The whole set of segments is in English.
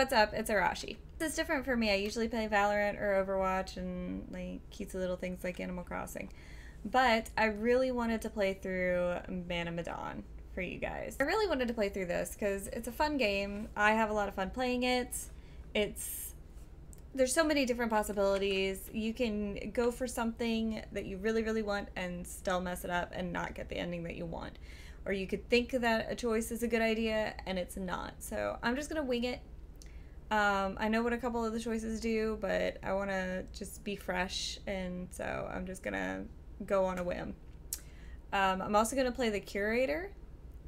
what's up? It's Arashi. This is different for me. I usually play Valorant or Overwatch and like cutesy little things like Animal Crossing. But I really wanted to play through Man of Medan for you guys. I really wanted to play through this because it's a fun game. I have a lot of fun playing it. It's there's so many different possibilities. You can go for something that you really, really want and still mess it up and not get the ending that you want. Or you could think that a choice is a good idea and it's not. So I'm just going to wing it. Um, I know what a couple of the choices do, but I want to just be fresh. And so I'm just going to go on a whim. Um, I'm also going to play the curator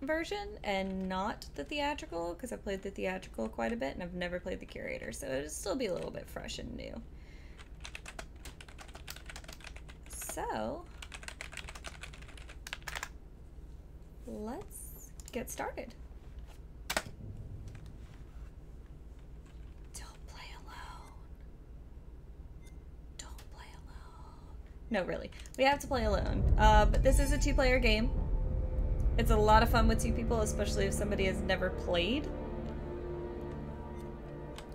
version and not the theatrical because I've played the theatrical quite a bit and I've never played the curator, so it'll still be a little bit fresh and new. So, let's get started. Don't play alone. Don't play alone. No, really. We have to play alone. Uh, but this is a two-player game. It's a lot of fun with two people, especially if somebody has never played.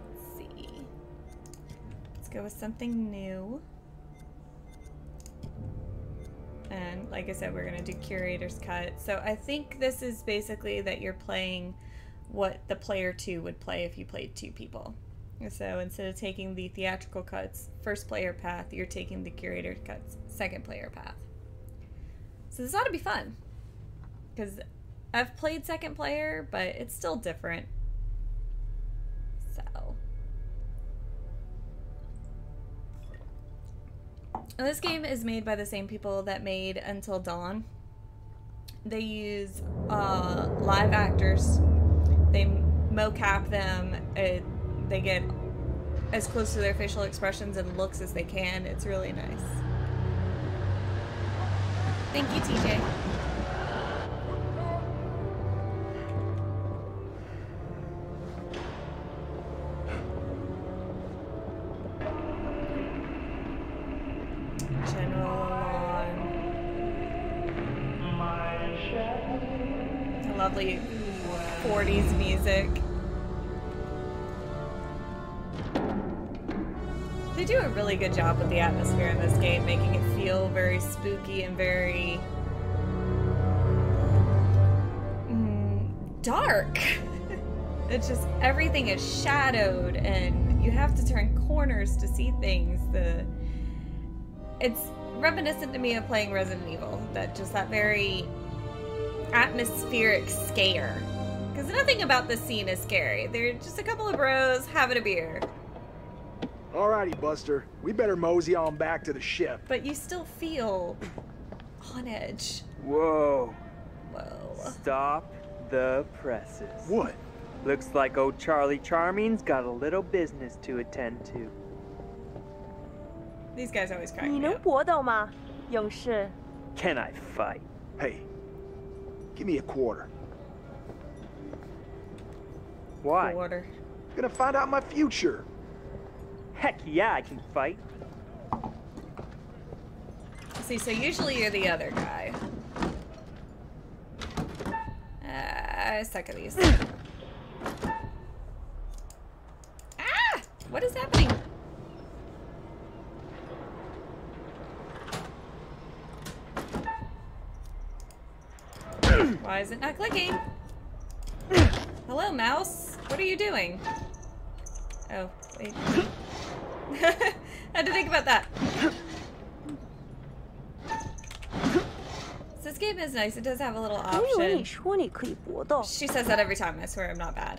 Let's see. Let's go with something new. And like I said, we're going to do curator's cut. So I think this is basically that you're playing what the player two would play if you played two people. So instead of taking the theatrical cuts, first player path, you're taking the curator cuts, second player path. So this ought to be fun because I've played second player, but it's still different. So. And this game is made by the same people that made Until Dawn. They use uh, live actors. They mocap them. It, they get as close to their facial expressions and looks as they can. It's really nice. Thank you, TJ. Atmosphere in this game, making it feel very spooky and very mm, dark. it's just everything is shadowed and you have to turn corners to see things. The it's reminiscent to me of playing Resident Evil. That just that very atmospheric scare. Because nothing about this scene is scary. They're just a couple of bros having a beer. Alrighty, Buster. We better mosey on back to the ship. But you still feel on edge. Whoa. Whoa. Stop the presses. What? Looks like old Charlie Charming's got a little business to attend to. These guys always crack 你 me 能 up. 搏斗吗，勇士？ Can I fight? Hey, give me a quarter. Why? Quarter. Gonna find out my future. Heck yeah, I can fight. See, so usually you're the other guy. Uh, I suck at these. ah! What is happening? Why is it not clicking? Hello, mouse. What are you doing? Oh, wait. Had to think about that. So this game is nice. It does have a little 我以为 option. 你说你可以搏斗。 She says that every time. I swear I'm not bad.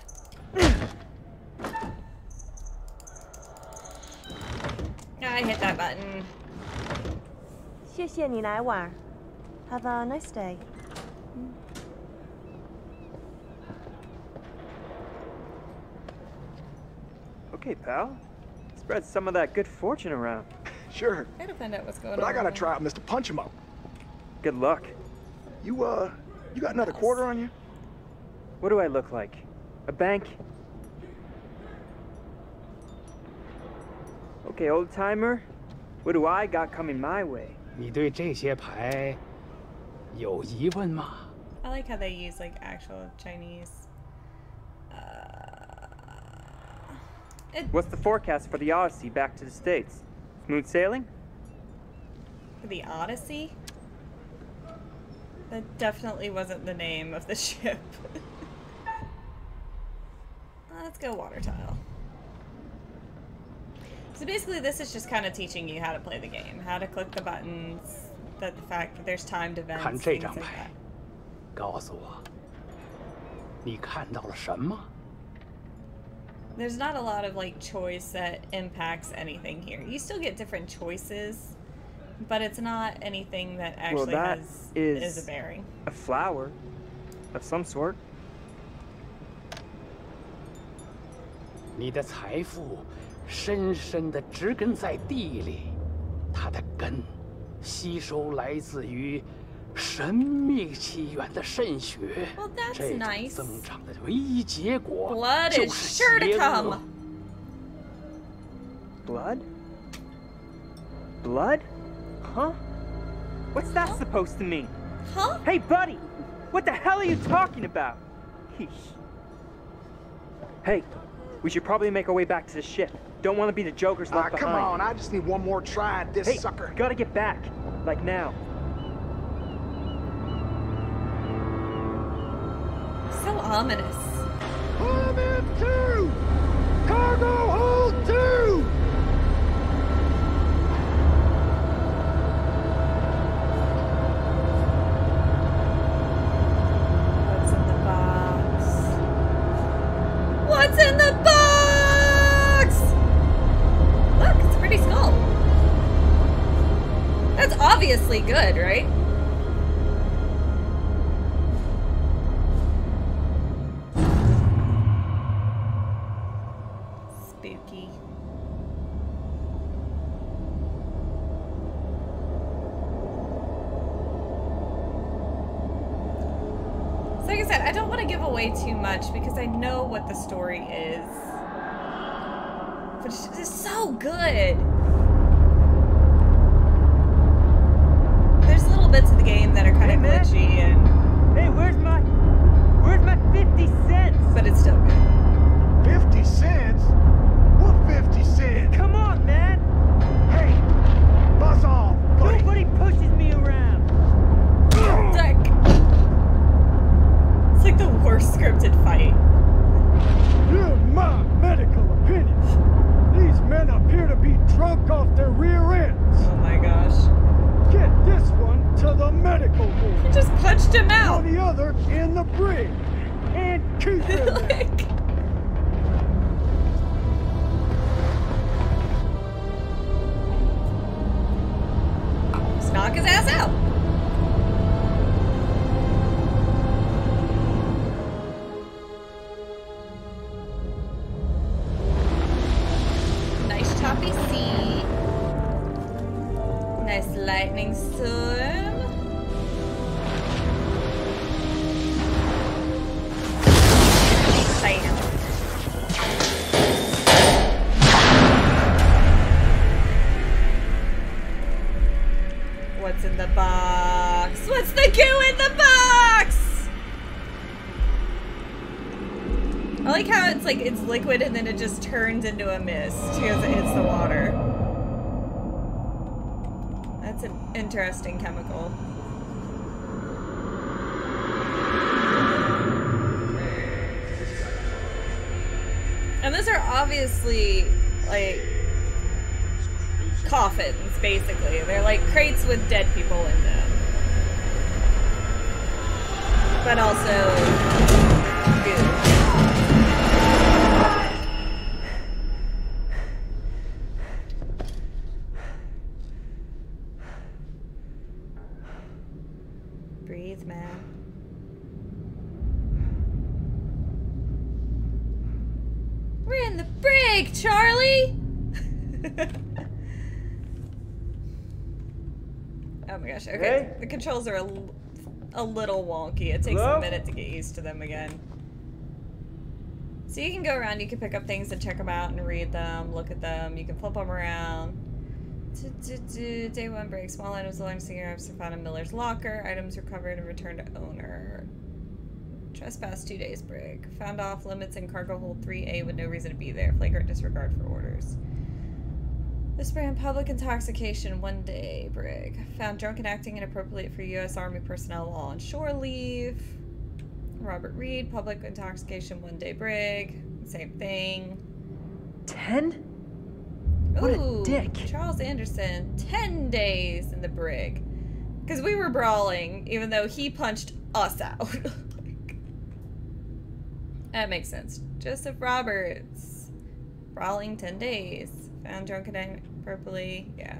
I hit that button. 谢谢你来玩。Have a nice day。 Okay, pal. Spread some of that good fortune around. Sure. I gotta find out what's going But on. I gotta here. try out Mr. Punch 'em up. Good luck. You, uh, you got another quarter on you? What do I look like? A bank? Okay, old timer. What do I got coming my way? 你对这些牌有疑问吗？ I like how they use like actual Chinese. It, What's the forecast for the Odyssey back to the States? Smooth sailing? the Odyssey? That definitely wasn't the name of the ship. Let's go water tile. So basically this is just kind of teaching you how to play the game, how to click the buttons, that the fact that there's timed events, 看这 things 张 like 牌 that.，告诉我，你看到了什么？ There's not a lot of like choice that impacts anything here. You still get different choices, but it's not anything that actually that has is- is a bearing. A flower of some sort. 你的财富深深的植根在地里，它的根吸收来自于 神秘起源的渗血。 Well, that's 这种 nice. 增长的唯一结果 Blood 就 is 是 sure to 邪恶 come.。 Blood? Blood? Huh? What's that supposed to mean? Huh? Hey, buddy! What the hell are you talking about? Heesh. Hey, we should probably make our way back to the ship. Don't want to be the jokers Ah, left come behind. on, I just need one more try at this Hey, sucker. gotta get back. Like now. So ominous. In two! Cargo hold two! What's in the box? What's in the box? Look, it's a pretty skull. That's obviously good, liquid and then it just turns into a mist because it hits the water. That's an interesting chemical. Oh my gosh, okay. Hey? The controls are a, a little wonky. It takes Hello? a minute to get used to them again. So you can go around, you can pick up things and check them out and read them, look at them, you can flip them around. Day one break. Small items belonging to cigarettes are found in Miller's locker. Items recovered and returned to owner. Trespass two days break. Found off limits in cargo hold 3A with no reason to be there. Flagrant disregard for orders. Display on public intoxication one day brig. Found drunk and acting inappropriate for U.S. Army personnel while on shore leave. Robert Reed, public intoxication one day brig. Same thing. Ten? What a dick. Charles Anderson, 10 days in the brig. Because we were brawling, even though he punched us out. Like, that makes sense. Joseph Roberts, brawling 10 days. Found drunk and inappropriately, yeah.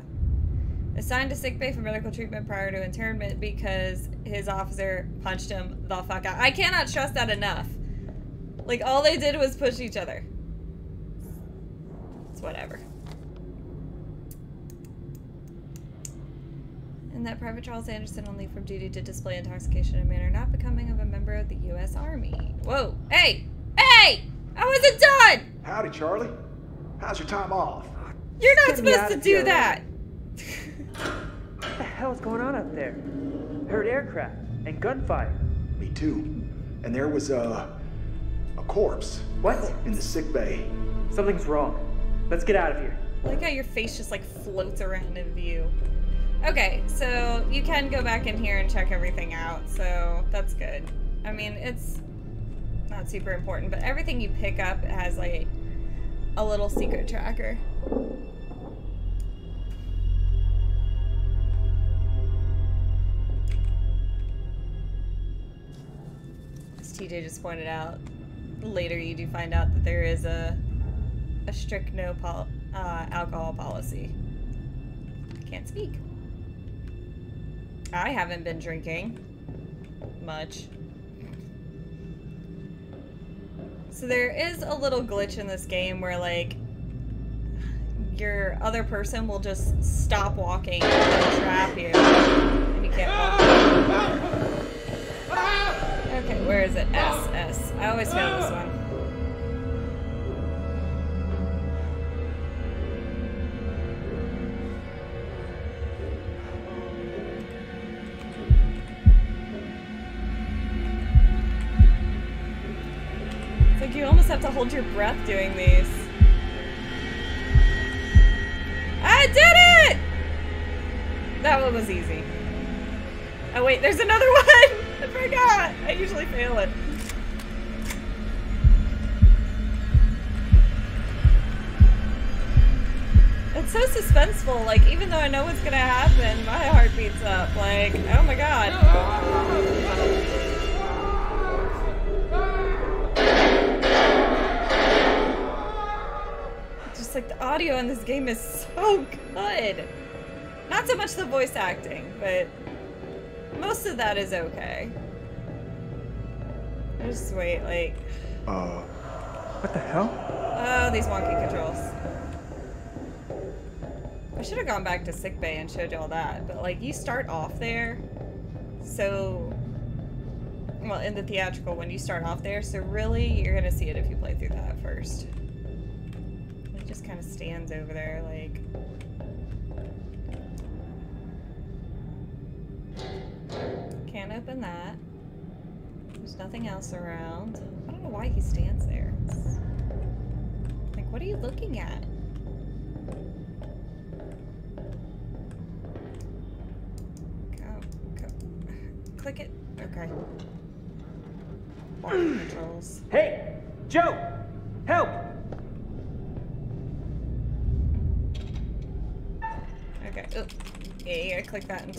Assigned to sick bay for medical treatment prior to internment because his officer punched him the fuck out. I cannot stress that enough. Like, all they did was push each other. It's whatever. And that Private Charles Anderson on leave from duty to display intoxication in a manner not becoming of a member of the U.S. Army. Whoa! Hey! Hey! I wasn't done! Howdy, Charlie. How's your time off? You're not Get supposed to do here. that! What the hell hell's going on up there? Heard aircraft and gunfire. Me too. And there was a a corpse What? in the sick bay. Something's wrong. Let's get out of here. I like how your face just like floats around in view. Okay, so you can go back in here and check everything out, so that's good. I mean, it's not super important, but everything you pick up has like a little secret tracker. As TJ just pointed out, later you do find out that there is a a strict no pol- uh, alcohol policy. Can't speak. I haven't been drinking much. So there is a little glitch in this game where like your other person will just stop walking and trap you and you can't walk. Ah! Ah! Okay, where is it? S S. I always fail this one. Hold your breath doing these. I did it! That one was easy. Oh wait, there's another one! I forgot! I usually fail it. It's so suspenseful, like even though I know what's gonna happen, my heart beats up, like, oh my god. like the audio in this game is so good. Not so much the voice acting, but most of that is okay. Just wait, like, Uh, What the hell? oh, these wonky controls. I should have gone back to sickbay and showed you all that, but like, you start off there, so. Well, in the theatrical, when you start off there, so really, you're gonna see it if you play through that first. Kind of stands over there, like. Can't open that. There's nothing else around. I don't know why he stands there. It's- Like, what are you looking at? Go, go. Click it. Okay. Controls. Hey! Joe! Yeah, click that. And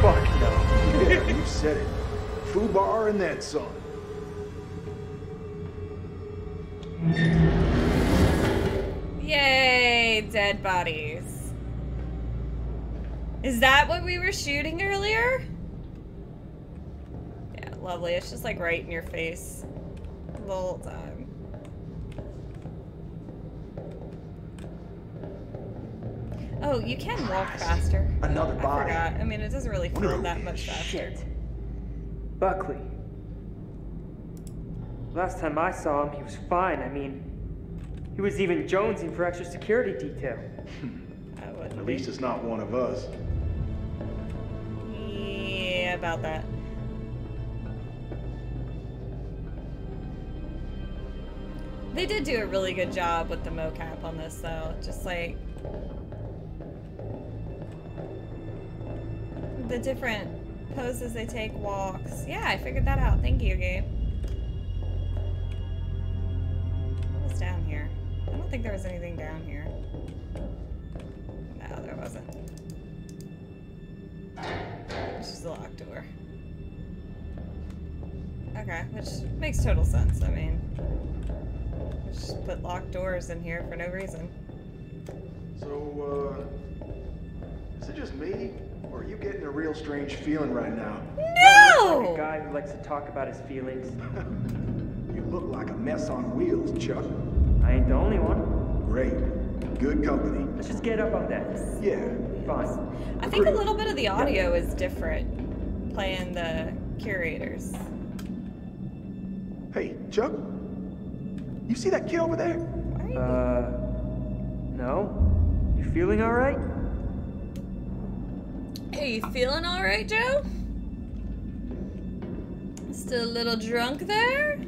Fuck no. yeah, you said it. FUBAR and then some. Yay! Dead bodies. Is that what we were shooting earlier? Yeah, lovely. It's just like right in your face the whole time. Um, Oh, you can walk faster. Another body. I forgot. I mean, it doesn't really feel Holy that much shit. faster. Buckley. Last time I saw him, he was fine. I mean, he was even jonesing for extra security detail. At least it's not one of us. Yeah, about that. They did do a really good job with the mocap on this, though. Just like the different poses they take, walks. Yeah, I figured that out. Thank you, Gabe. What was down here? I don't think there was anything down here. No, there wasn't. It's just a locked door. Okay, which makes total sense. I mean, just put locked doors in here for no reason. So, uh, is it just me, or are you getting a real strange feeling right now? No! Like a guy who likes to talk about his feelings. You look like a mess on wheels, Chuck. I ain't the only one. Great. Good company. Let's just get up on that. Yeah. Fine. I think a little bit of the audio is different playing the curators. Hey, Chuck. You see that kid over there? Why you Uh, no? You feeling alright? Hey, you feeling all right, Joe? Still a little drunk there?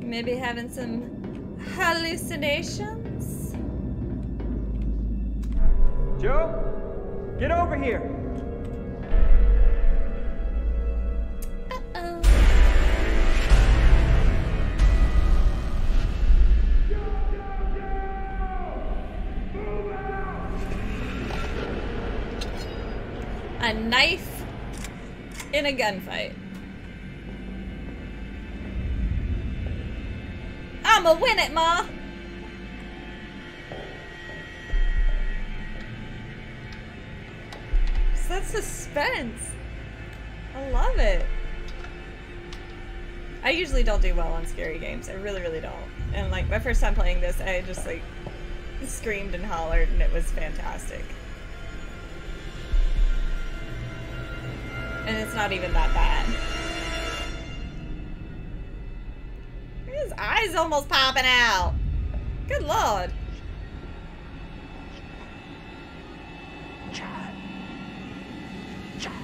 Maybe having some hallucinations? Joe? Get over here! Knife in a gunfight. I'ma win it, Ma! Such suspense. I love it. I usually don't do well on scary games. I really, really don't. And like my first time playing this, I just like screamed and hollered, and it was fantastic. And it's not even that bad. His eyes almost popping out. Good lord. Charlie. Charlie.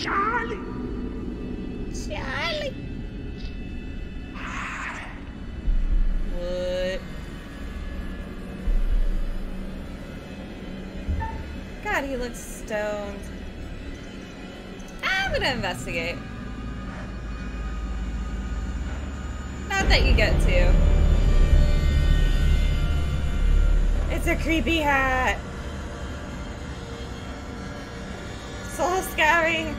Charlie. Charlie. Ah. What? God, he looks stoned. I'm gonna investigate. Not that you get to. It's a creepy hat. So scary.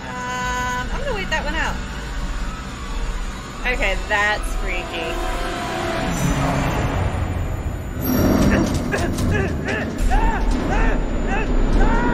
Um, I'm gonna wait that one out. Okay, that's freaky. Ah! Ah! Ah! Ah! Ah!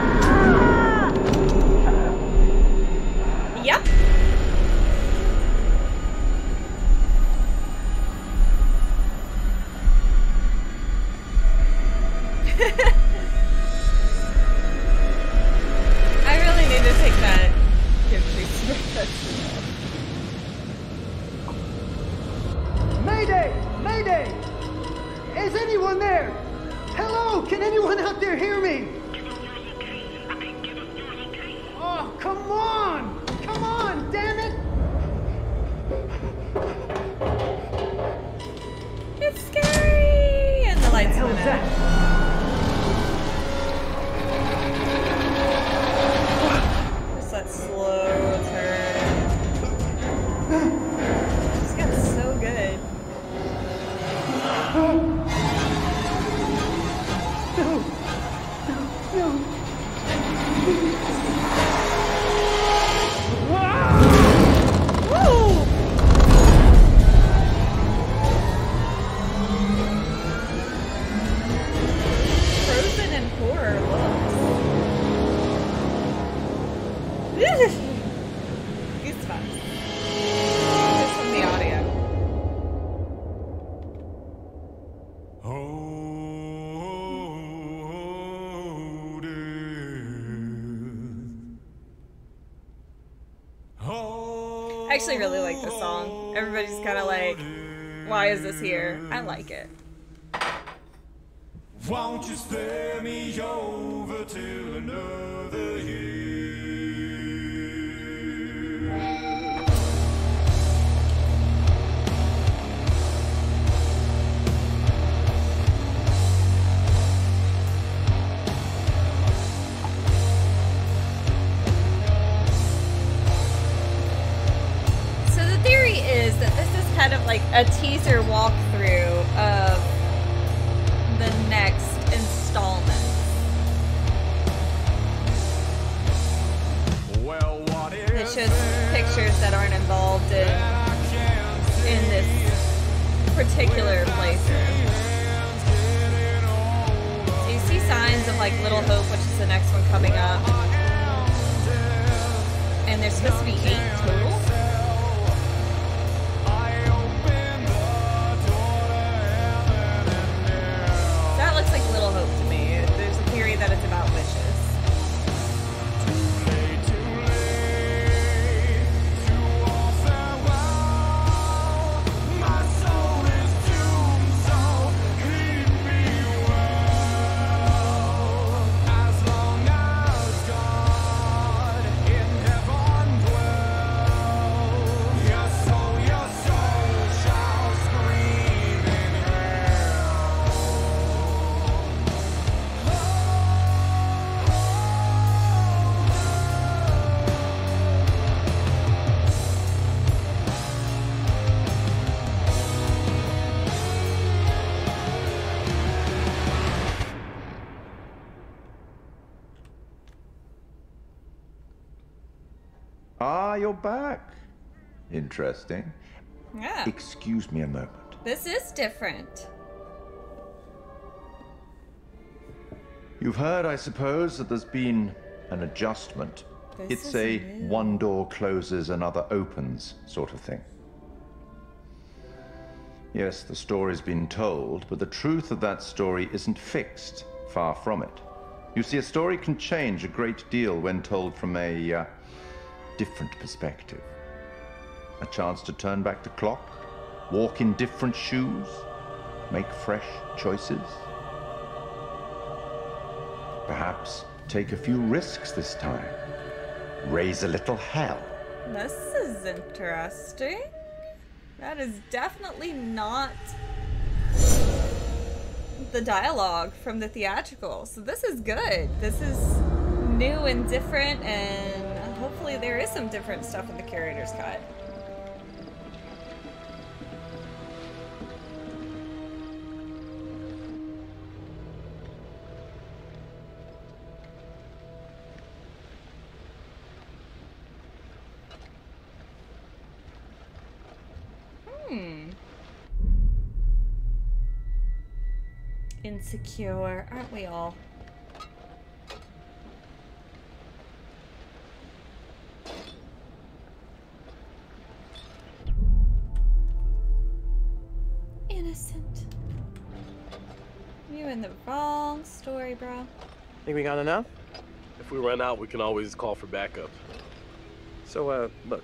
Why is this here? I like You're back. Interesting. Yeah. Excuse me a moment. This is different. You've heard, I suppose, that there's been an adjustment. This it's a new. one door closes, another opens sort of thing. Yes, the story's been told, but the truth of that story isn't fixed. Far from it. You see, a story can change a great deal when told from a uh, different perspective. A chance to turn back the clock, walk in different shoes, make fresh choices. Perhaps take a few risks this time. Raise a little hell. This is interesting. That is definitely not the dialogue from the theatrical. So this is good. This is new and different, and hopefully there is some different stuff in the curator's cut. Hmm. Insecure, aren't we all? In the wrong story, bro. Think we got enough? If we run out, we can always call for backup. So, uh, look.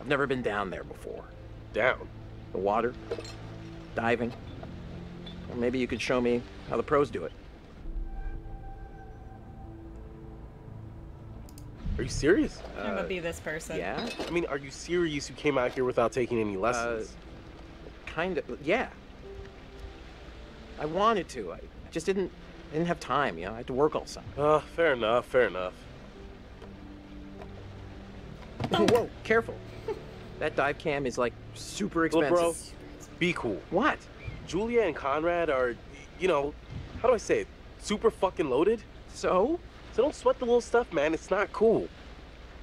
I've never been down there before. Down? The water, diving. Or maybe you could show me how the pros do it. Are you serious? I'm gonna be this person. Yeah? I mean, are you serious you came out here without taking any lessons? Kind of, yeah. I wanted to. I just didn't I didn't have time, you know. I had to work all summer. Uh, fair enough, fair enough. Whoa, careful. That dive cam is like super Little expensive. bro, be cool. What? Julia and Conrad are, you know, how do I say it? Super fucking loaded. So? So don't sweat the little stuff, man. It's not cool.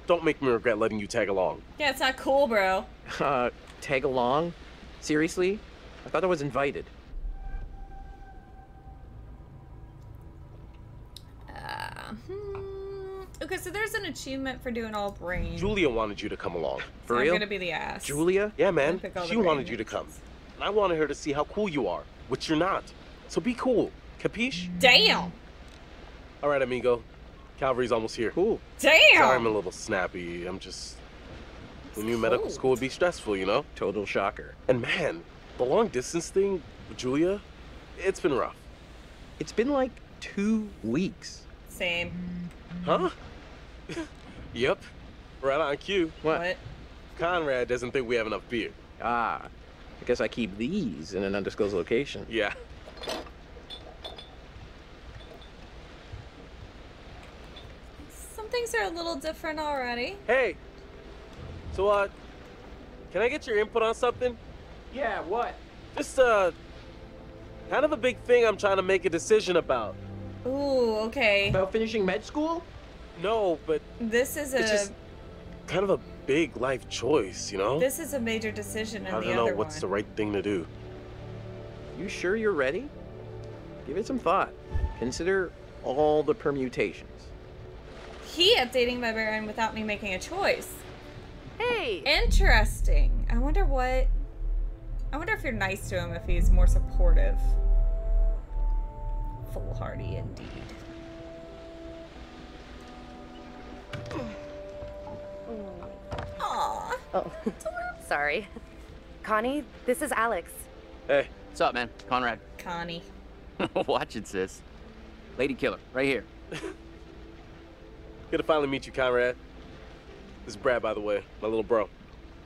Don't make me regret letting you tag along. Yeah, it's not cool, bro. Uh, tag along? Seriously? I thought I was invited. Uh, hmm. Okay, so there's an achievement for doing all brain. Julia wanted you to come along. For real. I'm gonna be the ass. Julia? Yeah, man. pick all the She brain wanted you to come. And I wanted her to see how cool you are, which you're not. So be cool. Capiche? Damn. All right, amigo. Calvary's almost here. Cool. Damn. Sorry, I'm a little snappy. I'm just. We knew medical school would be stressful, you know? Total shocker. And man, the long distance thing with Julia, it's been rough. It's been like two weeks. Same. Huh? yep. Right on cue. What? What? Conrad doesn't think we have enough beer. Ah, I guess I keep these in an undisclosed location. Yeah. Some things are a little different already. Hey. So, uh, can I get your input on something? Yeah, what? Just uh, kind of a big thing I'm trying to make a decision about. Ooh, okay. About finishing med school? No, but This is a just kind of a big life choice, you know? this is a major decision in I don't know other what's the right thing to do. You sure you're ready? Give it some thought. Consider all the permutations. He updating my Baron without me making a choice. Hey! Interesting. I wonder what. I wonder if you're nice to him if he's more supportive. Foolhardy indeed. Aww. Oh, sorry. Connie, this is Alex. Hey. What's up, man? Conrad. Connie. Watch it, sis. Lady killer, right here. Good to finally meet you, Conrad. This is Brad, by the way, my little bro.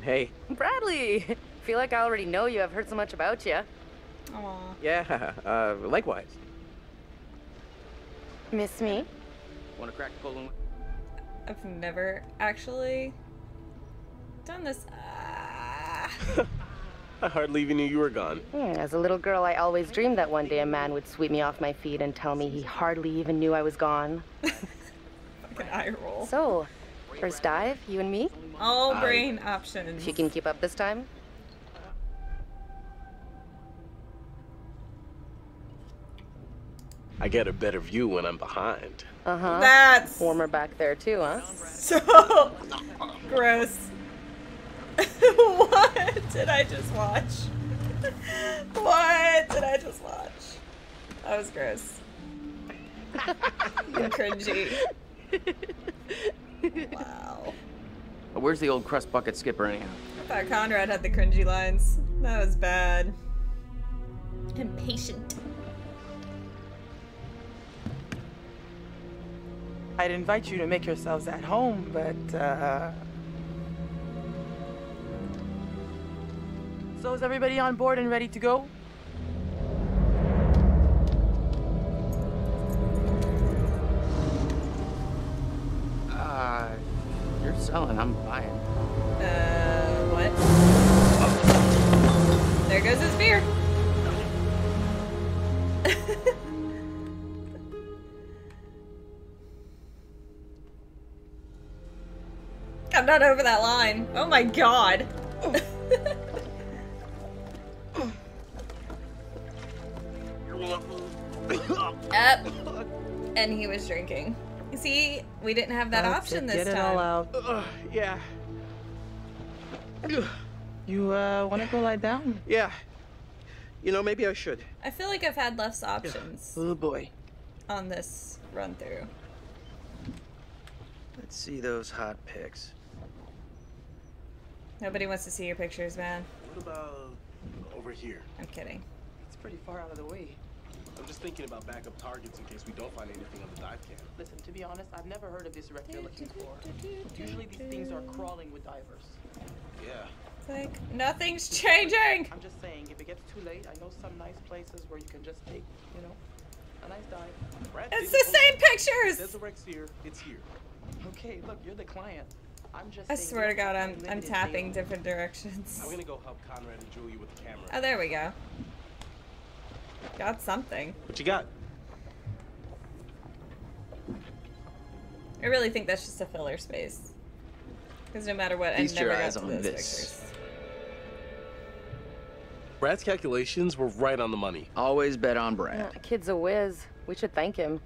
Hey. Bradley! Feel like I already know you. I've heard so much about you. Aww. Yeah, uh, likewise. Miss me? Want to crack the colon? I've never actually done this. Ah. I hardly even knew you were gone. Hmm, as a little girl, I always dreamed that one day a man would sweep me off my feet and tell me he hardly even knew I was gone. Fucking eye roll. So, first dive, you and me? All I- brain options. If you can keep up this time? I get a better view when I'm behind. Uh huh. That's Warmer back there, too, huh? so gross. what did I just watch? what did I just watch? That was gross. and cringy. Wow. But where's the old crust bucket skipper anyhow? I thought Conrad had the cringy lines. That was bad. Impatient. I'd invite you to make yourselves at home, but uh... So is everybody on board and ready to go? Uh, you're selling, I'm buying. Uh, what? There goes his beer. I'm not over that line. Oh my god. Up. And he was drinking. You see, we didn't have that That's option it, this Get it time. all out. Uh, yeah. You uh, want to go lie down? Yeah. You know, maybe I should. I feel like I've had less options Oh boy. on this run through. Let's see those hot pics. Nobody wants to see your pictures, man. What about over here? I'm kidding. It's pretty far out of the way. I'm just thinking about backup targets in case we don't find anything on the dive cam. Listen, to be honest, I've never heard of this wreck you're looking for. Usually these things are crawling with divers. Yeah. It's like nothing's changing. I'm just saying, if it gets too late, I know some nice places where you can just take, you know, a nice dive. Brad, It's the same pictures. There's a Rex here. It's here. Okay, look, you're the client. I'm just I swear to God, I'm I'm tapping bail. different directions. I'm gonna go help Conrad and Julia with the camera. Oh, there we go. Got something. What you got? I really think that's just a filler space. Because no matter what, Feast I never your got eyes to on those this. pictures. Brad's calculations were right on the money. Always bet on Brad. Yeah, kid's a whiz. We should thank him.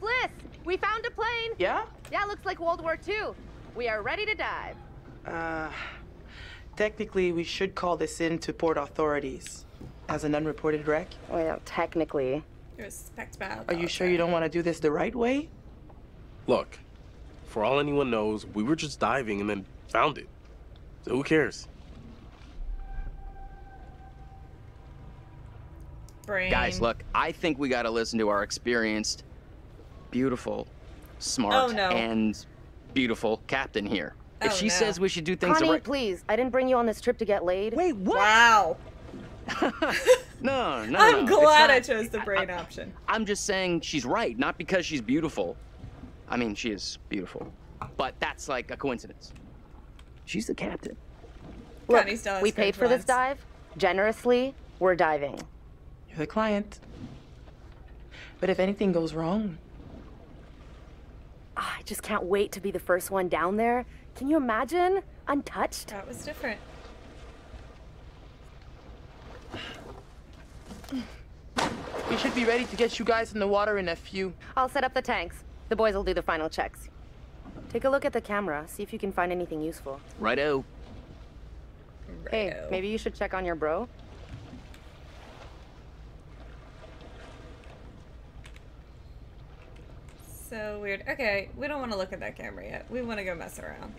Fliss, we found a plane. Yeah? Yeah, looks like World War II. We are ready to dive. Uh, technically, we should call this in to port authorities as an unreported wreck. Well, technically. Respect my Are you sure you don't want to do this the right way? Look, for all anyone knows, we were just diving and then found it. So who cares? Brain. Guys, look, I think we gotta listen to our experienced, beautiful, smart, Oh, no. and beautiful captain here. If Oh, she no. says we should do things Connie, the right please. I didn't bring you on this trip to get laid. Wait, what? Wow. No, no, I'm no, it's glad I chose the brain option. I'm just saying she's right, not because she's beautiful. I mean, she is beautiful. But that's like a coincidence. She's the captain. Look, Connie still has we paid strange for this dive. Generously, we're diving. You're the client. But if anything goes wrong, Ah, I just can't wait to be the first one down there. Can you imagine? Untouched? That was different. we should be ready to get you guys in the water in a few. I'll set up the tanks. The boys will do the final checks. Take a look at the camera, see if you can find anything useful. Righto. Hey, maybe you should check on your bro. So weird. Okay, we don't want to look at that camera yet. We want to go mess around.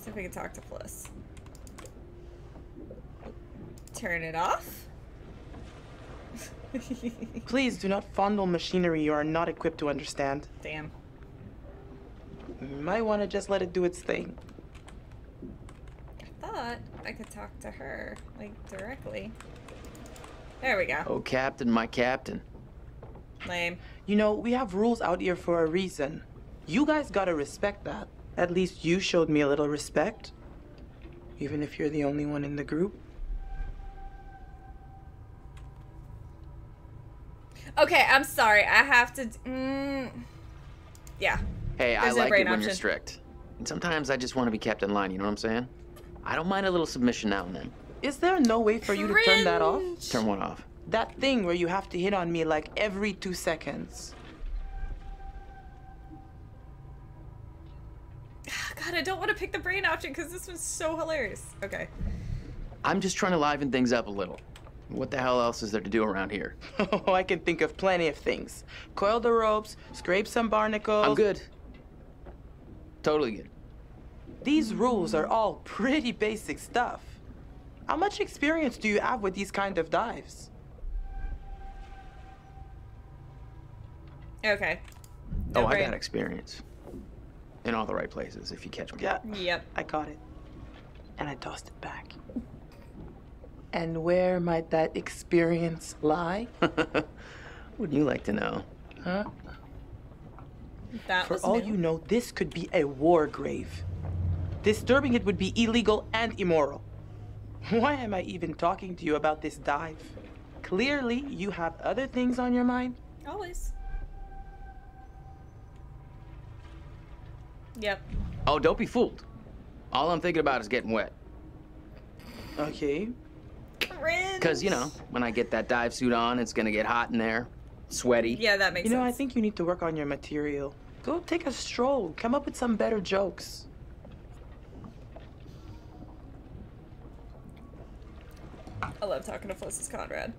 See if we can talk to Fliss. Turn it off? Please do not fondle machinery you are not equipped to understand. Damn. You might want to just let it do its thing. I thought I could talk to her, like, directly. There we go. Oh, Captain, my Captain. Lame. You know, we have rules out here for a reason. You guys gotta respect that. At least you showed me a little respect. Even if you're the only one in the group. Okay, I'm sorry. I have to. Mm, yeah. Hey, I There's no like brain it when you're strict. And sometimes I just want to be kept in line, you know what I'm saying? I don't mind a little submission now and then. Is there no way for you to turn that off? Turn one off. That thing where you have to hit on me like every two seconds. God, I don't want to pick the brain option because this was so hilarious. Okay. I'm just trying to liven things up a little. What the hell else is there to do around here? Oh, I can think of plenty of things. Coil the ropes, scrape some barnacles. I'm good. Totally good. These rules are all pretty basic stuff. How much experience do you have with these kind of dives? Okay. oh, No I got experience. In all the right places, if you catch me. Yeah. Yep. I caught it. And I tossed it back. And where might that experience lie? Would you like to know? Huh? That For was all new. you know, this could be a war grave. Disturbing it would be illegal and immoral. Why am I even talking to you about this dive? Clearly, you have other things on your mind. Always. Yep. Oh, don't be fooled. All I'm thinking about is getting wet. Okay. Cringe. Because, you know, when I get that dive suit on, it's gonna get hot in there, sweaty. Yeah, that makes You know, I think you need to work on your material. Go take a stroll. Come up with some better jokes. I love talking to Flissus Conrad.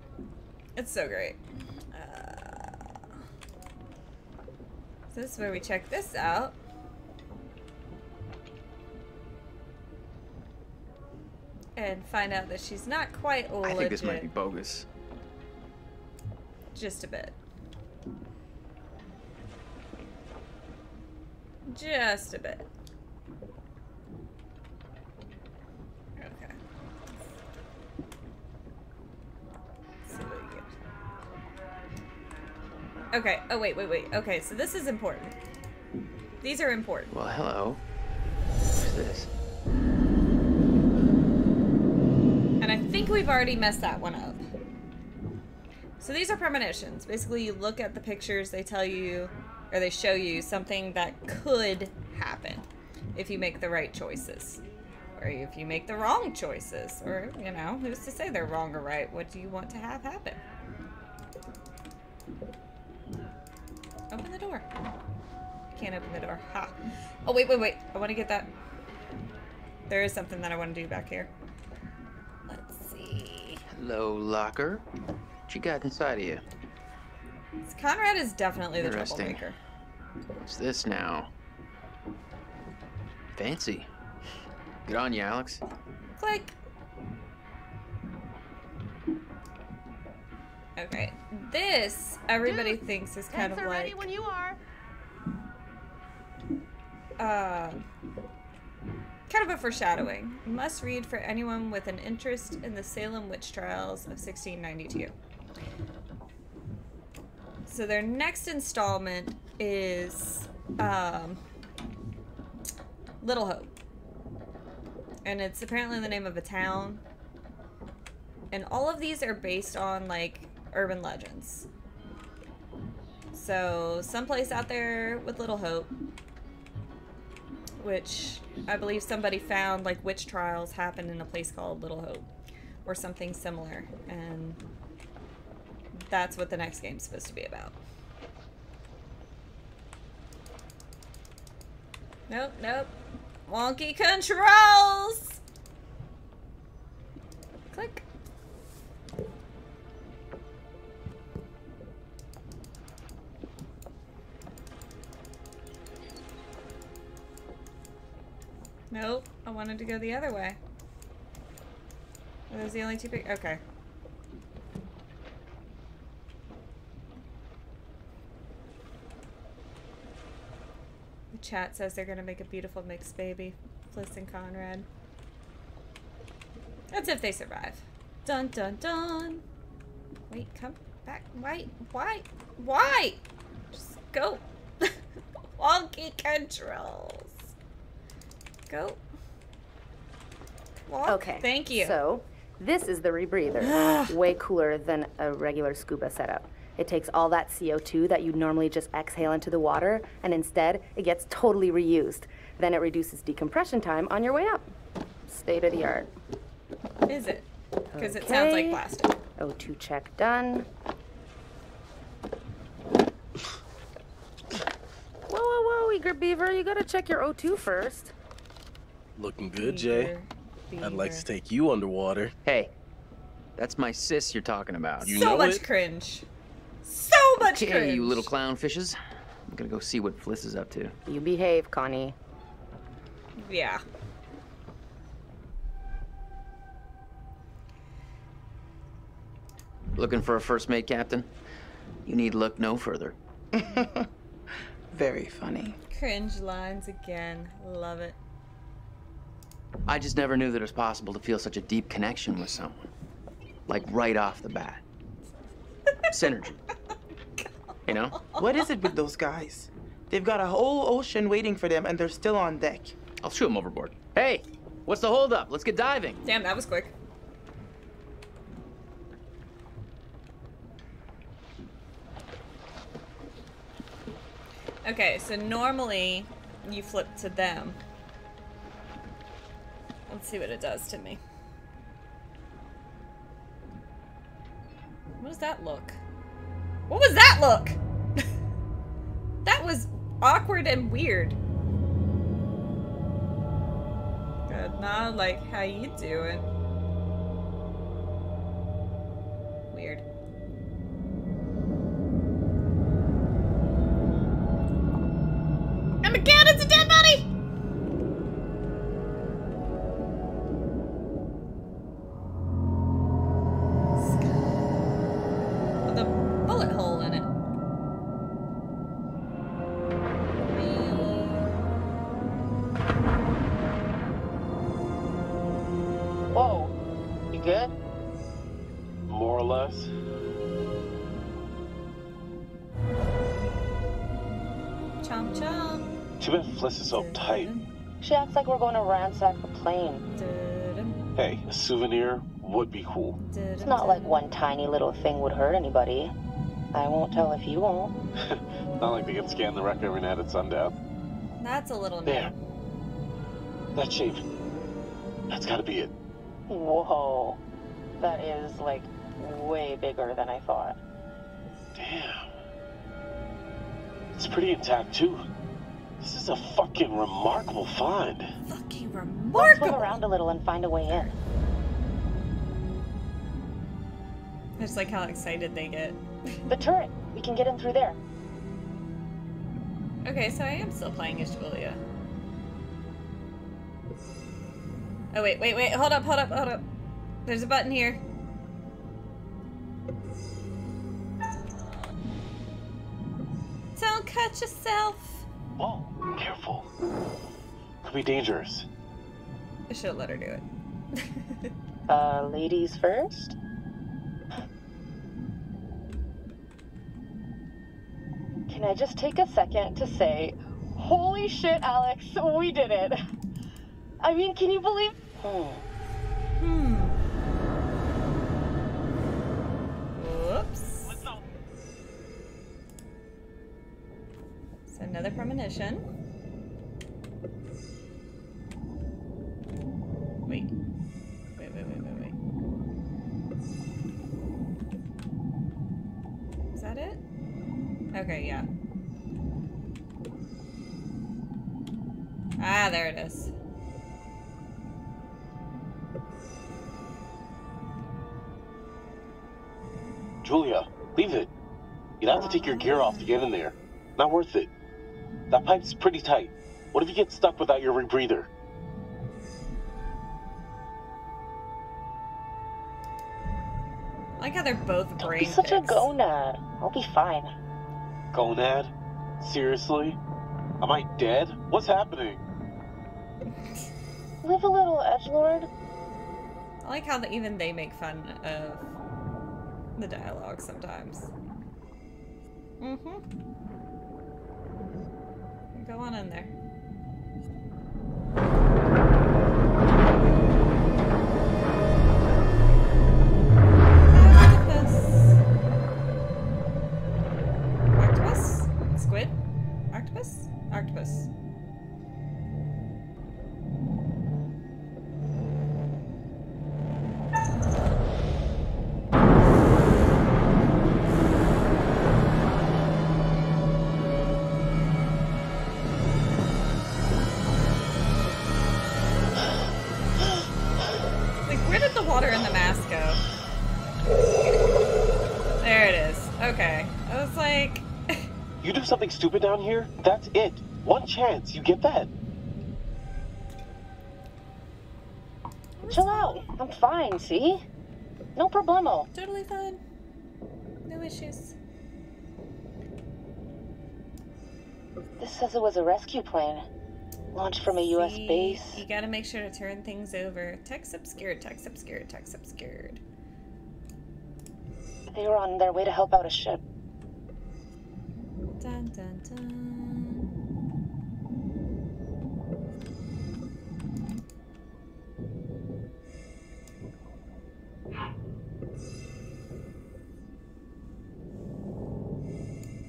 It's so great. Uh, so this is where we check this out. And find out that she's not quite I legit. think this might be bogus. Just a bit. Just a bit. Okay. See what we get. Okay. Oh wait, wait, wait. Okay, so this is important. These are important. Well, hello. What's this? I think we've already messed that one up. So these are premonitions. Basically, you look at the pictures, they tell you, or they show you something that could happen if you make the right choices. Or if you make the wrong choices. Or, you know, who's to say they're wrong or right? What do you want to have happen? Open the door. Can't open the door. Ha. Oh, wait, wait, wait. I want to get that. There is something that I want to do back here. Let's. Hello, locker. What you got inside of you? Conrad is definitely the Interesting. troublemaker. What's this now? Fancy. Good on you, Alex. Click. Okay, this everybody thinks is kind of Tanks are ready like when you are. uh, kind of a foreshadowing. Must read for anyone with an interest in the Salem witch trials of 1692. So their next installment is um, Little Hope. and it's apparently the name of a town. And all of these are based on like urban legends. So, someplace out there with Little Hope, which I believe somebody found like witch trials happened in a place called Little Hope or something similar, and that's what the next game's supposed to be about. Nope, nope. Wonky controls! Nope, I wanted to go the other way. Are those the only two pic- okay. The chat says they're gonna make a beautiful mixed baby, Fliss and Conrad. That's if they survive. Dun dun dun! Wait, come back. Why? Why? Why? Just go. Wonky controls. Go. Walk. Okay. Thank you. So, this is the rebreather. Way cooler than a regular scuba setup. It takes all that CO2 that you normally just exhale into the water, and instead, it gets totally reused. Then it reduces decompression time on your way up. State of the art. Is it? Because it sounds like plastic. O2 check done. Whoa, whoa, whoa, Eager Beaver, you gotta check your O2 first. Looking good, Jay. I'd like to take you underwater. Hey, that's my sis you're talking about. You so know much it? cringe. So much Okay, cringe. you little clownfishes. I'm gonna go see what Fliss is up to. You behave, Connie. Yeah. Looking for a first mate, Captain? You need look no further. Very funny. Cringe lines again. Love it. I just never knew that it was possible to feel such a deep connection with someone. Like right off the bat. Synergy. You know? What is it with those guys? They've got a whole ocean waiting for them and they're still on deck. I'll shoot them overboard. Hey, what's the holdup? Let's get diving. Damn, that was quick. Okay, so normally you flip to them. Let's see what it does to me. What does that look? What was that look? that was awkward and weird. Good, not like how you doing. Too bad Fliss is so tight. She acts like we're going to ransack the plane. Hey, a souvenir would be cool. It's not like one tiny little thing would hurt anybody. I won't tell if you won't. Not like they can scan the wreck every night at sundown. That's a little There. new. That shape. That's gotta be it. Whoa. That is, like, way bigger than I thought. Damn. It's pretty intact too. This is a fucking remarkable find. Fucking Let's swim around a little and find a way in. I just like how excited they get. The turret. We can get in through there. Okay, so I am still playing as Julia. Oh wait, wait, wait, hold up, hold up, hold up. There's a button here. Don't cut yourself. Whoa, careful. Could be dangerous. I should have let her do it. Uh, ladies first? Can I just take a second to say, holy shit, Alex, we did it. I mean, can you believe Hmm. Whoops. Another premonition. Wait. Wait, wait, wait, wait, wait. Is that it? Okay, yeah. Ah, there it is. Julia, leave it. You'd have to take your gear off to get in there. Not worth it. That pipe's pretty tight. What if you get stuck without your rebreather? I like how they're both Don't be such a gonad. I'll be fine. Gonad? Seriously? Am I dead? What's happening? Live a little, edgelord. I like how the, even they make fun of the dialogue sometimes. Mm-hmm. Go on in there. Stupid down here? That's it. One chance. You get that? Chill out. I'm fine, see? No problemo. totally fine. No issues. This says it was a rescue plane. Launched from a US base. You gotta make sure to turn things over. Text obscured, text obscured, text obscured. They were on their way to help out a ship. Dun dun dun.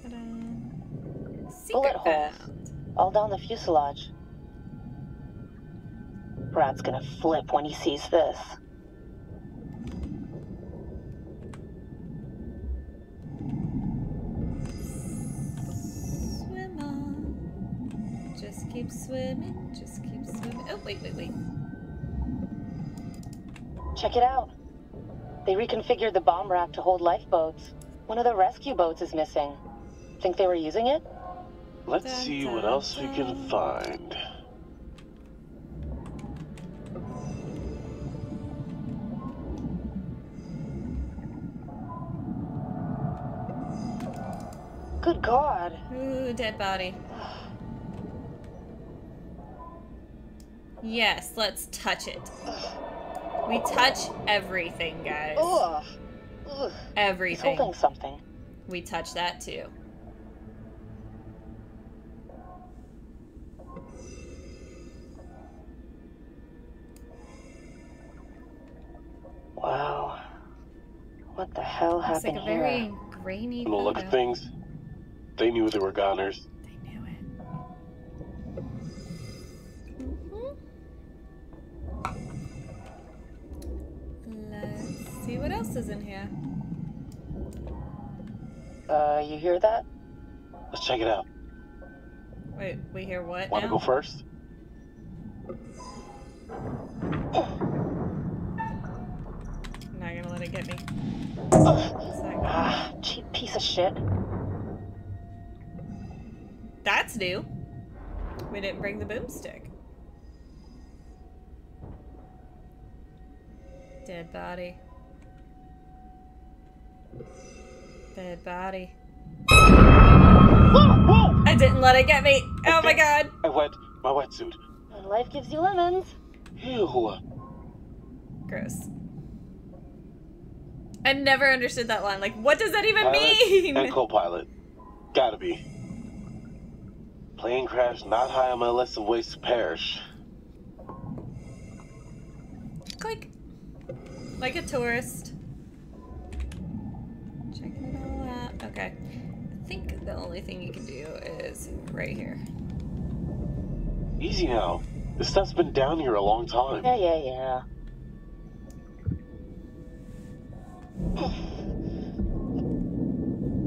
Ta-da. Bullet holes. All down the fuselage. Brad's gonna flip when he sees this. Swimming, just keep swimming. Oh, wait, wait, wait. Check it out. They reconfigured the bomb rack to hold lifeboats. One of the rescue boats is missing. Think they were using it? Let's see what else we can find. Good God. Ooh, dead body. Yes, let's touch it. We touch everything, guys. Ugh. Ugh. He's Everything. holding something. We touch that too. Wow. What the hell Looks like happened a very here? grainy From the look photo. of things, they knew they were goners. See what else is in here. Uh, you hear that? Let's check it out. Wait, we hear what Want to go first? Not gonna let it get me. Ah, cheap piece of shit. That's new. We didn't bring the boomstick. Dead body. Dead body. I didn't let it get me. Oh my god. I wet my wetsuit. When life gives you lemons. Ew. Gross. I never understood that line. Like, what does that even Pilot mean? And co-pilot. Gotta be. Plane crash not high on my list of ways to perish. Click. Like a tourist. Okay. I think the only thing you can do is right here. Easy now. This stuff's been down here a long time. Yeah, yeah, yeah.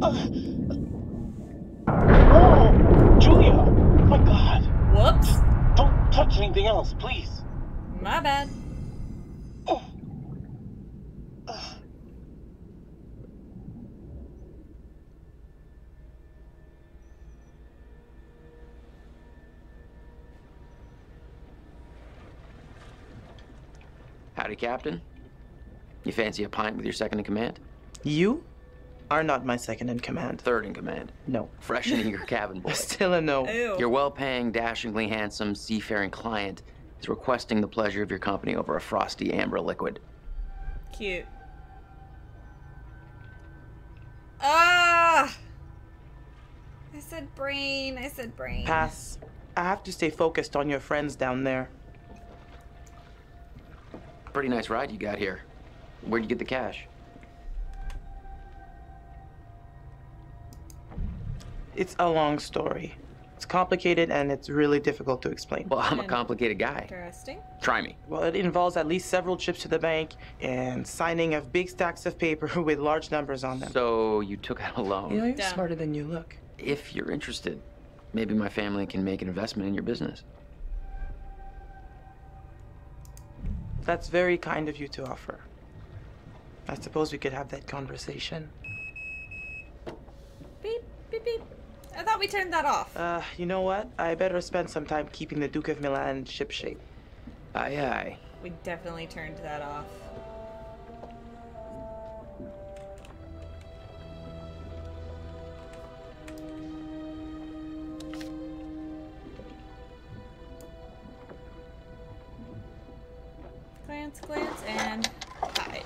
Oh, Julia! My God! Whoops! Don't touch anything else, please. My bad. Howdy, Captain. You fancy a pint with your second in command? You are not my second in command. Third in command. No. Freshening your cabin boy. Still a no. Your well-paying, dashingly handsome, seafaring client is requesting the pleasure of your company over a frosty amber liquid. Cute. Ah! I said brain. I said brain. Pass. I have to stay focused on your friends down there. Pretty nice ride you got here. Where'd you get the cash? It's a long story. It's complicated and it's really difficult to explain. Well, I'm a complicated guy. Interesting. Try me. Well, it involves at least several trips to the bank and signing of big stacks of paper with large numbers on them. So you took out a loan. You know, you're Dumb. smarter than you look. If you're interested, maybe my family can make an investment in your business. That's very kind of you to offer. I suppose we could have that conversation. Beep, beep, beep. I thought we turned that off. Uh, you know what? I better spend some time keeping the Duke of Milan shipshape. Aye, aye. We definitely turned that off. Glance, glance, and hide.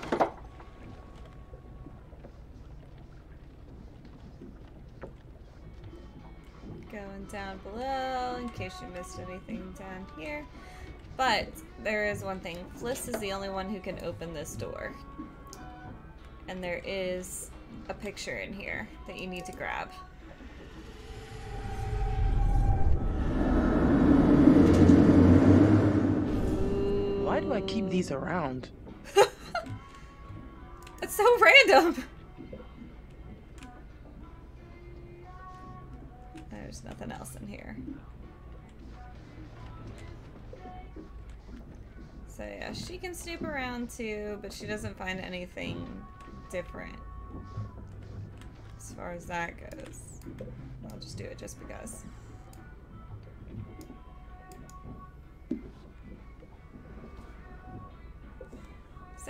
Going down below in case you missed anything down here. But there is one thing. Fliss is the only one who can open this door. And there is a picture in here that you need to grab. Why do I keep these around? It's so random! There's nothing else in here. So yeah, she can snoop around too, but she doesn't find anything different. As far as that goes. I'll just do it just because.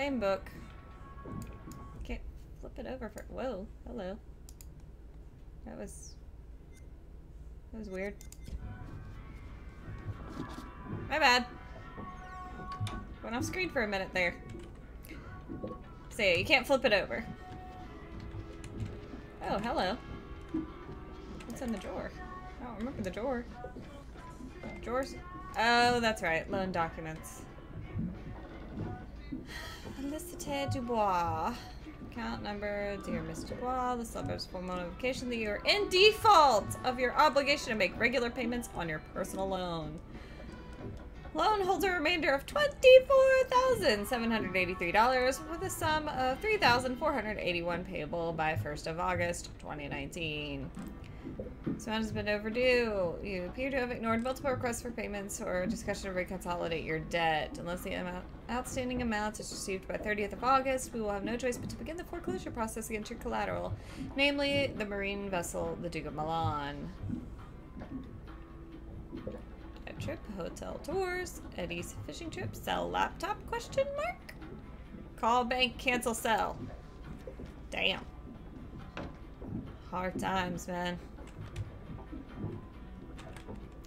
Same book. Can't flip it over for. Whoa, hello. That was. That was weird. My bad. Went off screen for a minute there. So yeah, you can't flip it over. Oh, hello. What's in the drawer? I don't remember the drawer. Drawers? Oh, that's right. Loan documents. Felicite Dubois. Account number, dear Miss Dubois, the suburbs formal notification that you are in default of your obligation to make regular payments on your personal loan. Loan holds a remainder of $24,783 with a sum of 3,481 payable by 1st of August 2019. This amount has been overdue. You appear to have ignored multiple requests for payments or discussion to reconsolidate your debt. Unless the amount, outstanding amount is received by 30th of August, we will have no choice but to begin the foreclosure process against your collateral, namely the marine vessel, the Duke of Milan. A trip, hotel tours, Eddie's fishing trip, sell laptop, question mark? Call bank, cancel sell. Damn. Hard times, man.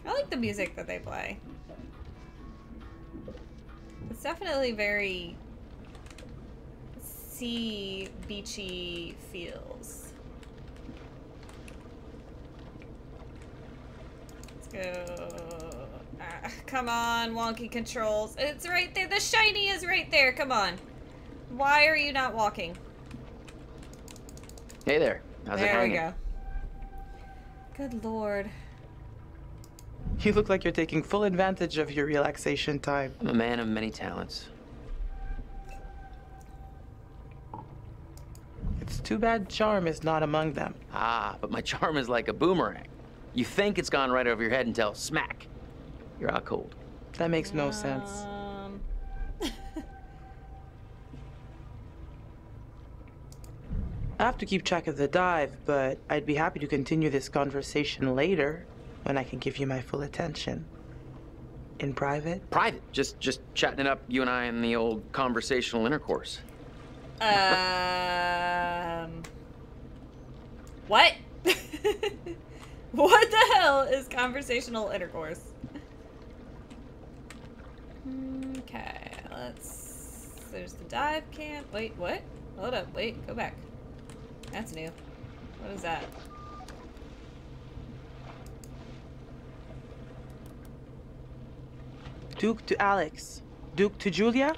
I like the music that they play. It's definitely very sea beachy feels. Let's go Ah, come on, wonky controls. It's right there. The shiny is right there. Come on. Why are you not walking? Hey there. How's it there we go. Good lord. You look like you're taking full advantage of your relaxation time. I'm a man of many talents. It's too bad charm is not among them. Ah, but my charm is like a boomerang. You think it's gone right over your head until smack. You're out cold. That makes no sense. Um, I have to keep track of the dive, but I'd be happy to continue this conversation later when I can give you my full attention. In private? Private. Just just chatting it up, you and I in the old conversational intercourse. um. What? what the hell is conversational intercourse? Okay, let's. There's the dive camp. Wait, what? Hold up, wait, go back. That's new. What is that? Duke to Alex. Duke to Julia?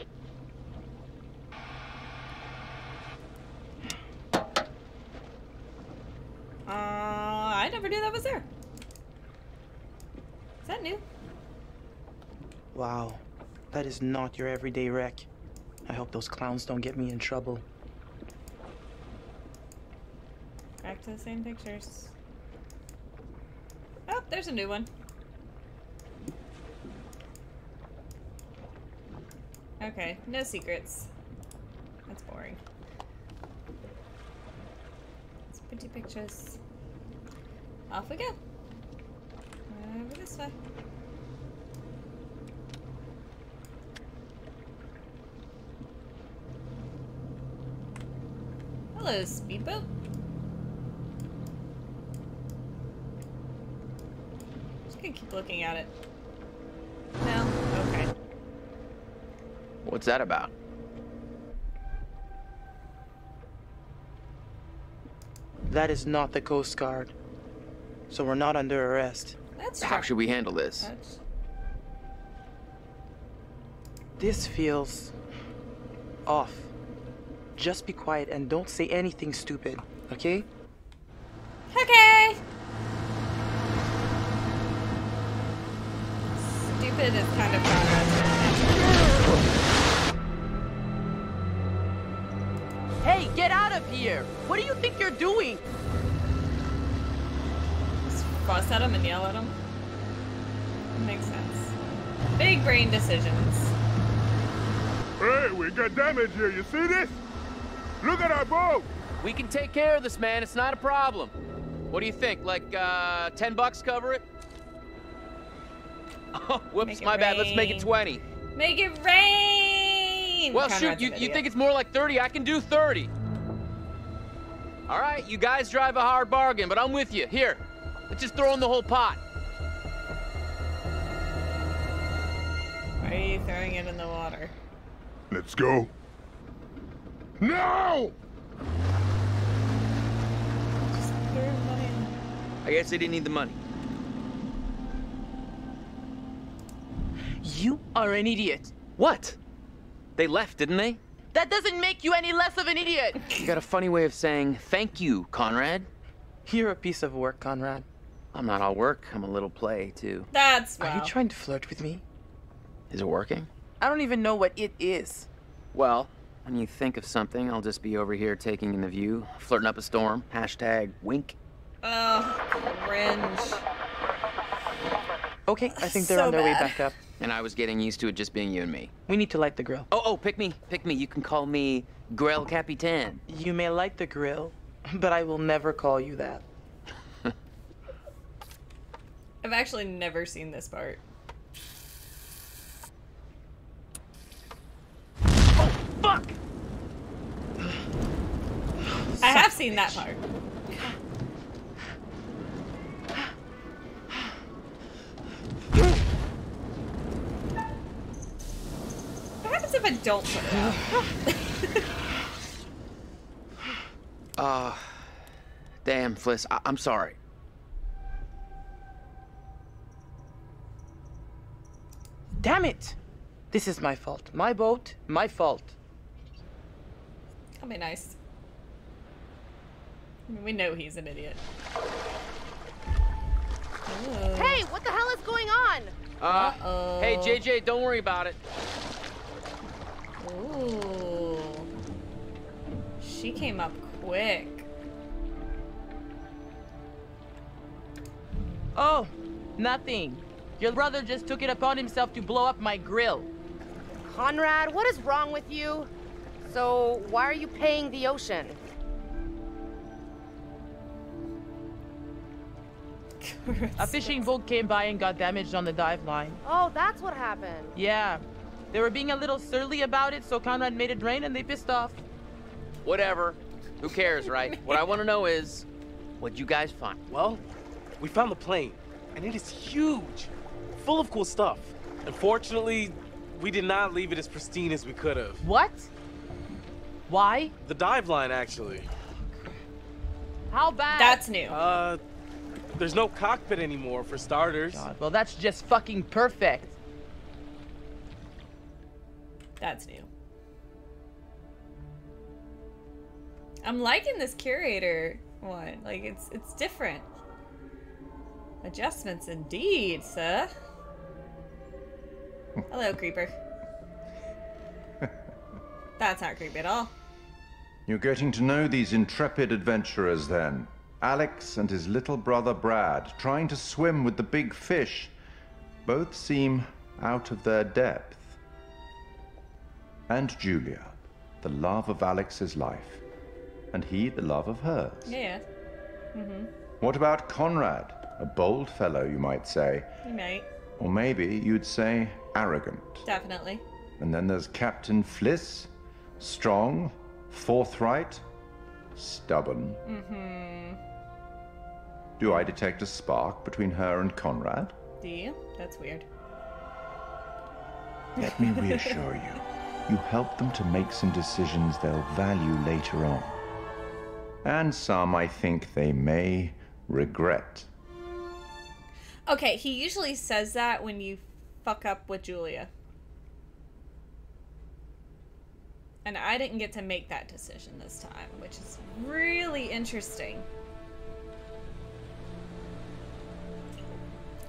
Uh, I never knew that was there. Is that new? Wow. That is not your everyday wreck. I hope those clowns don't get me in trouble. Back to the same pictures. Oh, there's a new one. Okay, no secrets. That's boring. It's pretty pictures. Off we go. Over this way. Hello, speedboat. Just gonna keep looking at it. No? Okay. What's that about? That is not the Coast Guard. So we're not under arrest. That's How should we handle this? That's This feels off. Just be quiet and don't say anything stupid, okay? Okay. Stupid is kind of Conrad's get out of here! What do you think you're doing? Just fuss at him and yell at him. Makes sense. Big brain decisions. Hey, we got damage here. You see this? Look at our boat. We can take care of this, man. It's not a problem. What do you think? Like, uh, 10 bucks cover it? Oh, whoops, Make it my bad. Let's make it 20. Make it rain! Well, Conrad's shoot, you, you think it's more like 30? I can do 30. All right, you guys drive a hard bargain, but I'm with you. Here, let's just throw in the whole pot. Why are you throwing it in the water? Let's go. No! I guess they didn't need the money. You are an idiot. What? They left, didn't they? That doesn't make you any less of an idiot. You got a funny way of saying thank you, Conrad. You're a piece of work, Conrad. I'm not all work. I'm a little play, too. That's Are you trying to flirt with me? Is it working? I don't even know what it is. Well, when you think of something, I'll just be over here taking in the view, flirting up a storm. Hashtag wink. Oh, cringe. Okay, I think they're So on their way back up. And I was getting used to it just being you and me. We need to light the grill. Oh, oh, pick me, pick me. You can call me Grill Capitan. You may light the grill, but I will never call you that. I've actually never seen this part. Oh, Fuck! I have seen that part. happens if I don't put it out? Uh, damn, Fliss. I- I'm sorry. Damn it! This is my fault. My boat, my fault. That'll be nice. I mean, we know he's an idiot. Ooh. Hey, what the hell is going on? Uh, Uh-oh. hey, JJ, don't worry about it. Ooh. She came up quick. Oh, nothing. Your brother just took it upon himself to blow up my grill. Conrad, what is wrong with you? So, why are you paying the ocean? A fishing boat came by and got damaged on the dive line. Oh, that's what happened. Yeah. They were being a little surly about it, so Conrad made it rain and they pissed off. Whatever. Who cares, right? what I want to know is, what'd you guys find? Well, we found the plane, and it is huge, full of cool stuff. Unfortunately, we did not leave it as pristine as we could have. What? Why? The dive line, actually. How bad? That's new. Uh, there's no cockpit anymore, for starters. God, well, that's just fucking perfect. That's new. I'm liking this curator one. Like it's it's different. Adjustments indeed, sir. Hello, creeper. That's not creepy at all. You're getting to know these intrepid adventurers then. Alex and his little brother Brad, trying to swim with the big fish. Both seem out of their depth. And Julia, the love of Alex's life. And he, the love of hers. Yeah. Mm-hmm. What about Conrad? A bold fellow, you might say. You might. Or maybe you'd say arrogant. Definitely. And then there's Captain Fliss. Strong, forthright, stubborn. Mm-hmm. Do I detect a spark between her and Conrad? Do you? That's weird. Let me reassure you. You help them to make some decisions they'll value later on. And some I think they may regret. Okay, he usually says that when you fuck up with Julia. And I didn't get to make that decision this time, which is really interesting.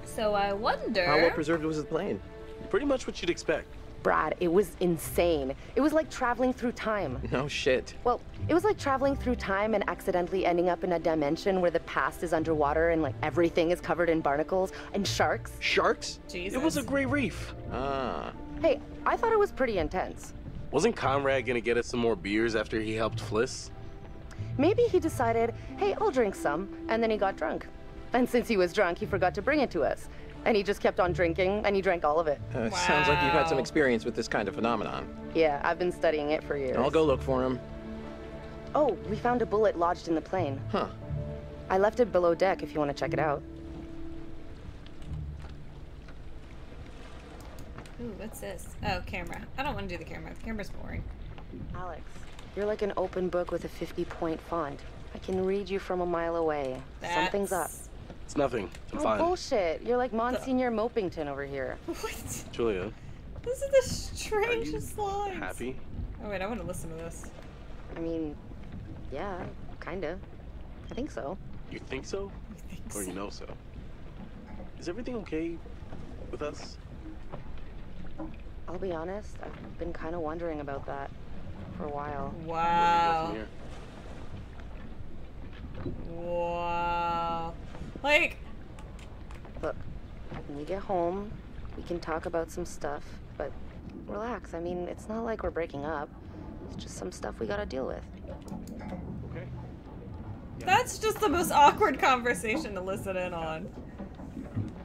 So I wonder. How well preserved was the plane? Pretty much what you'd expect. Brad, it was insane. It was like traveling through time. No shit. Well, it was like traveling through time and accidentally ending up in a dimension where the past is underwater and like everything is covered in barnacles and sharks. Sharks? Jesus. It was a great reef. Ah. Hey, I thought it was pretty intense. Wasn't Conrad gonna get us some more beers after he helped Fliss? Maybe he decided, hey, I'll drink some, and then he got drunk. And since he was drunk, he forgot to bring it to us. And he just kept on drinking, and he drank all of it. Uh, Sounds like you've had some experience with this kind of phenomenon. Yeah, I've been studying it for years. I'll go look for him. Oh, we found a bullet lodged in the plane. Huh. I left it below deck if you want to check it out. Ooh, what's this? Oh, camera. I don't want to do the camera. The camera's boring. Alex, you're like an open book with a 50 point font. I can read you from a mile away. Something's up. It's nothing. I'm oh, fine. bullshit. You're like Monsignor Mopington over here. What? Julia, This is the strangest lines. happy? Oh wait, I want to listen to this. I mean, yeah, kinda. I think so. You think so? or you know so? Is everything okay with us? I'll be honest, I've been kind of wondering about that for a while. Wow. Wow. Like, Look, when we get home, we can talk about some stuff, but relax. I mean, it's not like we're breaking up. It's just some stuff we gotta deal with. okay that's just the most awkward conversation to listen in on.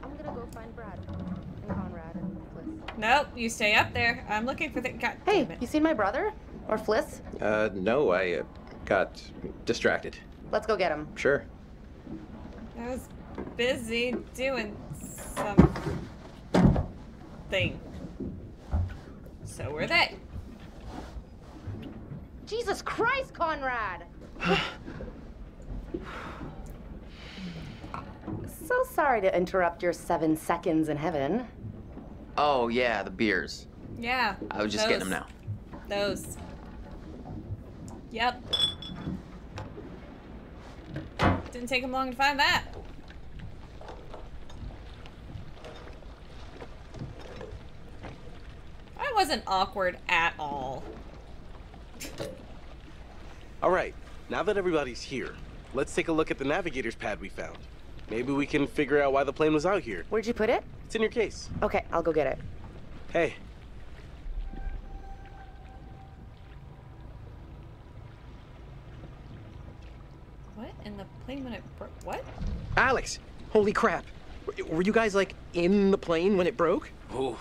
I'm gonna go find Brad and Conrad and Fliss. Nope, you stay up there. I'm looking for the. God Hey, damn it. you seen my brother? Or Fliss? Uh, no, I uh, got distracted. Let's go get him. Sure. I was busy doing some thing. So were they. Jesus Christ, Conrad! so sorry to interrupt your seven seconds in heaven. Oh, yeah, the beers. Yeah. I was just getting them now. Those. Yep. Didn't take him long to find that. I wasn't awkward at all. All right, now that everybody's here, let's take a look at the navigator's pad we found. Maybe we can figure out why the plane was out here. Where'd you put it? It's in your case. Okay, I'll go get it. Hey. What in the plane when it broke? What? Alex, holy crap. Were you guys like in the plane when it broke? Ooh,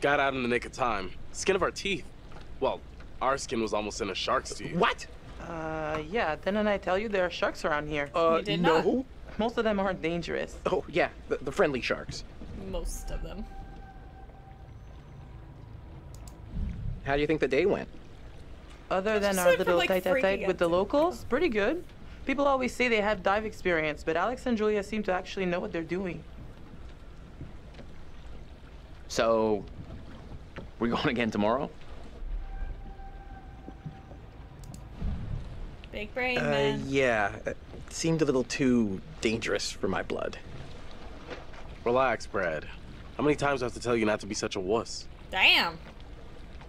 got out in the nick of time. Skin of our teeth. Well, our skin was almost in a shark's teeth. What? Uh, yeah, didn't I tell you there are sharks around here? Uh, You did not. no. Most of them aren't dangerous. Oh, yeah, the, the friendly sharks. Most of them. How do you think the day went? Other than our went from, little like, tete-a-tete freaking with the locals, pretty good. People always say they have dive experience, but Alex and Julia seem to actually know what they're doing. So, we're going again tomorrow? Big brain, Uh, man. yeah. It seemed a little too dangerous for my blood. Relax, Brad. How many times do I have to tell you not to be such a wuss? Damn.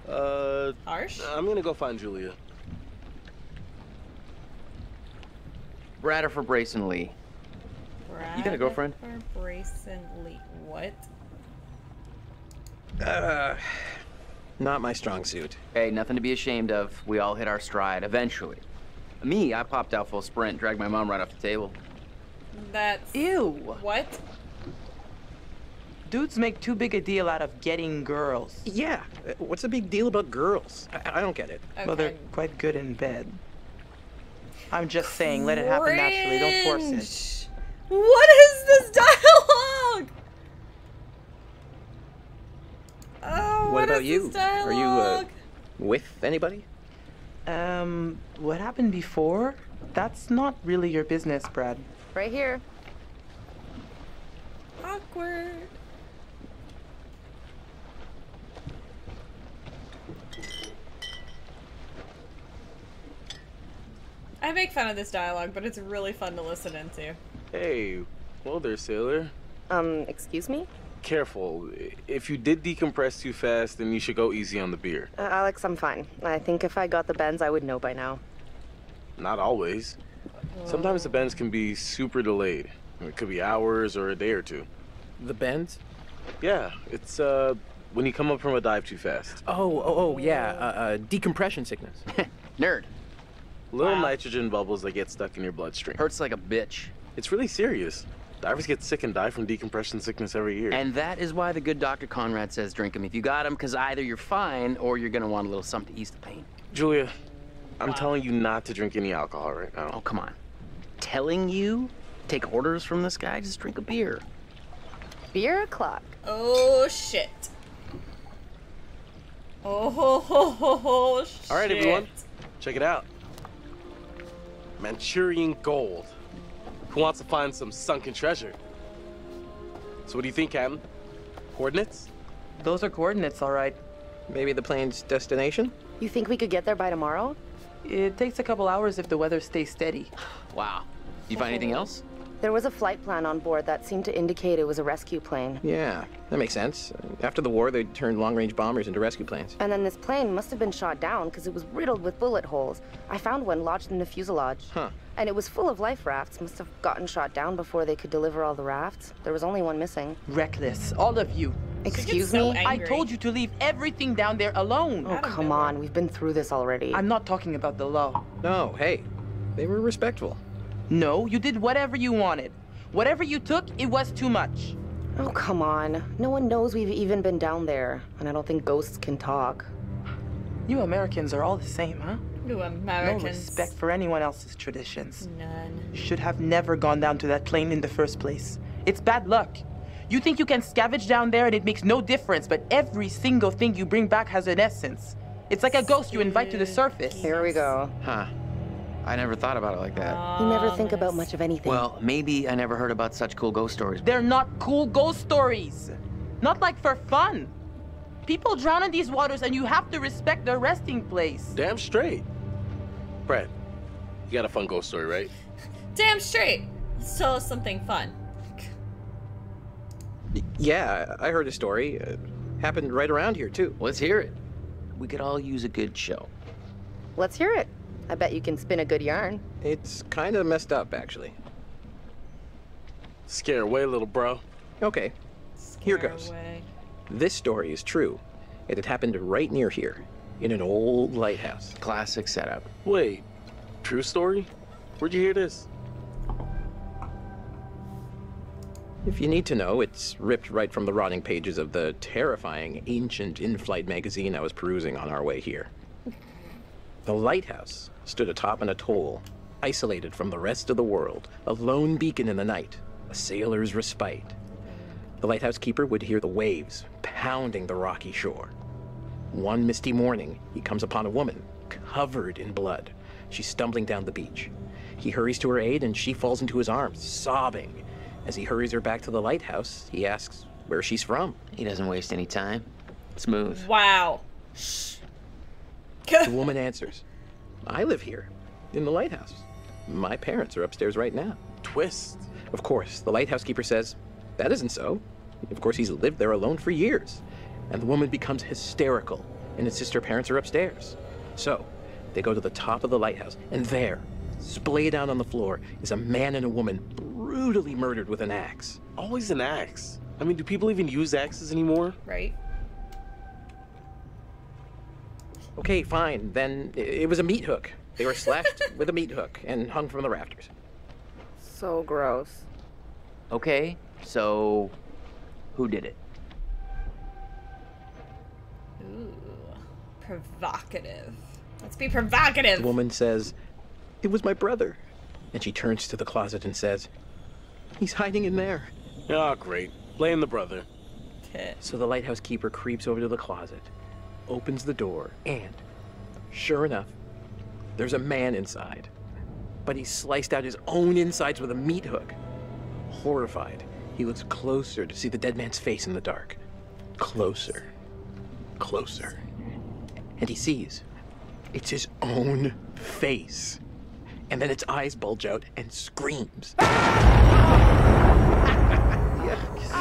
Uh, Harsh. I'm gonna go find Julia. Brad or for Brayson Lee? You got a girlfriend? For Brayson Lee. What? Uh, not my strong suit. Hey, nothing to be ashamed of. We all hit our stride eventually. Me, I popped out full sprint, dragged my mom right off the table. That's. Ew. What? Dudes make too big a deal out of getting girls. Yeah. uh, What's the big deal about girls? I, I don't get it. Well, they're quite good in bed. I'm just saying, let it happen naturally. Don't force it. What is this dialogue? Oh, what, what about is you? this Are you uh, with anybody? Um, what happened before? That's not really your business, Brad. Right here. Awkward. I make fun of this dialogue, but it's really fun to listen into. Hey, well there, sailor. Um, excuse me? Careful. If you did decompress too fast, then you should go easy on the beer. Uh, Alex, I'm fine. I think if I got the bends, I would know by now. Not always. Sometimes the bends can be super delayed. It could be hours or a day or two. The bends? Yeah, it's uh when you come up from a dive too fast. Oh, oh, oh yeah. Uh, uh, decompression sickness. Nerd. Little nitrogen bubbles that get stuck in your bloodstream. Hurts like a bitch. It's really serious. Divers get sick and die from decompression sickness every year. And that is why the good Dr. Conrad says drink them if you got them, because either you're fine or you're going to want a little something to ease the pain. Julia, I'm telling you not to drink any alcohol right now. Oh, come on. Telling you? Take orders from this guy? Just drink a beer. Beer o'clock. Oh shit. Oh ho ho ho ho shit. All right, everyone, check it out. Manchurian gold. Who wants to find some sunken treasure? So what do you think, Captain? Coordinates? Those are coordinates, all right. Maybe the plane's destination? You think we could get there by tomorrow? It takes a couple hours if the weather stays steady. Wow. You find anything else? There was a flight plan on board that seemed to indicate it was a rescue plane. Yeah, that makes sense. After the war, they turned long-range bombers into rescue planes. And then this plane must have been shot down because it was riddled with bullet holes. I found one lodged in the fuselage. Huh. And it was full of life rafts. Must have gotten shot down before they could deliver all the rafts. There was only one missing. Reckless, all of you. Excuse me? I told you to leave everything down there alone. Oh, come on. We've been through this already. I'm not talking about the law. No, hey, they were respectful. No, you did whatever you wanted. Whatever you took, it was too much. Oh, come on. No one knows we've even been down there. And I don't think ghosts can talk. You Americans are all the same, huh? You Americans. No respect for anyone else's traditions. None. You should have never gone down to that plane in the first place. It's bad luck. You think you can scavenge down there and it makes no difference, but every single thing you bring back has an essence. It's like a ghost you invite to the surface. Here we go. Huh. I never thought about it like that. You never think about much of anything. Well, maybe I never heard about such cool ghost stories. They're not cool ghost stories. Not like for fun. People drown in these waters and you have to respect their resting place. Damn straight. Brad, you got a fun ghost story, right? Damn straight. Let's tell us something fun. Yeah, I heard a story. Uh, happened right around here, too. Let's hear it. We could all use a good show. Let's hear it. I bet you can spin a good yarn. It's kind of messed up, actually. Scare away, little bro. Okay, here goes. This story is true. It had happened right near here, in an old lighthouse. Classic setup. Wait, true story? Where'd you hear this? If you need to know, it's ripped right from the rotting pages of the terrifying ancient in-flight magazine I was perusing on our way here. The lighthouse stood atop an atoll, isolated from the rest of the world, a lone beacon in the night, a sailor's respite. The lighthouse keeper would hear the waves pounding the rocky shore. One misty morning, he comes upon a woman covered in blood. She's stumbling down the beach. He hurries to her aid and she falls into his arms, sobbing. As he hurries her back to the lighthouse, he asks where she's from. He doesn't waste any time. Smooth. Wow. Shh. The woman answers, I live here, in the lighthouse. My parents are upstairs right now. Twist. Of course, the lighthouse keeper says, That isn't so. Of course, he's lived there alone for years. And the woman becomes hysterical and insists her parents are upstairs. So, they go to the top of the lighthouse, and there, splayed out on the floor, is a man and a woman brutally murdered with an axe. Always an axe. I mean, do people even use axes anymore? Right. Okay, fine. Then it was a meat hook. They were slashed with a meat hook and hung from the rafters. So gross. Okay, so who did it? Ooh. Provocative. Let's be provocative. The woman says, It was my brother. And she turns to the closet and says, He's hiding in there. Oh, great. Blame the brother. Okay. So the lighthouse keeper creeps over to the closet, opens the door, and sure enough, there's a man inside. But he sliced out his own insides with a meat hook. Horrified, he looks closer to see the dead man's face in the dark. Closer. Closer. And he sees it's his own face. And then its eyes bulge out and screams.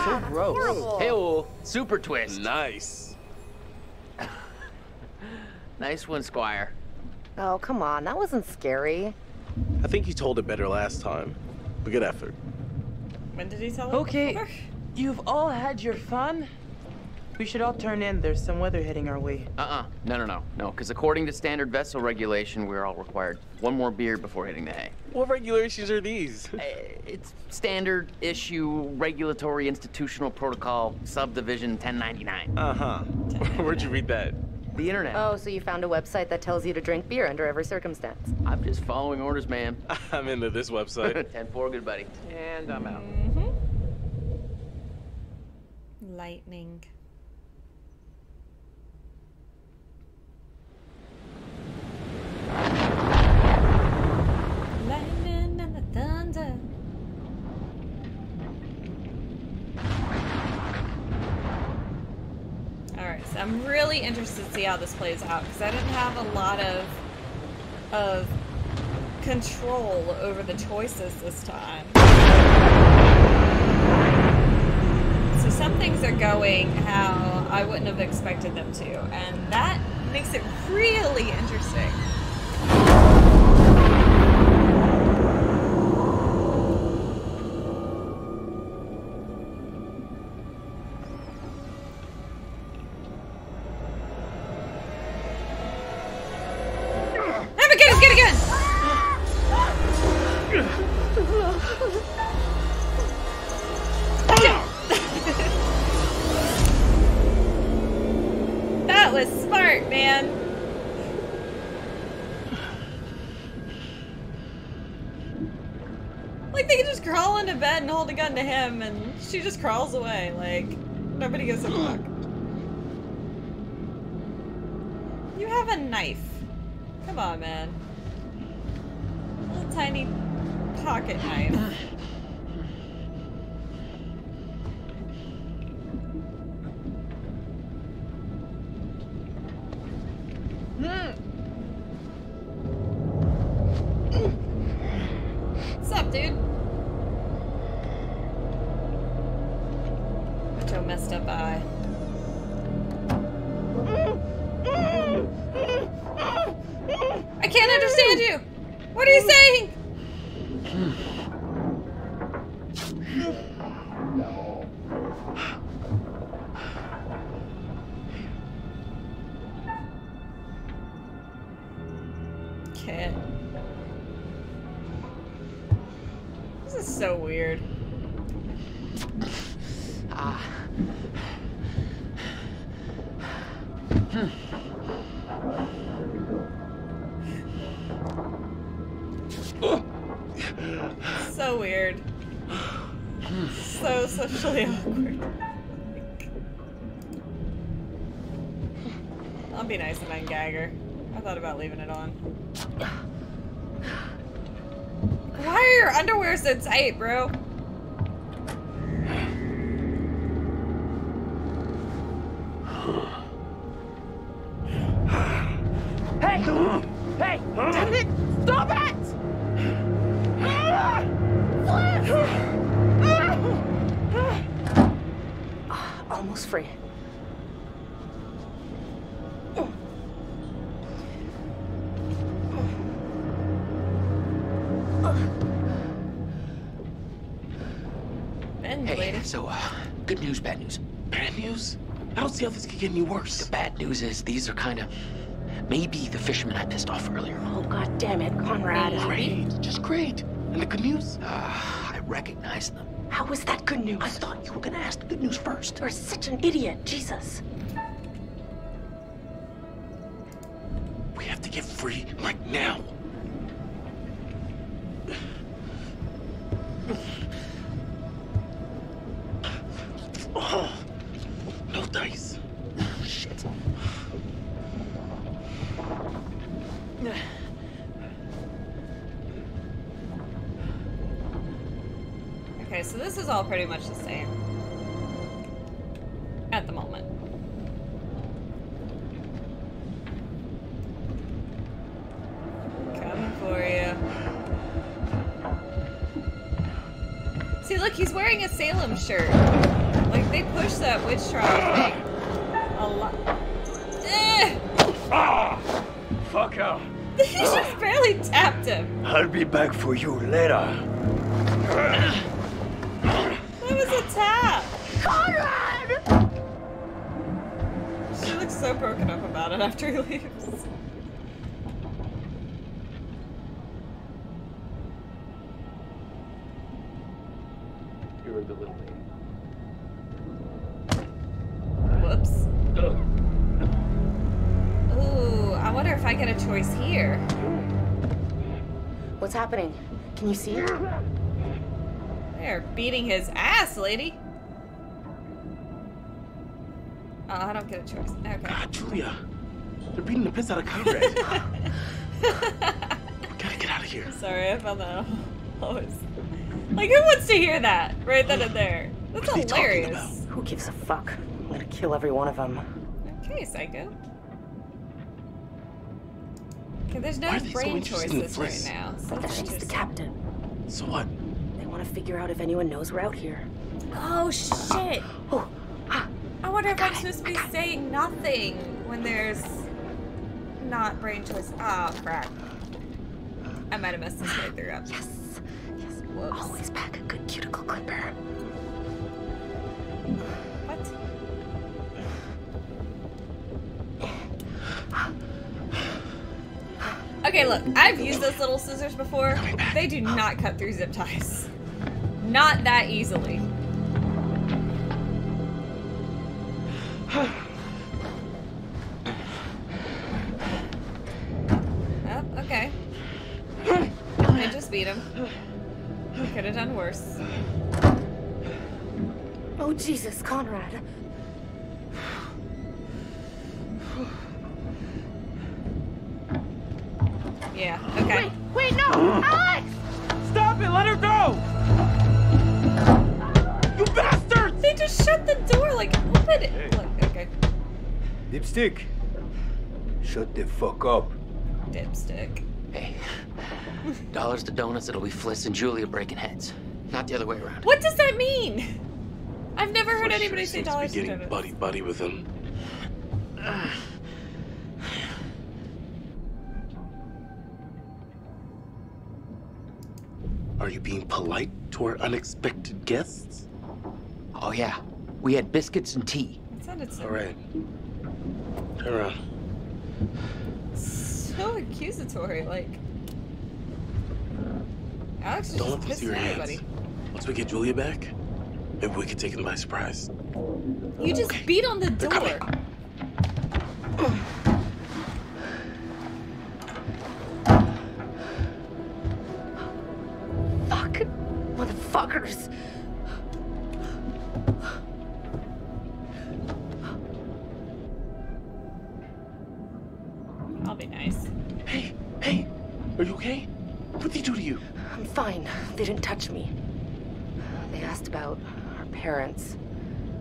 So gross. Hey, oh, super twist. Nice. Nice one, Squire. Oh, come on. That wasn't scary. I think you told it better last time. But good effort. When did he tell it Okay, before? you've all had your fun. We should all turn in. There's some weather heading our way. Uh-uh. No, no, no. No, because according to standard vessel regulation, we're all required one more beer before hitting the hay. What regulations are these? It's standard issue regulatory institutional protocol subdivision 1099. Uh-huh. Where'd you read that? The internet. Oh, so you found a website that tells you to drink beer under every circumstance. I'm just following orders, ma'am. I'm into this website. 10-4, good buddy. And I'm out. Mm-hmm. Lightning. Lightning and the thunder. I'm really interested to see how this plays out because I didn't have a lot of of control over the choices this time. So some things are going how I wouldn't have expected them to, and that makes it really interesting. To him, and she just crawls away. Like nobody gives a fuck. You have a knife. Come on, man. A little tiny pocket knife. Can't. This is so weird. Ah. So weird. So socially awkward. I'll be nice and ungag her. Thought about leaving it on. Why are your underwear so tight, bro? Get any worse. The bad news is these are kind of maybe the fishermen I pissed off earlier. Oh, god damn it, Conrad. Great, just great. And the good news? Uh, I recognize them. How was that good news? I thought you were gonna ask the good news first. You're such an idiot. Jesus. We have to get free right now. Happening? Can you see it? They're beating his ass, lady. Oh, I don't get a choice. Okay. Ah, Julia. They're beating the piss out of Conrad. we gotta get out of here. Sorry, I found that always. Like, who wants to hear that right then and there? That's What are they talking hilarious. Who gives a fuck? I'm gonna kill every one of them. Okay, psycho. Okay, there's no Why are they so brain interested in choices right now. So But that's she's the captain. So what? They want to figure out if anyone knows we're out here. Oh shit! Oh, ah. I wonder if I'm supposed to be saying nothing when there's not brain choice. Oh crap! I might have messed this right through up. Yes, yes. Whoops. Always pack a good cuticle clipper. What? Ah. Okay, look, I've used those little scissors before. They do not cut through zip ties. Not that easily. Oh, okay. I just beat him. Could have done worse. Oh, Jesus, Conrad. Yeah, okay. Wait, wait, no! Alex! Stop it! Let her go! You bastard! They just shut the door, like, open it. Look, okay. Dipstick. Shut the fuck up. Dipstick. Hey, Dollars to donuts, it'll be Fliss and Julia breaking heads. Not the other way around. What does that mean? I've never heard Fliss anybody sure say seems to be dollars to getting buddy buddy with him. Are you being polite to our unexpected guests? Oh, yeah. We had biscuits and tea. That sounded so, All right. Turn around. so accusatory. Like, Alex is Don't just let this pissing through your everybody. hands. Once we get Julia back, maybe we could take them by surprise. You just beat on the door. Fuck. Motherfuckers. I'll be nice. Hey, hey, are you okay? What did they do to you? I'm fine. They didn't touch me. They asked about our parents,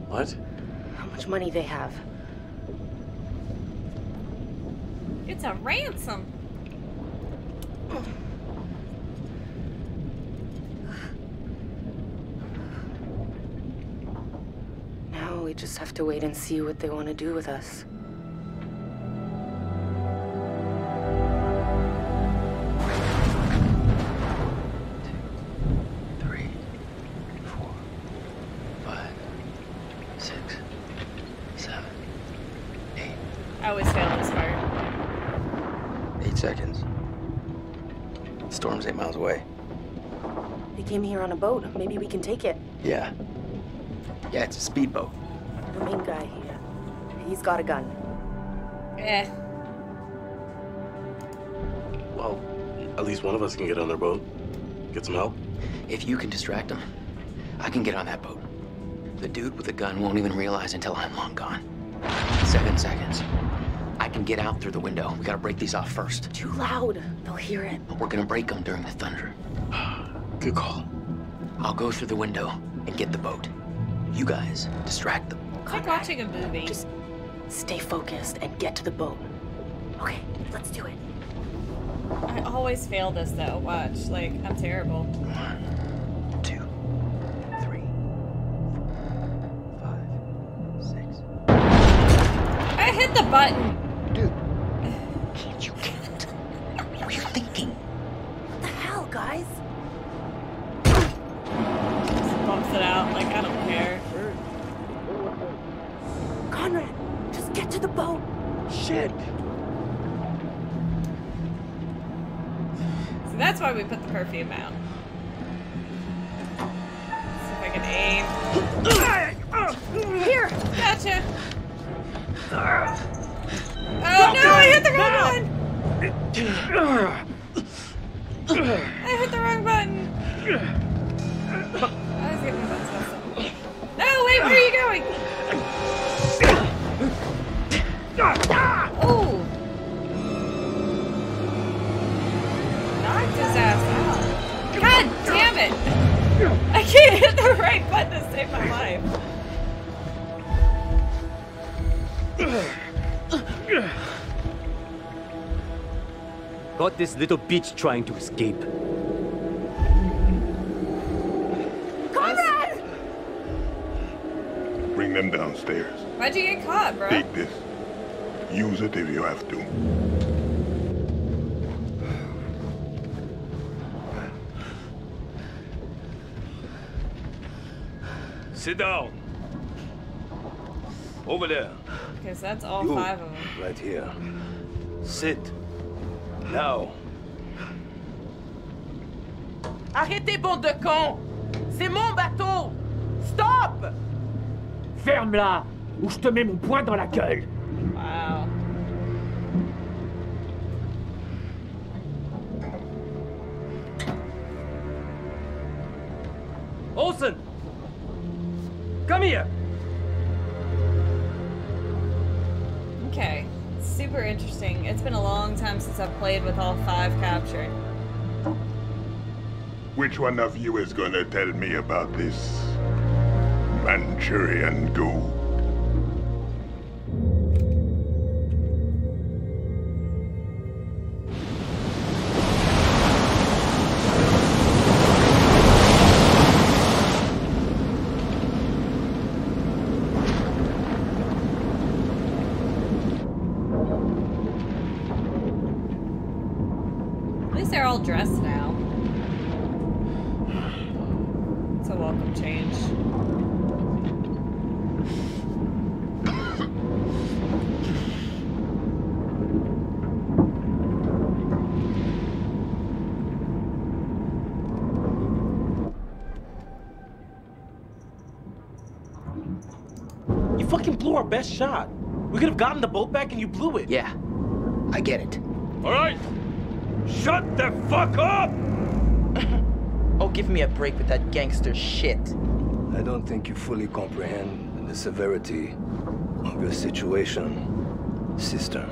What? how much money they have. It's a ransom. Now we just have to wait and see what they want to do with us. Three, four, five, six, seven, eight. I always fail this part. Eight seconds. Storm's eight miles away. They came here on a boat. Maybe we can take it. Yeah. Yeah, it's a speedboat. The main guy here. He's got a gun. Eh. Well, at least one of us can get on their boat. Get some help. If you can distract them, I can get on that boat. The dude with the gun won't even realize until I'm long gone. Seven seconds. I can get out through the window. We gotta break these off first. Too loud. They'll hear it. But we're gonna break them during the thunder. Good call. I'll go through the window and get the boat. You guys distract them. It's like watching a movie. Just stay focused and get to the boat. Okay, let's do it. I always fail this though. Watch, like I'm terrible. One, two, three, five, six. I hit the button. Shit. So that's why we put the perfume out. See if I can aim. Here. Gotcha. Oh no! I hit the wrong one. I hit the wrong button. I was getting my messed. No, wait, where are you going? The right button to save my life. Got this little bitch trying to escape. Conrad! Bring them downstairs. Why'd you get caught, bro? Take this. Use it if you have to. Sit down. Over there. Because that's all You, five of them. Right here. Sit. Now. Arrêtez, bande de cons! C'est mon bateau! Stop! Ferme-la ou je te mets mon poing dans la gueule. Wow. Olsen! It's been a long time since I've played with all five captured. Which one of you is gonna tell me about this Manchurian goo? Best shot. We could have gotten the boat back and you blew it. Yeah, I get it. All right. Shut the fuck up! Oh, give me a break with that gangster shit. I don't think you fully comprehend the severity of your situation, sister.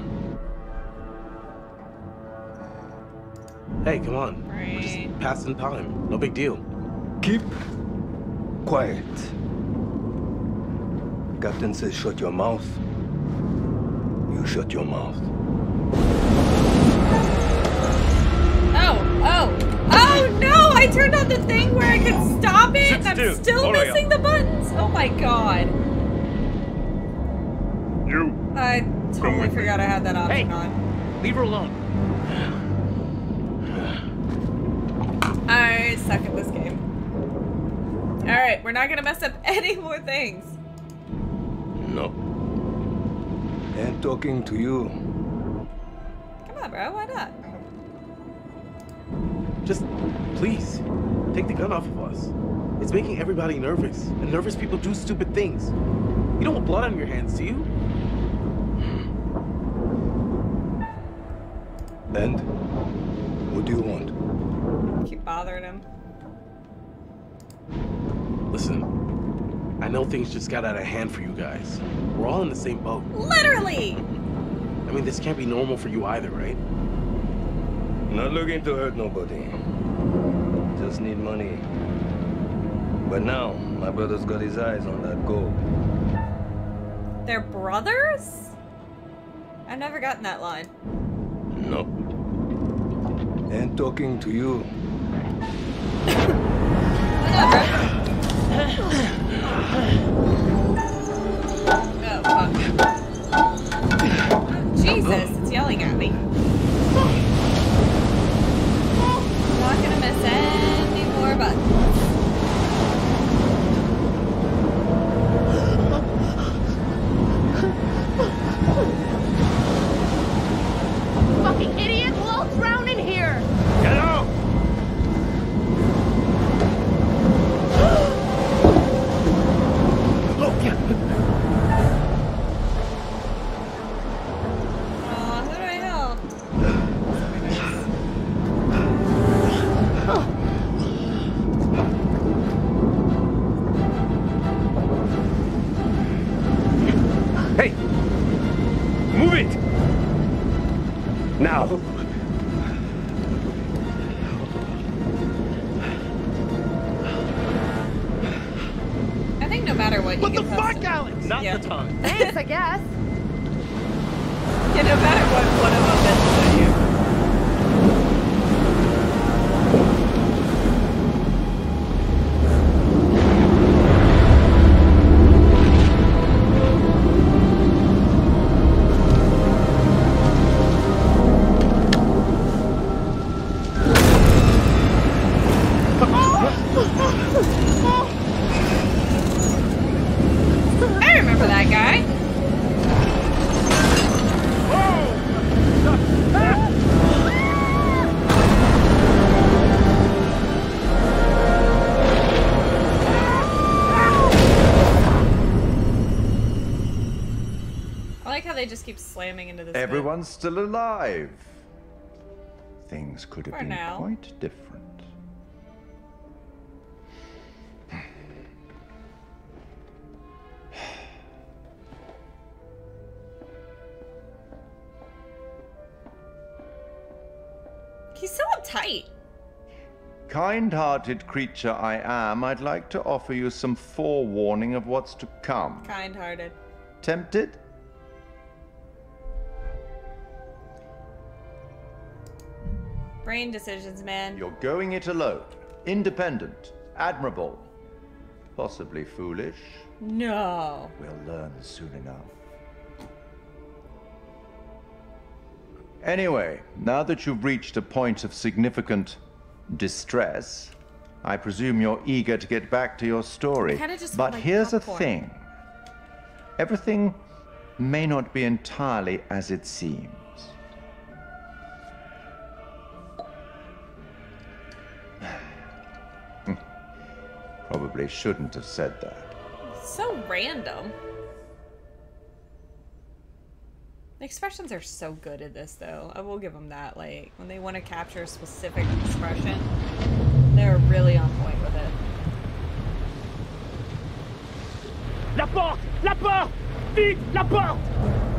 Hey, come on. We're just passing time. No big deal. Keep quiet. Captain says shut your mouth. You shut your mouth. Oh, oh, oh no! I turned on the thing where I could stop it, and I'm still. still missing the buttons. Oh my god! You. I totally with me. forgot I had that option on. Leave her alone. I suck at this game. All right, we're not gonna mess up any more things. No. And talking to you. Come on, bro. Why not? Just, please, take the gun off of us. It's making everybody nervous, and nervous people do stupid things. You don't want blood on your hands, do you? And what do you want? Keep bothering him. I know things just got out of hand for you guys. We're all in the same boat. Literally. I mean, this can't be normal for you either, right? Not looking to hurt nobody. Just need money. But now, my brother's got his eyes on that gold. They're brothers? I've never gotten that line. No. And talking to you. Jesus, it's yelling at me. Not gonna miss any more. Slamming into this. Everyone's still alive. Things could have For been now. quite different. He's so uptight. Kind hearted creature I am, I'd like to offer you some forewarning of what's to come. Kind-hearted. Tempted? Brain decisions, man. You're going it alone. Independent. Admirable. Possibly foolish. No. We'll learn soon enough. Anyway, now that you've reached a point of significant distress, I presume you're eager to get back to your story. I kinda just but here's a thing everything may not be entirely as it seems. Probably shouldn't have said that. So random. The expressions are so good at this, though. I will give them that. Like, when they want to capture a specific expression, they're really on point with it. La porte La porte Vite La porte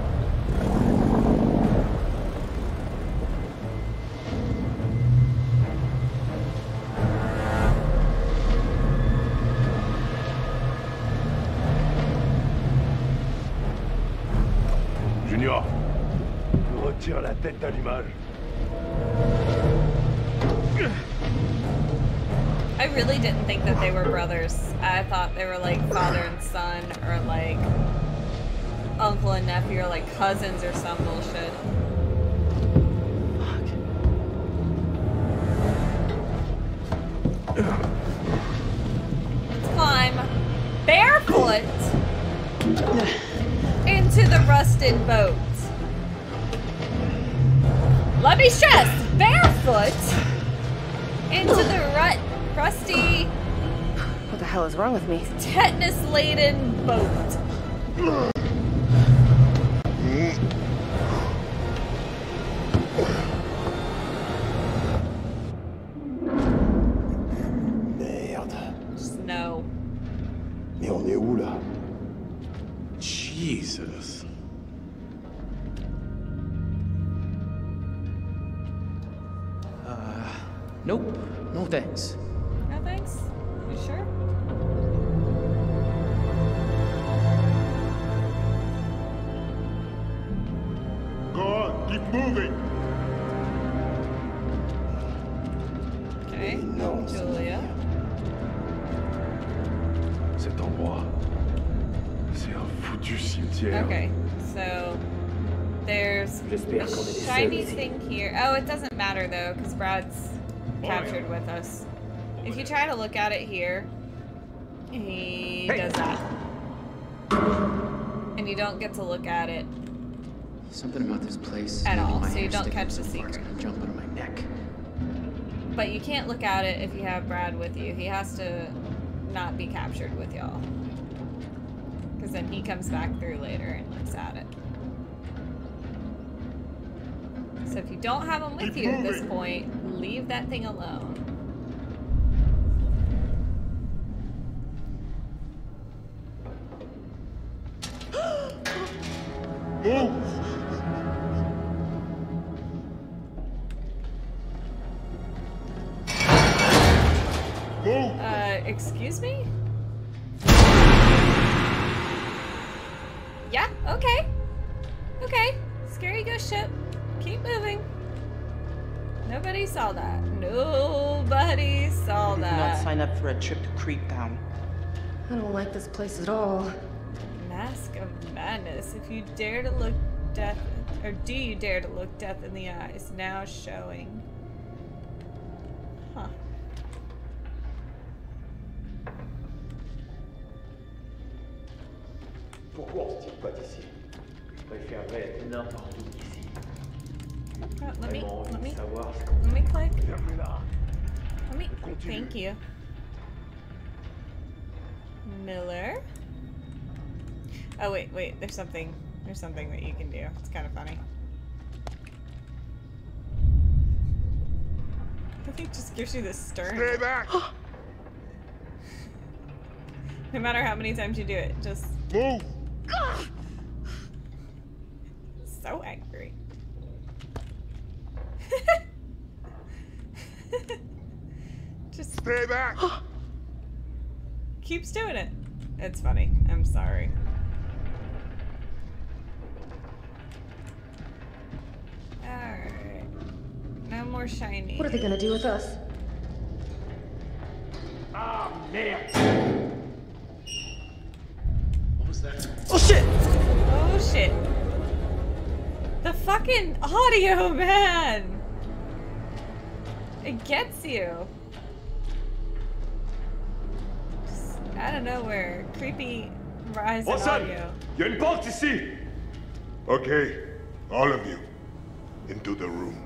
I really didn't think that they were brothers. I thought they were like father and son, or like uncle and nephew, or like cousins, or some bullshit. Climb barefoot into the rusted boat. Let me stress, barefoot into the rut, rusty, What the hell is wrong with me? tetanus-laden boat. Mm. Brad's captured with us. If you try to look at it here, he does that. And you don't get to look at it Something about this place. At all, so you don't catch the so it's secret. gonna Jump out of my neck. But you can't look at it if you have Brad with you. He has to not be captured with y'all. Because then he comes back through later and looks at it. So if you don't have them with Keep you at this point, leave that thing alone. Move! Uh, excuse me? Yeah, okay. Okay. Scary ghost ship. Keep moving. Nobody saw that. Nobody saw that. Did not sign up for a trip to Creeptown. I don't like this place at all. Mask of Madness. If you dare to look death, or do you dare to look death in the eyes? Now showing. Huh. Pourquoi on se tire pas d'ici Je préférerais être n'importe où d'ici. Oh, let me, let me, savoir ce qu'on let me click. Let me, thank you. Miller. Oh wait, wait. There's something. There's something that you can do. It's kind of funny. I think it just gives you this stern. Stay back! No matter how many times you do it, just Move! so angry. just Stay back! keeps doing it. It's funny. I'm sorry. Alright. No more shiny. What are they gonna do with us? Ah, merde! What was that? Oh shit! Oh shit. The fucking audio, man! It gets you. Just out of nowhere. Creepy rise in Watson, audio. il y a une porte ici. Okay, all of you, into the room.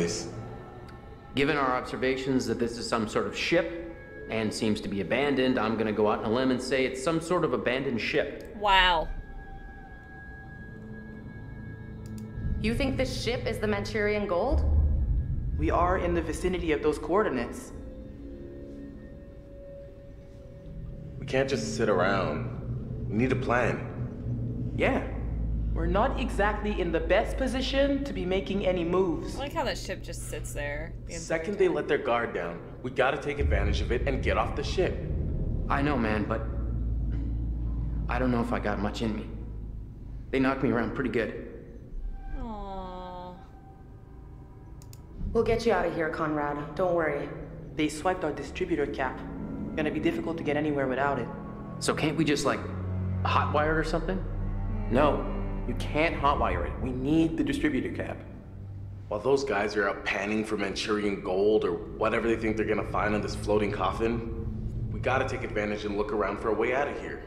Place? Given our observations that this is some sort of ship and seems to be abandoned, I'm gonna go out on a limb and say it's some sort of abandoned ship. Wow. You think this ship is the Manchurian gold? We are in the vicinity of those coordinates. We can't just sit around. We need a plan. Yeah. We're not exactly in the best position to be making any moves. I like how that ship just sits there. The second they let their guard down, we gotta take advantage of it and get off the ship. I know, man, but I don't know if I got much in me. They knocked me around pretty good. Aww. We'll get you out of here, Conrad. Don't worry. They swiped our distributor cap. Gonna be difficult to get anywhere without it. So can't we just like hotwire it or something? Hmm. No, you can't hotwire it. We need the distributor cap. While those guys are out panning for Manchurian gold or whatever they think they're gonna find on this floating coffin, we gotta take advantage and look around for a way out of here.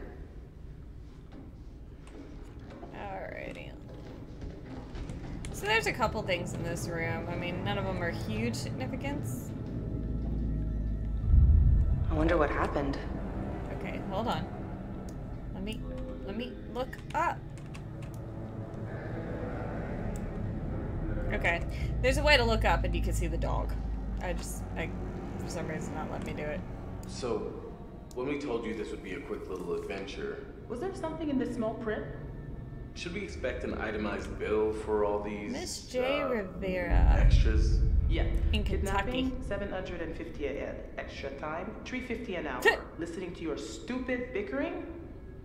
Alrighty. So there's a couple things in this room. I mean, none of them are huge significance. I wonder what happened. Okay, hold on. Let me let me look up. Okay. There's a way to look up and you can see the dog. I just I for some reason not let me do it. So, when we told you this would be a quick little adventure, Was there something in the small print? should we expect an itemized bill for all these Miss J. uh, Rivera. extras? Yeah. In Kidnapping, Kentucky. 750 a head. Extra time, 350 an hour. Listening to your stupid bickering,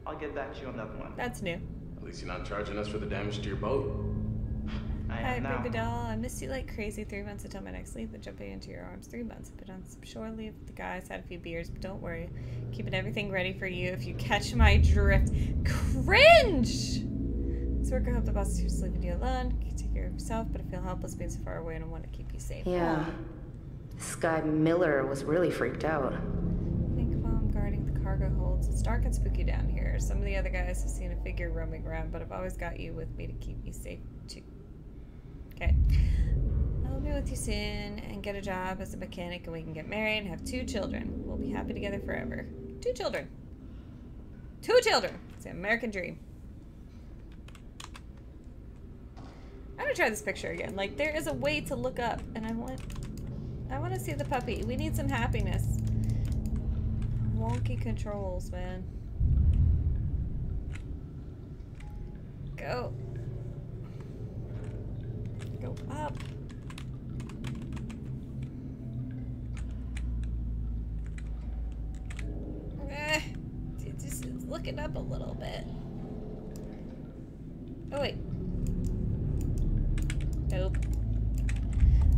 I'll get back to you on that one. That's new. At least you're not charging us for the damage to your boat. I Hi, am now. baby doll. I missed you like crazy. Three months until my next leave, but jumping into your arms. Three months. have Been on some shore leave. The guys had a few beers, but don't worry. Keeping everything ready for you if you catch my drift. Cringe! This work, I hope the boss is just leaving you alone. You can take care of yourself, but I feel helpless being so far away and I want to keep you safe. Yeah. This guy Miller was really freaked out. Think while I'm guarding the cargo holds. It's dark and spooky down here. Some of the other guys have seen a figure roaming around, but I've always got you with me to keep me safe too. Okay. I'll be with you soon and get a job as a mechanic and we can get married and have two children. We'll be happy together forever. Two children. Two children. It's the American dream. I'm gonna try this picture again. Like there is a way to look up and I want I wanna see the puppy. We need some happiness. Wonky controls, man. Go. Go up. Eh, just it's looking up a little bit. Oh wait. Nope.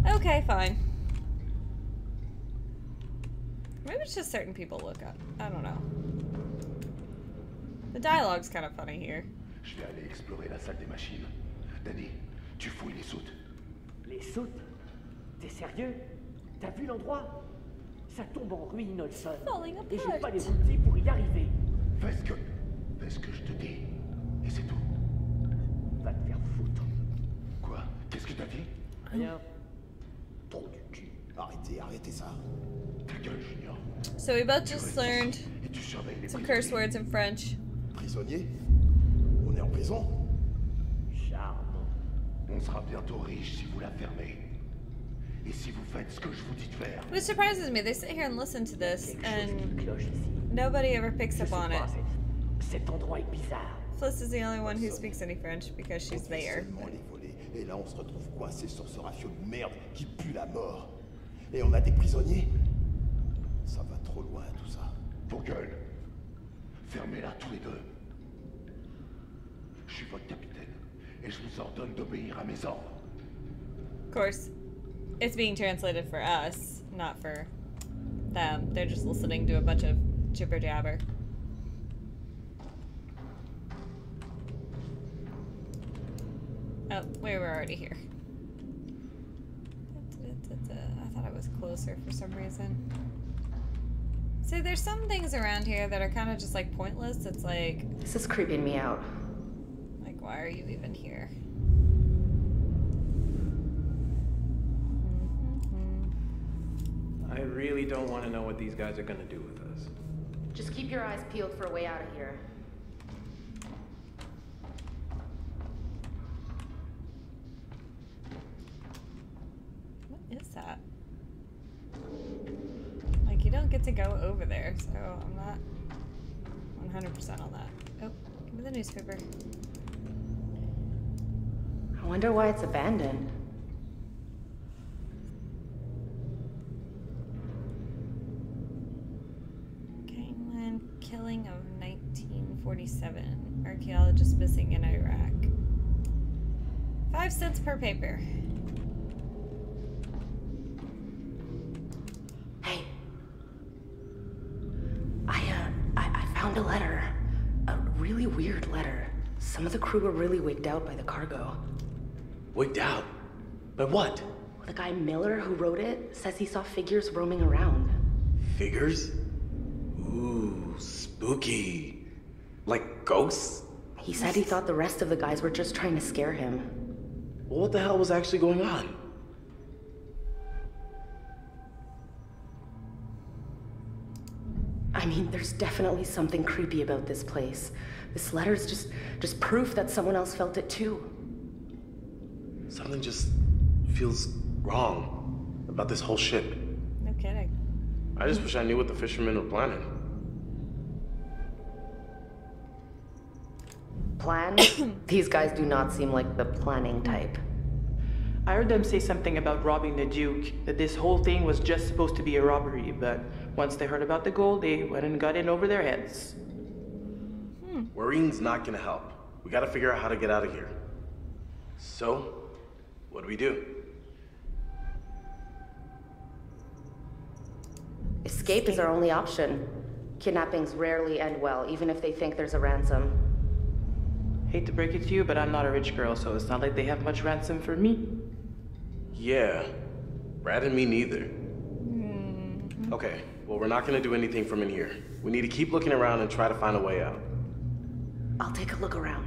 Okay, fine. Maybe it's just certain people look up. I don't know. The dialogue's kind of funny here. Je vais aller explorer la salle des machines. Danny, tu fouilles les soutes. Les soutes? T'es sérieux? T'as vu l'endroit? Ça tombe en ruine, Olson. Et j'ai pas les outils pour y arriver. Fais ce que. Fais ce que je te dis. Et c'est tout. Va te faire foutre. Quoi? Qu'est-ce que t'as dit? Rien. Trop du cul. Arrêtez, arrêtez ça. Ta gueule, Junior. So we both just learned some curse words in French. Prisonnier On est en prison. On sera bientôt riche si vous la fermez. Et si vous faites ce que je vous dis de faire. Which surprises me. They sit here and listen to this, and nobody ever picks up on it. Cet endroit est bizarre. Fliss is the only one who speaks any French because she's there. Et là, on se retrouve coincé sur ce ratio de merde qui pue la mort. Et on a des prisonniers? Ça va trop loin, tout ça. Vos gueules. Fermez-la tous les deux. Je suis votre capitaine. Et je vous ordonne d'obéir à mes ordres. Of course, it's being translated for us, not for them. They're just listening to a bunch of jibber jabber. Oh, we were already here. I thought I was closer for some reason. See, there's some things around here that are kind of just like pointless. It's like, This is creeping me out. like, why are you even here? I really don't want to know what these guys are going to do with us. Just keep your eyes peeled for a way out of here. What is that? Like, you don't get to go over there, so I'm not 100% on that. Oh, give me the newspaper. I wonder why it's abandoned. Gangland killing of 1947. Archaeologist missing in Iraq. Five cents per paper. Hey. I, uh, I, I found a letter. A really weird letter. Some of the crew were really wigged out by the cargo. Wigged out? By what? The guy Miller who wrote it says he saw figures roaming around. Figures? Ooh, spooky. Like ghosts? He said he thought the rest of the guys were just trying to scare him. Well, what the hell was actually going on? I mean, there's definitely something creepy about this place. This letter's just just proof that someone else felt it too. Something just feels wrong about this whole ship. No kidding. I just wish I knew what the fishermen were planning. Plan? These guys do not seem like the planning type. I heard them say something about robbing the Duke, that this whole thing was just supposed to be a robbery, but once they heard about the gold, they went and got in over their heads. Hmm. Worrying's not gonna help. We gotta figure out how to get out of here. So, what do we do? Escape is our only option. Kidnappings rarely end well, even if they think there's a ransom. Hate to break it to you, but I'm not a rich girl, so it's not like they have much ransom for me. Yeah, Brad and me neither. Hmm. Okay, well, we're not gonna do anything from in here. We need to keep looking around and try to find a way out. I'll take a look around.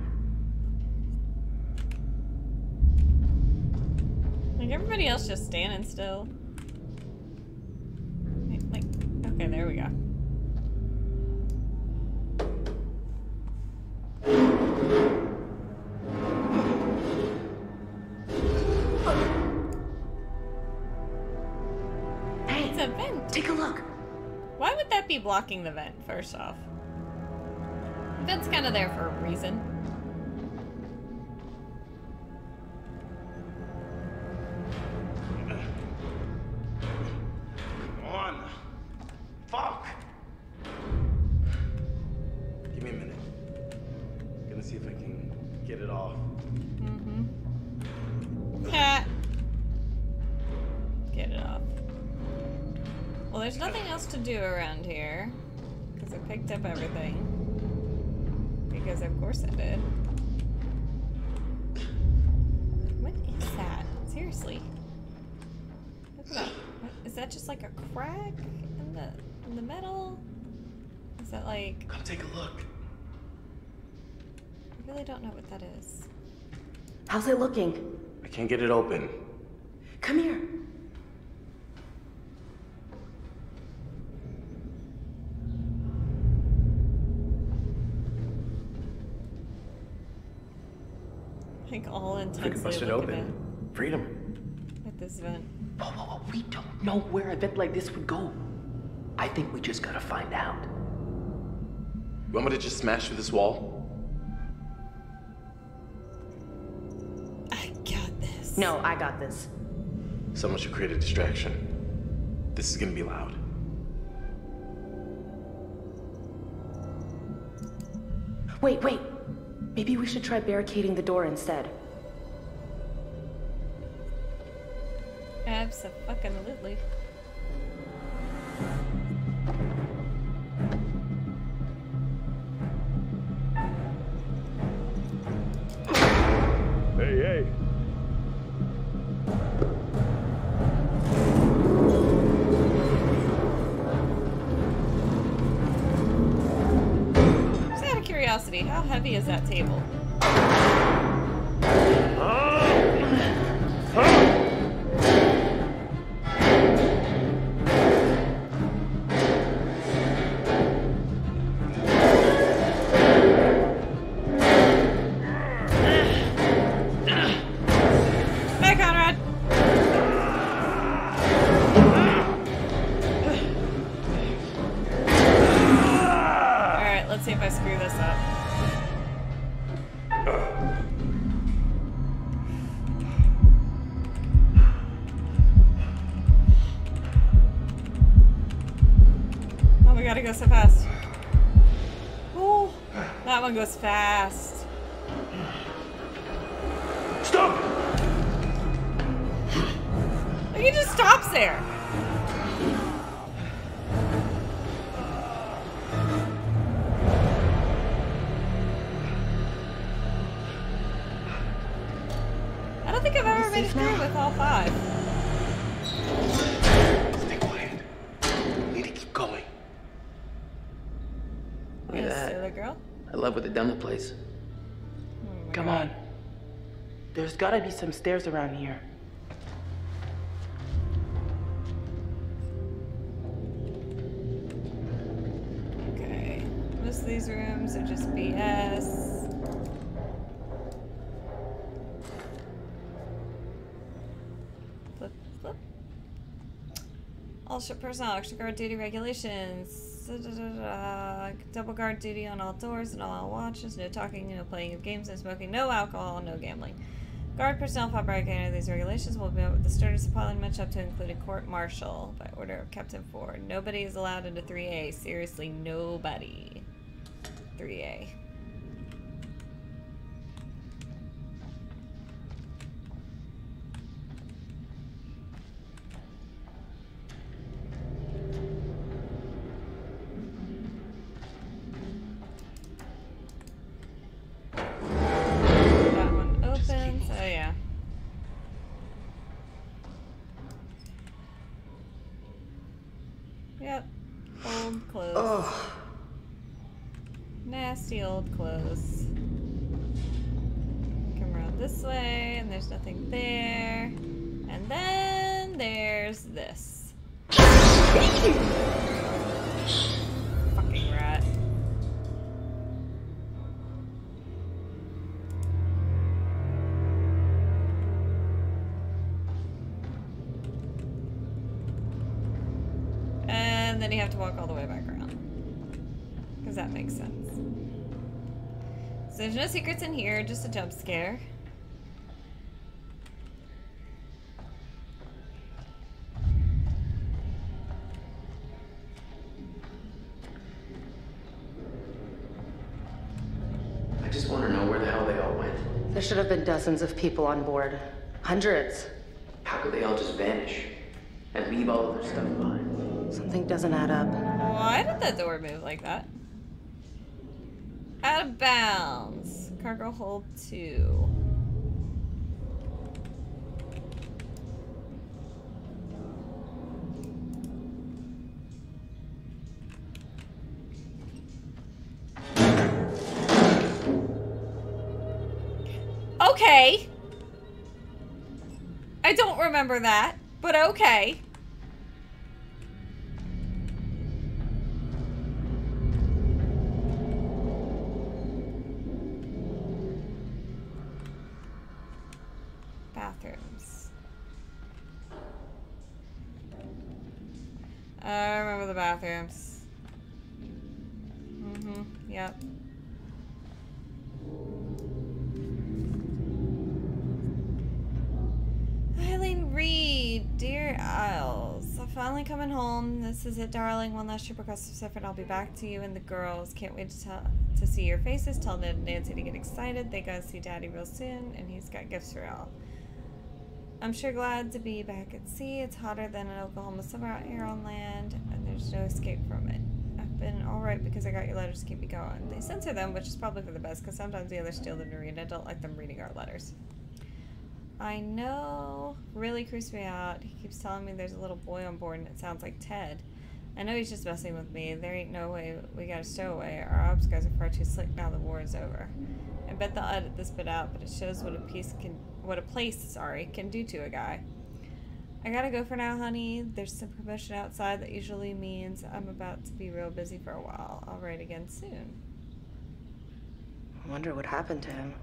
Like everybody else just standing still. Like, okay, there we go. Be blocking the vent, first off? The vent's kind of there for a reason. that just like a crack in the in the metal? Is that like Come take a look. I really don't know what that is. How's it looking? I can't get it open. Come here. Like all intensely. I can bust it open. Freedom. At this vent. Whoa, whoa, whoa, we don't know where a vent like this would go. I think we just gotta find out. You want me to just smash through this wall? I got this. No, I got this. Someone should create a distraction. This is gonna be loud. Wait, wait. Maybe we should try barricading the door instead. Absolutely. Hey, hey. Just out of curiosity, how heavy is that table? That There's gotta be some stairs around here. Okay. Most of these rooms are just BS. Flip, flip. All ship personnel, extra guard duty regulations. Da, da, da. Double guard duty on all doors and all watches. No talking, no playing of games, no smoking, no alcohol, no gambling. Guard personnel by any of these regulations will be met the sternest parliament up to including court martial by order of Captain Ford. Nobody is allowed into 3A. Seriously, nobody. 3A. Old clothes. Nasty old clothes. Come around this way, and there's nothing there. And then there's this. Have to walk all the way back around. Because that makes sense. So there's no secrets in here, just a jump scare. I just want to know where the hell they all went. There should have been dozens of people on board. Hundreds. How could they all just vanish and leave all of their stuff behind? Something doesn't add up. Why did that door move like that? Out of bounds. Cargo hold two. Okay. I don't remember that, but okay. The bathrooms. Mm-hmm, yep. Eileen Reed, dear Isles. I'm finally coming home. This is it, darling. One last trip across the Pacific, I'll be back to you and the girls. Can't wait to tell to see your faces. Tell Ned and Nancy to get excited. They gotta see Daddy real soon, and he's got gifts for all. I'm sure glad to be back at sea. It's hotter than an Oklahoma summer out here on land, and there's no escape from it. I've been alright because I got your letters to keep me going. They censor them, which is probably for the best, because sometimes the others steal them to read. I don't like them reading our letters. I know. Really creeps me out. He keeps telling me there's a little boy on board and it sounds like Ted. I know he's just messing with me. There ain't no way we got a stowaway. Our ops guys are far too slick now the war is over. I bet they'll edit this bit out, but it shows what a piece can what a place, sorry, can do to a guy. I gotta go for now, honey. There's some promotion outside that usually means I'm about to be real busy for a while. I'll write again soon. I wonder what happened to him.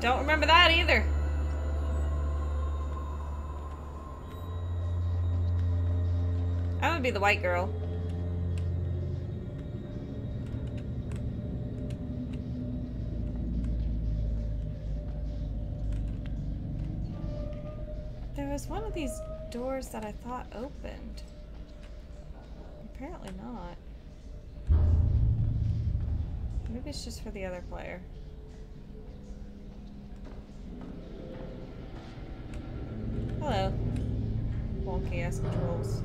Don't remember that either. I would be the white girl. There was one of these doors that I thought opened. Apparently not. Maybe it's just for the other player. Hello. Wonky ass controls.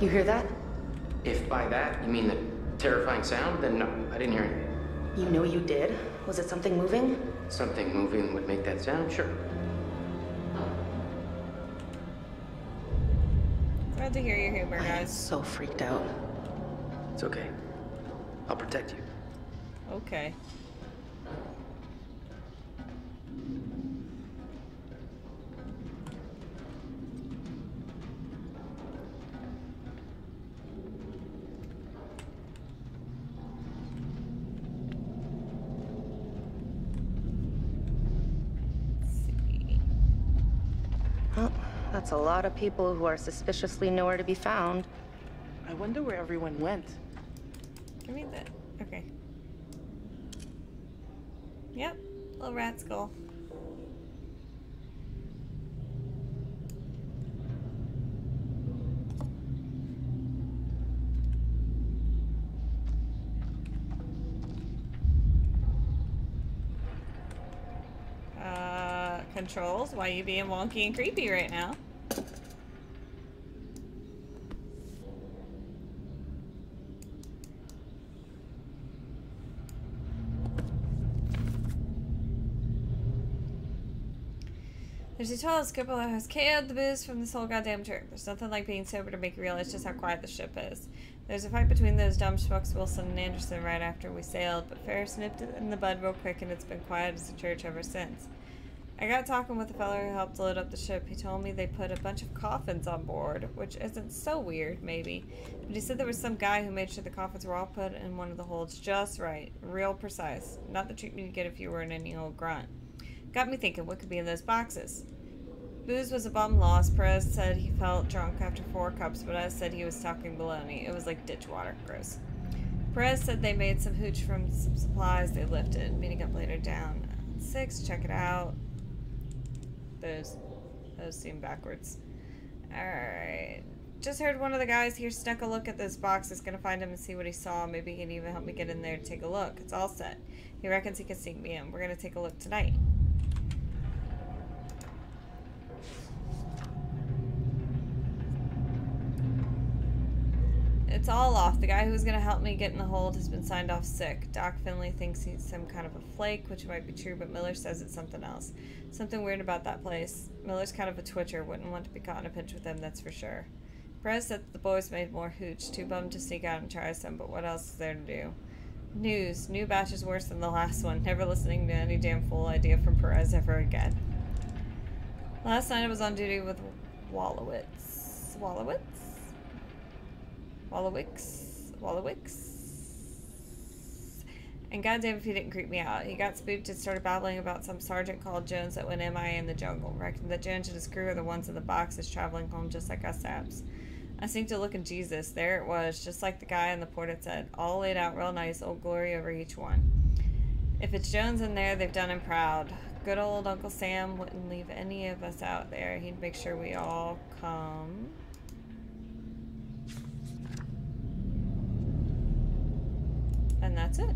You hear that? If by that you mean the terrifying sound, then no, I didn't hear anything. You know you did. Was it something moving? Something moving would make that sound, sure. Glad to hear your humor, guys. I am So freaked out. It's okay. I'll protect you. Okay. A lot of people who are suspiciously nowhere to be found. I wonder where everyone went. Give me that. Okay. Yep. Little rat skull. Uh, controls. Why you being wonky and creepy right now? There's a telescope that has KO'd the booze from this whole goddamn trip. There's nothing like being sober to make you realize just how quiet the ship is. There's a fight between those dumb schmucks Wilson and Anderson right after we sailed, but Ferris nipped it in the bud real quick and it's been quiet as a church ever since. I got talking with the fellow who helped load up the ship. He told me they put a bunch of coffins on board, which isn't so weird, maybe. But he said there was some guy who made sure the coffins were all put in one of the holds just right, real precise. Not the treatment you'd get if you were in any old grunt. Got me thinking, what could be in those boxes? Booze was a bum loss. Perez said he felt drunk after four cups, but I said he was talking baloney. It was like ditch water. Gross. Perez said they made some hooch from some supplies they lifted. Meeting up later down six. Check it out. Those, those seem backwards. All right. Just heard one of the guys here snuck a look at those boxes. Gonna find him and see what he saw. Maybe he can even help me get in there to take a look. It's all set. He reckons he can sneak me in. We're gonna take a look tonight. It's all off. The guy who was going to help me get in the hold has been signed off sick. Doc Finley thinks he's some kind of a flake, which might be true, but Miller says it's something else. Something weird about that place. Miller's kind of a twitcher. Wouldn't want to be caught in a pinch with him, that's for sure. Perez said the boys made more hooch. Too bummed to sneak out and try some, but what else is there to do? News. New batch is worse than the last one. Never listening to any damn fool idea from Perez ever again. Last night I was on duty with Wallowitz. Wallowitz? Wallowicks? Wallowicks? And goddamn if he didn't creep me out. He got spooked and started babbling about some sergeant called Jones that went MIA in the jungle. Reckoned that Jones and his crew are the ones in the boxes traveling home just like us saps. I seemed to look at Jesus. There it was, just like the guy in the port had said. All laid out real nice, old glory over each one. If it's Jones in there, they've done him proud. Good old Uncle Sam wouldn't leave any of us out there. He'd make sure we all come. And that's it.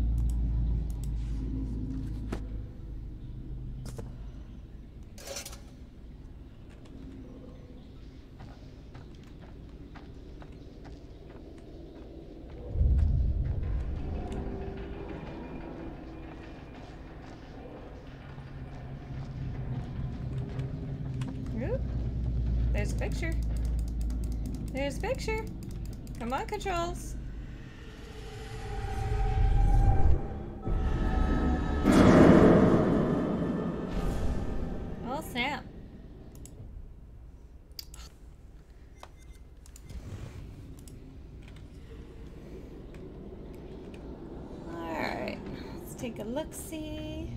There's a picture. There's a picture. Come on, controls. Snap. Alright, let's take a look see.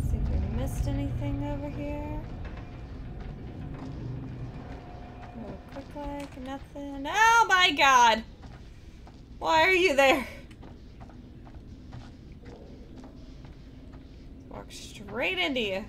See if we missed anything over here. Real quick like nothing. Oh my god! Why are you there? Walk straight into you.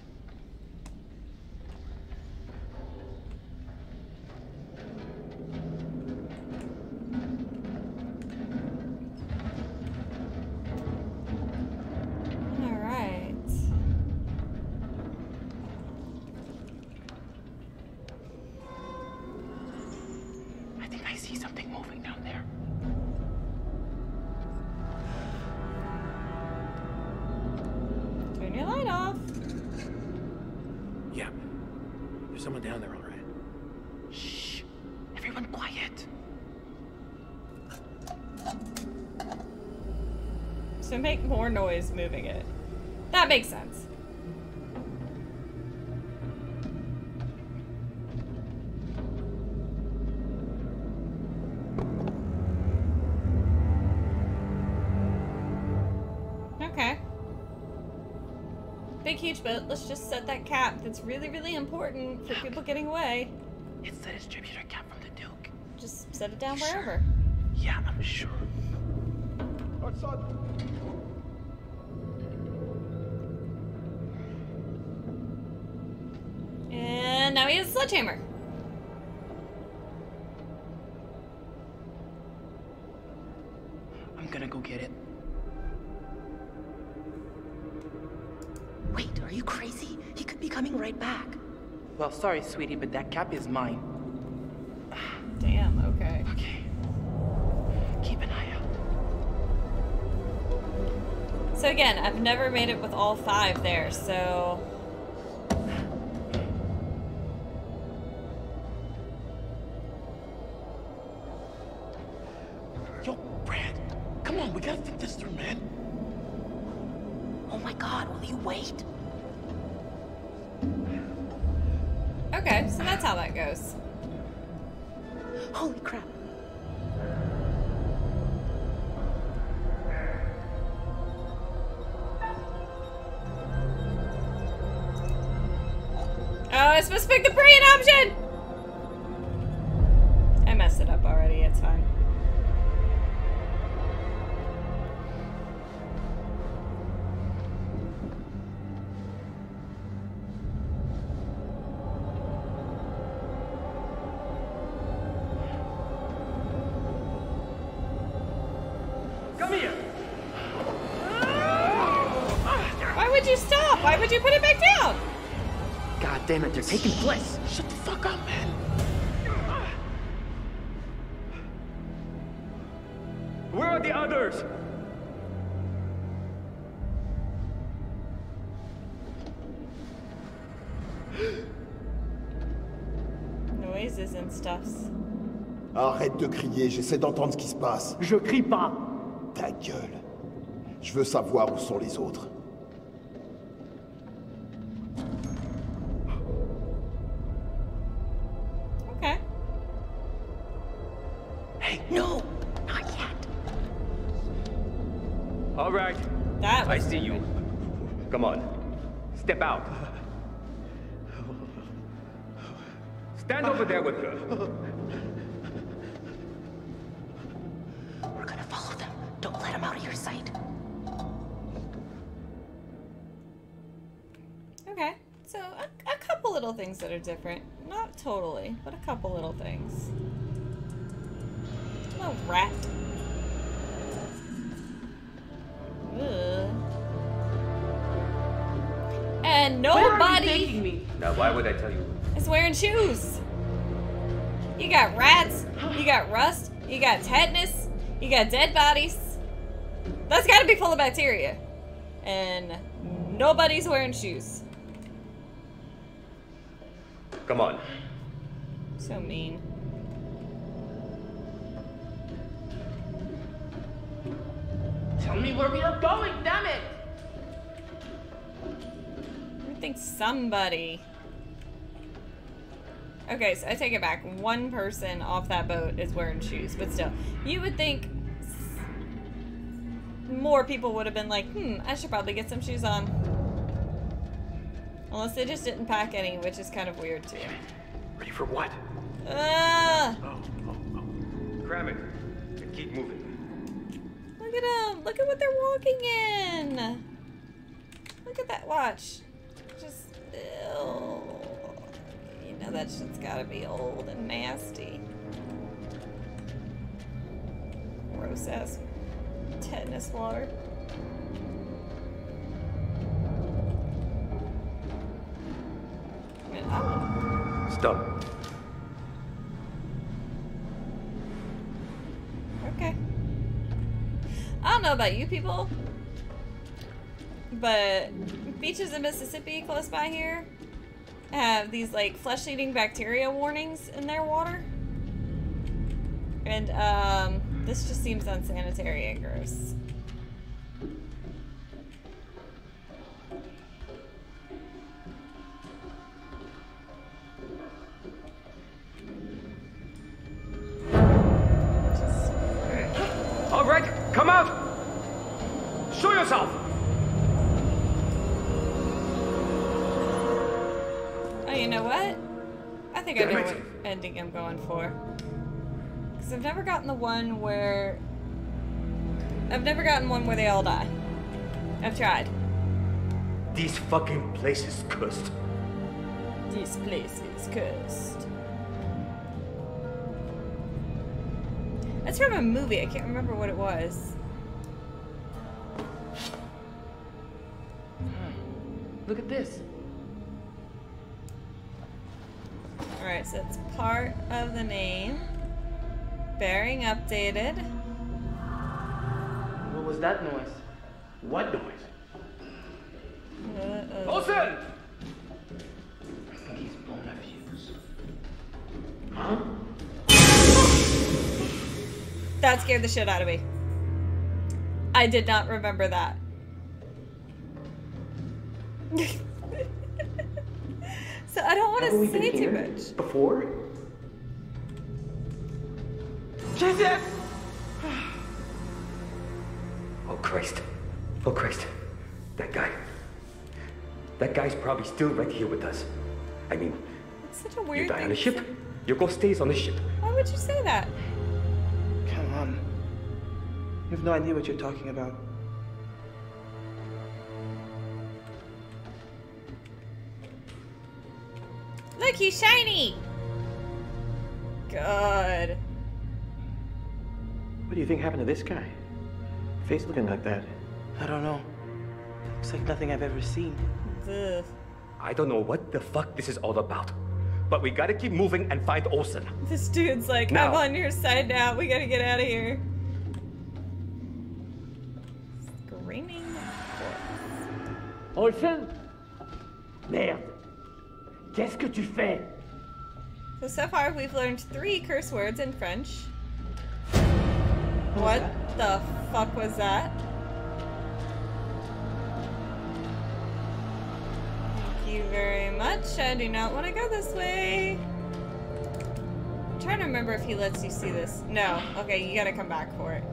Let's just set that cap. That's really, really important for people getting away. It's the distributor cap from the Duke. Just set it down wherever. Yeah, I'm sure. And now he has a sledgehammer. I'm gonna go get it. Coming right back. Well, sorry, sweetie, but that cap is mine. Damn, okay. Okay. Keep an eye out. So again, I've never made it with all five there, so j'essaie d'entendre ce qui se passe. Je crie pas. Ta gueule. Je veux savoir où sont les autres. Okay. Hey, no! Not yet. All right. That I see you. Come on. Step out. Stand over there with her. Your sight. Okay. So a, a couple little things that are different. Not totally, but a couple little things. Little rat. Ugh. And Where are you nobody me? Now, why would I tell you? is wearing shoes. You got rats, you got rust, you got tetanus, you got dead bodies. That's gotta be full of bacteria. And nobody's wearing shoes. Come on. So mean. Tell me where we are going, damn it! I think somebody. Okay, so I take it back. One person off that boat is wearing shoes, but still, you would think s- more people would have been like, hmm, I should probably get some shoes on. Unless they just didn't pack any, which is kind of weird too. Ready for what? Ah! Cram it. And keep moving. Look at them! Look at what they're walking in! Look at that. Watch. Just. Ew. You know that shit's gotta be old and nasty. Gross ass tetanus water. I Stop. Okay. I don't know about you people, but beaches in Mississippi close by here have these like flesh-eating bacteria warnings in their water. And um, this just seems unsanitary and gross. All right, come out. Show yourself. Oh, you know what? I think I know what ending I'm going for. Because I've never gotten the one where. I've never gotten one where they all die. I've tried. These fucking places cursed. This place is cursed. That's from a movie. I can't remember what it was. Hmm. Look at this. Alright, so it's part of the name. Bearing updated. What was that noise? What noise? Uh-oh. Olson! He's blown a fuse. Huh? That scared the shit out of me. I did not remember that. so I don't want to say too much. Before? Jesus! Oh, Christ. Oh, Christ. That guy. That guy's probably still right here with us. I mean, It's such a you weird die on thing. a ship, your ghost stays on the ship. Why would you say that? Come on. You have no idea what you're talking about. Look, he's shiny! God. What do you think happened to this guy? Face looking like that. I don't know. Looks like nothing I've ever seen. Ugh. I don't know what the fuck this is all about. But we gotta keep moving and find Olson. This dude's like, Now. I'm on your side now. We gotta get out of here. Screaming. Olson Merde. Qu'est-ce que tu fais So, so far we've learned three curse words in French. What? The fuck was that? Thank you very much. I do not want to go this way. I'm trying to remember if he lets you see this. No. Okay, you gotta come back for it.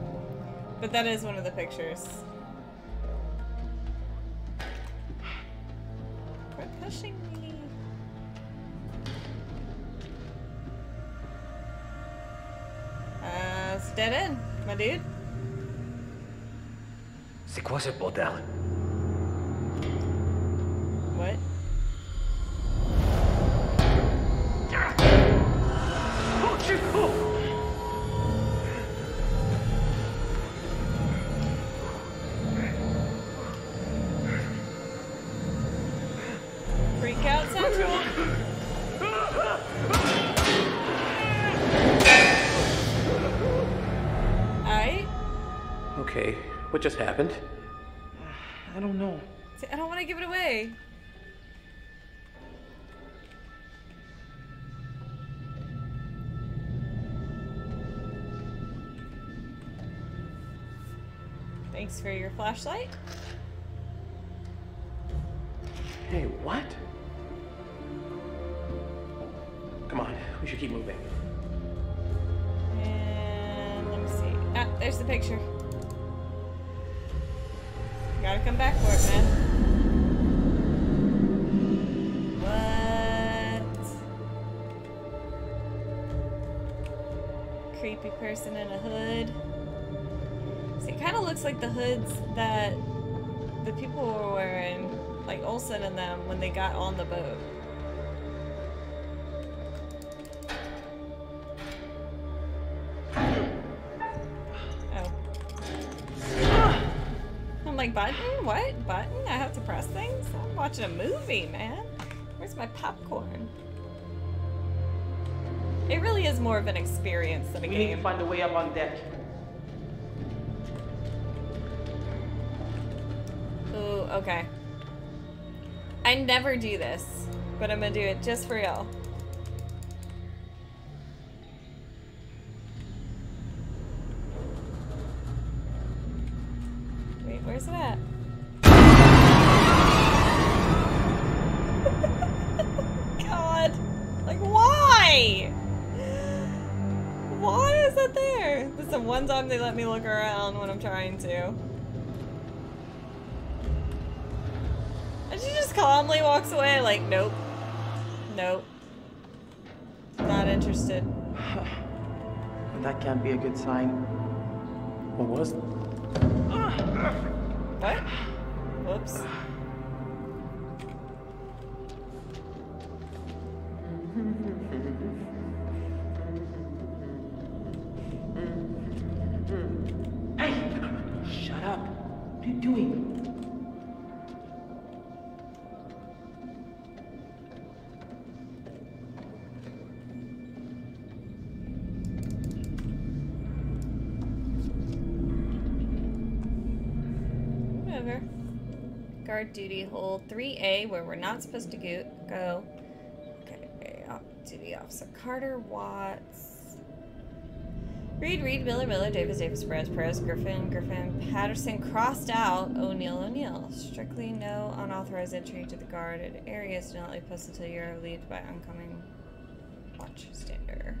But that is one of the pictures. C'est quoi ce bordel? Flashlight. Olson and them, when they got on the boat. Oh. I'm like, button? What? Button? I have to press things? I'm watching a movie, man. Where's my popcorn? It really is more of an experience than a We game. need to find a way up on deck. Ooh, okay. I never do this, but I'm gonna do it just for y'all. Wait, where's it at? God! Like, why? Why is it there? This is the one time they let me look around when I'm trying to. And she just calmly walks away, like, nope. Nope. Not interested. That can't be a good sign. What was What? Whoops. Duty hold 3A, where we're not supposed to go. Okay, off duty officer Carter Watts. Reed, Reed, Miller, Miller, Davis, Davis, Perez, Perez, Griffin, Griffin, Patterson, crossed out, O'Neill, O'Neill. Strictly no unauthorized entry to the guarded areas. Do not leave post until you are relieved by oncoming watch stander.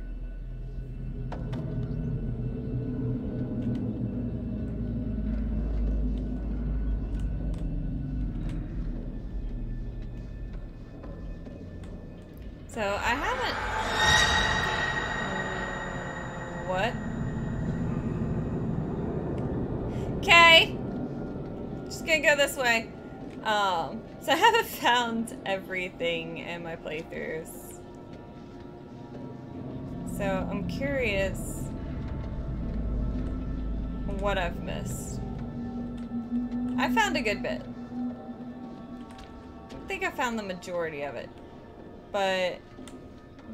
So I haven't. What? Okay. Just gonna go this way. Um, so I haven't found everything in my playthroughs. So I'm curious what I've missed. I found a good bit. I think I found the majority of it but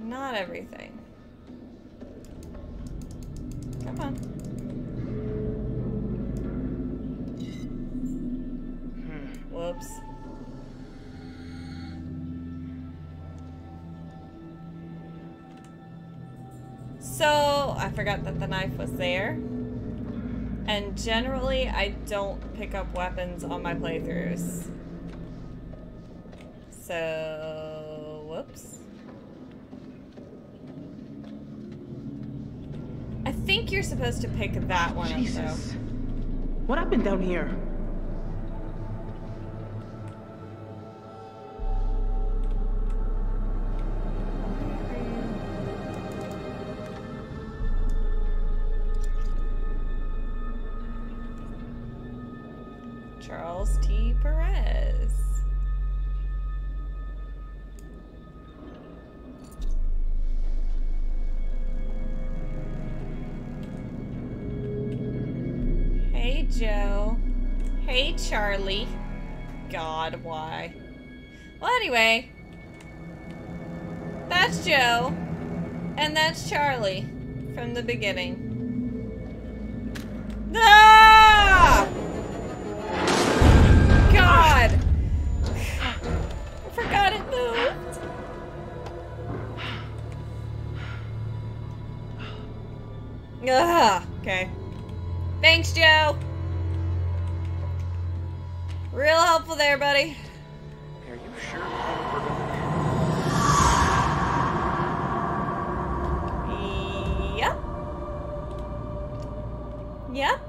not everything. Come on. Hmm. Whoops. So, I forgot that the knife was there. And generally, I don't pick up weapons on my playthroughs. So, whoops. I think you're supposed to pick that one Jesus. up, What happened down here? God, why? Well, anyway. That's Joe. And that's Charlie from the beginning. Ah! God! I forgot it moved. Ah, okay. Thanks, Joe. Real helpful there, buddy. Are you sure Yep. Yep.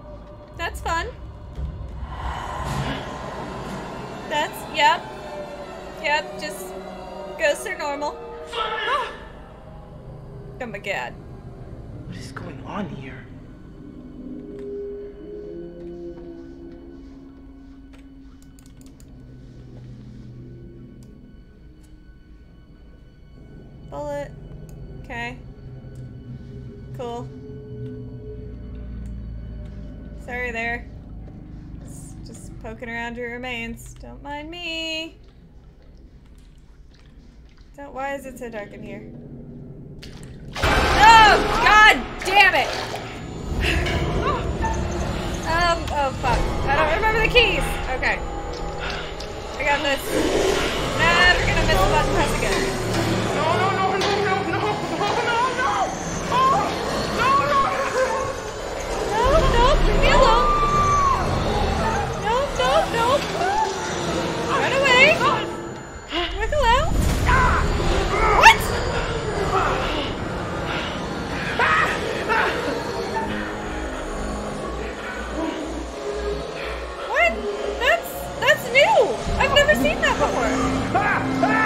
That's fun. That's, yep. Yep, just ghosts are normal. Oh my god. What is going on here? Bullet. Okay. Cool. Sorry there. Just- poking around your remains. Don't mind me. Don't, why is it so dark in here? Oh, god damn it! Um, oh fuck. I don't remember the keys. Okay. I got this. Never gonna miss the button press again. Never seen that before.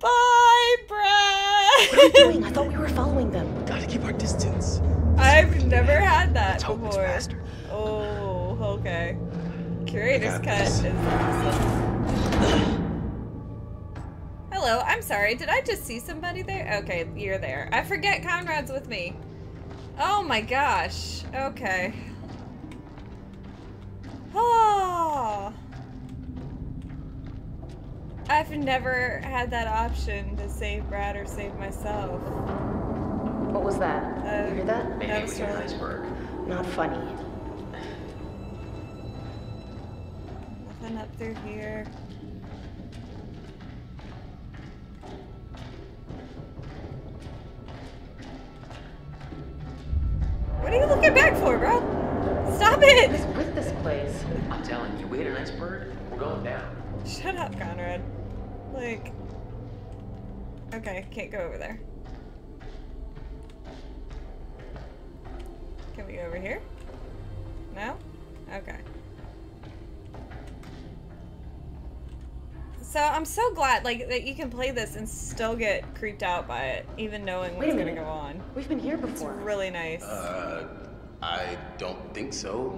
Bye, Brad. What are we doing? I thought we were following them. Gotta keep our distance. I've never had that Let's hope it's before. faster. Oh, okay. Curator's cut this. is I'm sorry. Did I just see somebody there? Okay, you're there. I forget Conrad's with me. Oh my gosh. Okay. Oh. I've never had that option to save Brad or save myself. What was that? Uh, you hear that? Maybe that was we hit an totally- iceberg. Not funny. Nothing up through here. Up, Conrad. Like. Okay, can't go over there. Can we go over here? No? Okay. So I'm so glad, like, that you can play this and still get creeped out by it, even knowing what's gonna go on. We've been here It's before. really nice. Uh, I don't think so.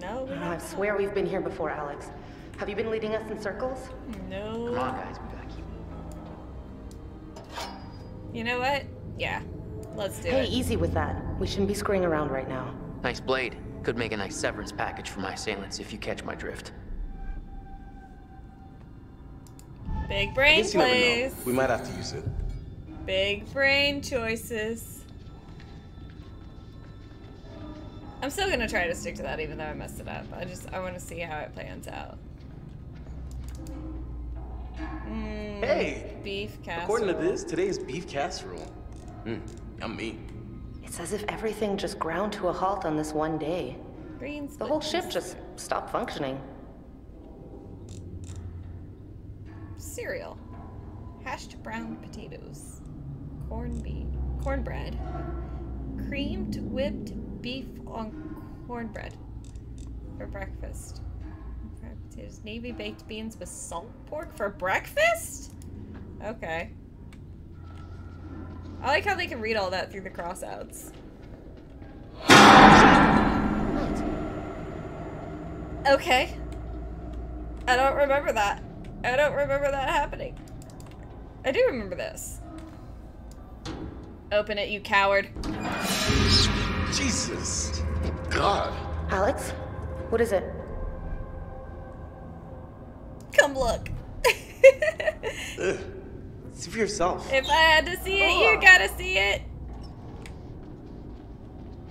no, Oh, I swear we've been here before, Alex. Have you been leading us in circles? No. Come on, guys, we gotta keep You know what? Yeah. Let's do Hey, it. easy with that. We shouldn't be screwing around right now. Nice blade. Could make a nice severance package for my assailants if you catch my drift. Big brain guess you never know. plays. We might have to use it. Big brain choices. I'm still gonna try to stick to that even though I messed it up. I just I wanna see how it plans out. Mm, hey! Beef casserole. According to this, today is beef casserole. Mmm, yummy. It's as if everything just ground to a halt on this one day. Greens. The whole ship just stopped functioning. Cereal. Hashed brown potatoes. Corned beef. Cornbread. Creamed whipped beef on cornbread. For breakfast. Fried. Navy baked beans with salt pork for breakfast? Okay. I like how they can read all that through the crossouts. Okay. I don't remember that. I don't remember that happening. I do remember this. Open it, you coward. Jesus. God. Alex, what is it? Come look. Ugh. See for yourself. If I had to see it, you ah. gotta see it.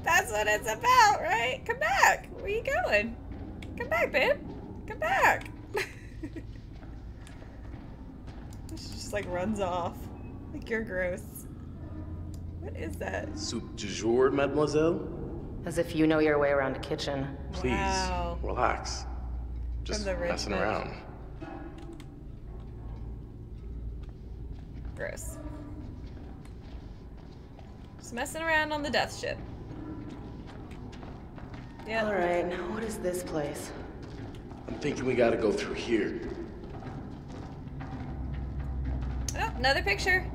That's what it's about, right? Come back. Where you going? Come back, babe. Come back. she just like runs off. Like you're gross. What is that? Soup du jour, mademoiselle? As if you know your way around a kitchen. Please, Wow. relax. Just the rich messing bitch. around. Gross. Just messing around on the death ship. Yeah. All right, now what is this place? I'm thinking we gotta go through here. Oh, another picture.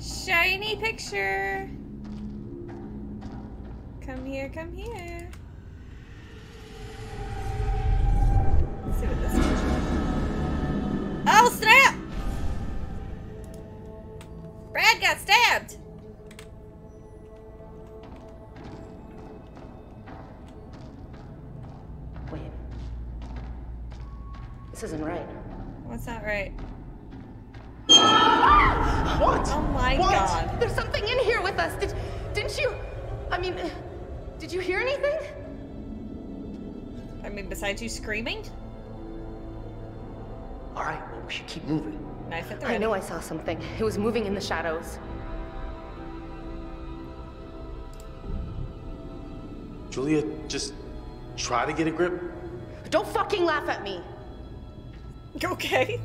Shiny picture. Come here, come here. Let's see what this is. Oh, snap! Brad got stabbed! Wait. This isn't right. What's not right? What? Oh my god. There's something in here with us. Did, didn't you? I mean, did you hear anything? I mean, besides you screaming? All right, well, we should keep moving. Knife at the I know I saw something. It was moving in the shadows. Julia, just try to get a grip. Don't fucking laugh at me. You Okay.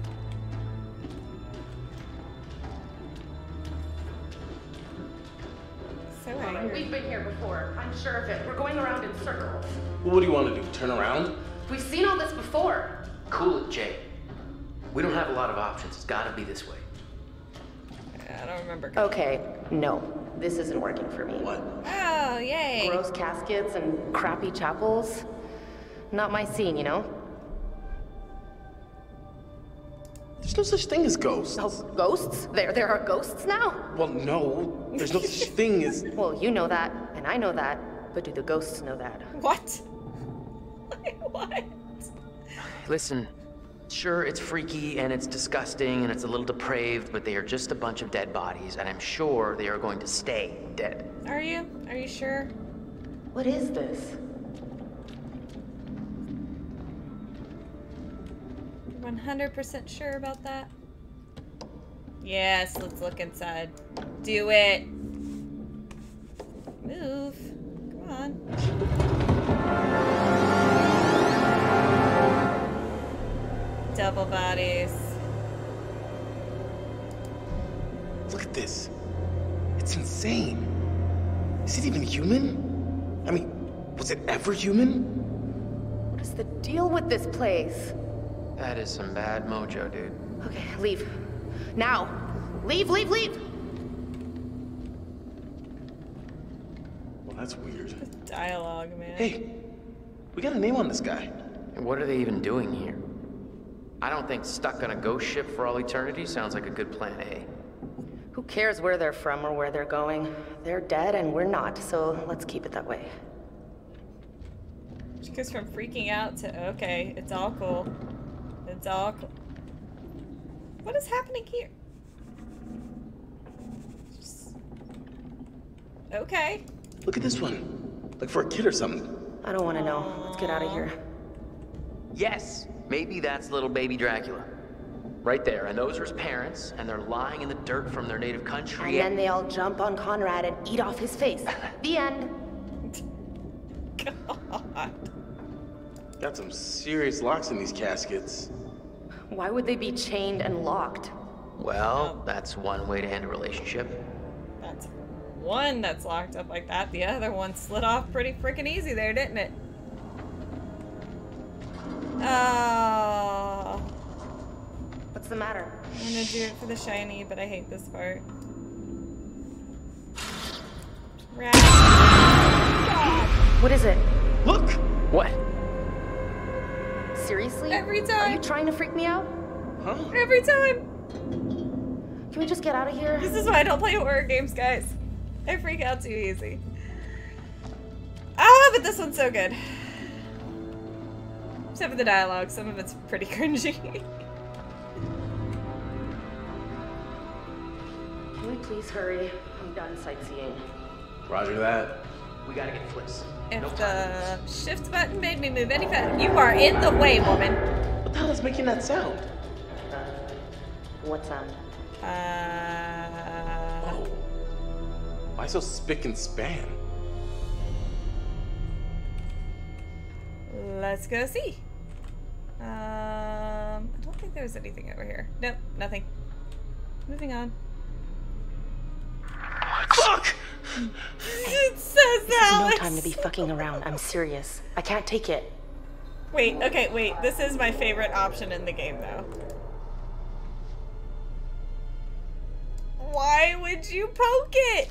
So angry. We've been here before. I'm sure of it. We're going around in circles. Well, what do you want to do? Turn around? We've seen all this before. Cool it, Jay. We don't have a lot of options. It's gotta be this way. I don't remember. Okay, no. This isn't working for me. What? Oh, yay. Gross caskets and crappy chapels. Not my scene, you know? There's no such thing as ghosts. Oh, ghosts? There, there are ghosts now? Well, no. There's no such thing as. Well, you know that, and I know that, but do the ghosts know that? What? what? Listen, sure, it's freaky and it's disgusting and it's a little depraved, but they are just a bunch of dead bodies, and I'm sure they are going to stay dead. Are you? Are you sure? What is this? 100% sure about that? Yes, let's look inside. Do it. Move. Come on. Double bodies. Look at this. It's insane. Is it even human? I mean, was it ever human? What is the deal with this place? That is some bad mojo, dude. Okay, leave. Now! Leave, leave, leave! Well, that's weird. Dialogue, man. Hey, we got a name on this guy. And what are they even doing here? I don't think stuck on a ghost ship for all eternity sounds like a good plan A. Who cares where they're from or where they're going? They're dead and we're not, so let's keep it that way. She goes from freaking out to, okay, it's all cool. It's all cool. What is happening here? Just- Okay. Look at this one. Like for a kid or something. I don't want to know. Let's get out of here. Yes, maybe that's little baby Dracula. Right there, and those are his parents, and they're lying in the dirt from their native country. And then they all jump on Conrad and eat off his face. the end. God. Got some serious locks in these caskets. Why would they be chained and locked? Well, that's one way to end a relationship. That's one that's locked up like that. The other one slid off pretty freaking easy there, didn't it? Oh. What's the matter? I'm gonna do it for the shiny, but I hate this part. Rat. What is it? Look! What? Seriously? Every time. Are you trying to freak me out? Huh? Every time. Can we just get out of here? This is why I don't play horror games, guys. I freak out too easy. Ah, but this one's so good. Except for the dialogue, some of it's pretty cringy. Can we please hurry? I'm done sightseeing. Roger that. We gotta get Fliss. if the shift button made me move any faster, you are in the way, woman. What the hell is making that sound? What sound? Uh, Why so spick and span? let's go see. Um, I don't think there's anything over here. Nope, nothing. Moving on. Fuck! It says This is no time to be fucking around. I'm serious. I can't take it. Wait, okay, wait. This is my favorite option in the game, though. Why would you poke it?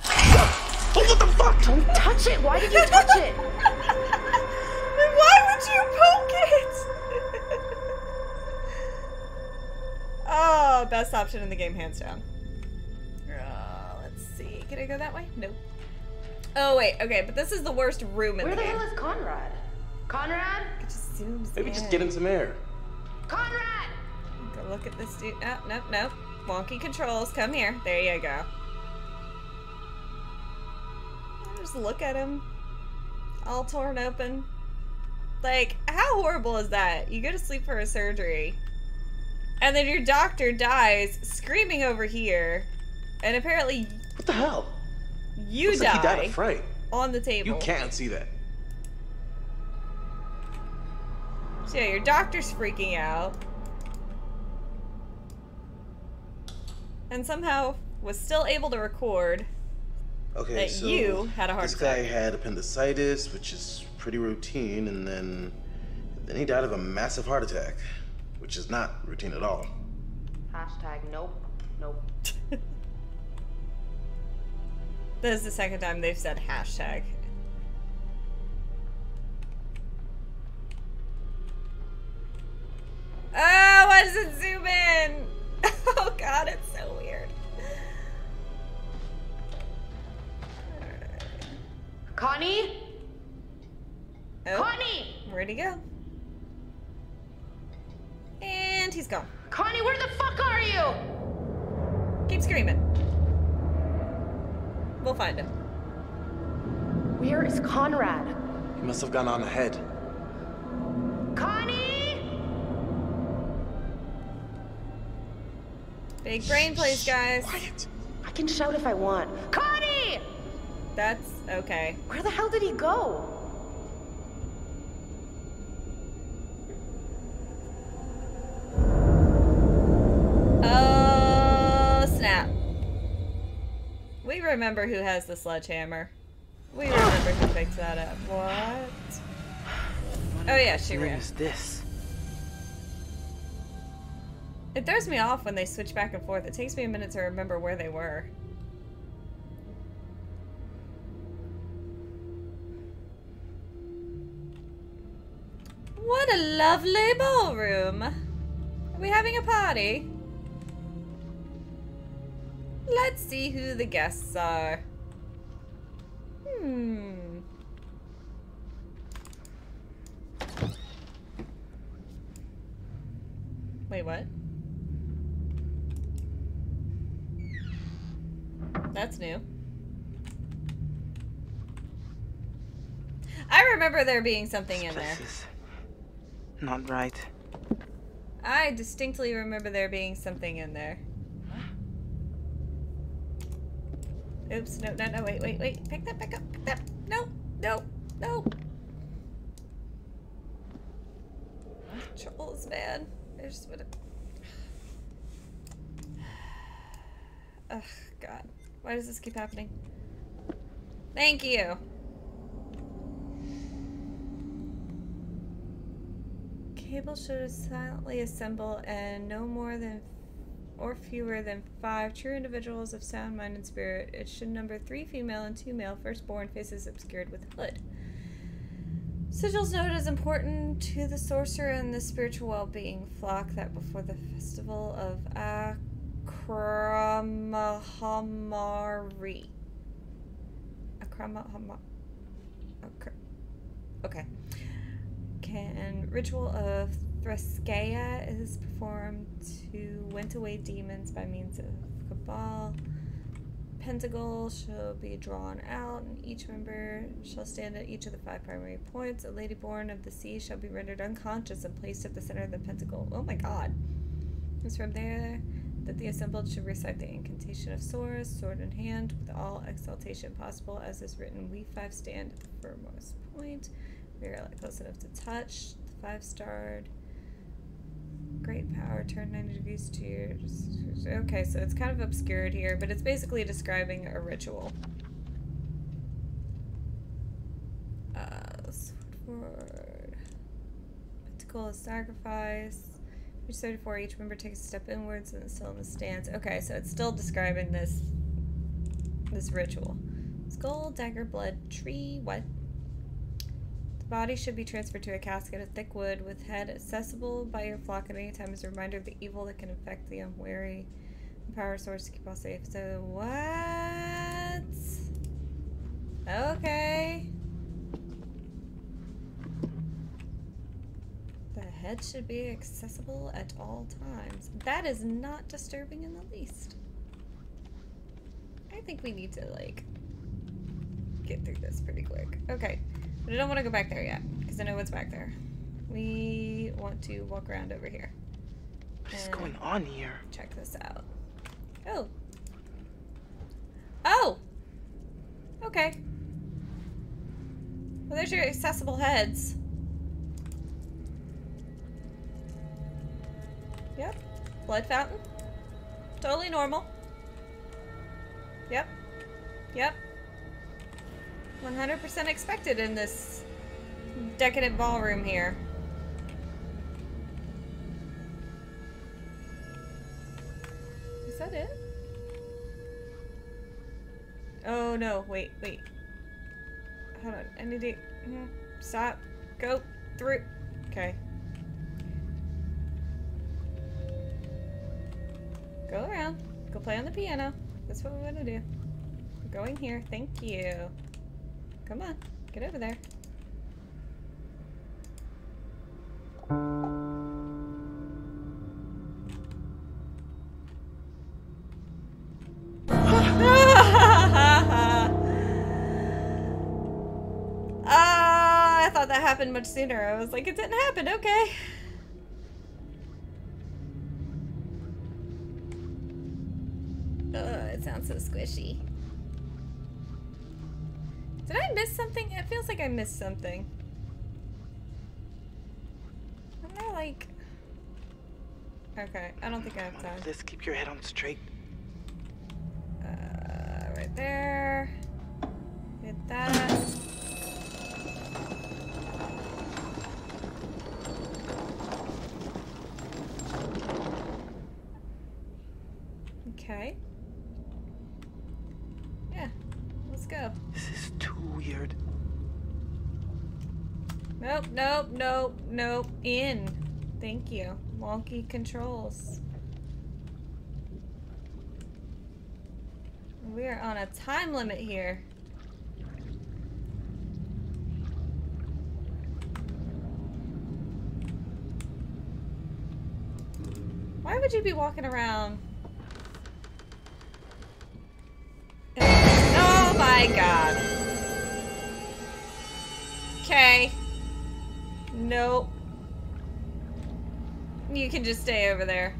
what the fuck? Don't touch it. Why did you touch it? Why would you poke it? Oh, best option in the game, hands down. Uh, let's see. Can I go that way? Nope. Oh, wait. Okay, but this is the worst room in Where the the game. hell is Conrad? Conrad? It just zooms Maybe in. just get him some air. Conrad! Go look at this dude. No, no, no. Wonky controls. Come here. There you go. Just look at him. All torn open. Like, how horrible is that? You go to sleep for a surgery. And then your doctor dies screaming over here. And apparently What the hell? you Looks die like he died of fright. on the table. You can't see that. So yeah, your doctor's freaking out. And somehow was still able to record Okay, that so you had a heart this attack. This guy had appendicitis, which is pretty routine, and then then he died of a massive heart attack, which is not routine at all. Hashtag nope. Nope. This is the second time they've said hashtag. Oh, why does it zoom in? Oh god, it's so weird. Connie? Oh, Connie! where'd he go? And he's gone. Connie, where the fuck are you? Keep screaming. We'll find him. Where is Conrad? He must have gone on ahead. Connie? Big brain plays, guys. Quiet. I can shout if I want. Connie! That's okay. Where the hell did he go? Oh, snap. We remember who has the sledgehammer. We remember who picked that up. What? Oh yeah, she What ran. is this? It throws me off when they switch back and forth. It takes me a minute to remember where they were. What a lovely ballroom. Are we having a party? Let's see who the guests are. Hmm. Wait, what? That's new. I remember there being something in there. Not right. I distinctly remember there being something in there. Oops, no, no, no, wait, wait, wait. Pick that back up, pick that. No, no, no. Trolls, man. I just would Ugh, God. Why does this keep happening? Thank you. Cable should silently assemble and no more than or fewer than five true individuals of sound mind and spirit. It should number three female and two male firstborn faces obscured with hood. Sigils note is important to the sorcerer and the spiritual well-being flock that before the festival of Akramahamari. Akramahama. Okay. Can ritual of Threskeia is performed to went away demons by means of Cabal. Pentacle shall be drawn out, and each member shall stand at each of the five primary points. A lady born of the sea shall be rendered unconscious and placed at the center of the pentacle. Oh my god. It's from there that the assembled should recite the incantation of Soras, sword in hand, with all exaltation possible, as is written. We five stand at the furmost point. We are like close enough to touch. The five starred. Great power, turn 90 degrees to your. Okay, so it's kind of obscured here, but it's basically describing a ritual. Uh, sword. Pentacle is sacrifice. Page 34, each member takes a step inwards and is still in the stance. Okay, so it's still describing this this ritual. Skull, dagger, blood, tree, what? Body should be transferred to a casket of thick wood with head accessible by your flock at any time as a reminder of the evil that can affect the unwary. Power source to keep all safe. So what? Okay. The head should be accessible at all times. That is not disturbing in the least. I think we need to, like, get through this pretty quick. Okay, but I don't want to go back there yet, because I know what's back there. We want to walk around over here. What is going on here? Check this out. Oh. Oh! Okay. Well, there's your accessible heads. Yep. Blood fountain. Totally normal. Yep. Yep. 100% expected in this decadent ballroom here. Is that it? Oh no, wait, wait. Hold on, I need to... Stop. Go through. Okay. Go around. Go play on the piano. That's what we want to do. We're going here. Thank you. Come on. Get over there. Ah, I thought that happened much sooner. I was like, it didn't happen. Okay. Ugh, it sounds so squishy. Did I miss something? It feels like I missed something. Am I like... Okay, I don't think I have time. Just keep your head on straight. Uh, right there. Hit that. Okay. Yeah, let's go. This is too weird. Nope, nope, nope. In. Thank you. Wonky controls. We are on a time limit here. Why would you be walking around? Oh my god. Okay. Nope. You can just stay over there.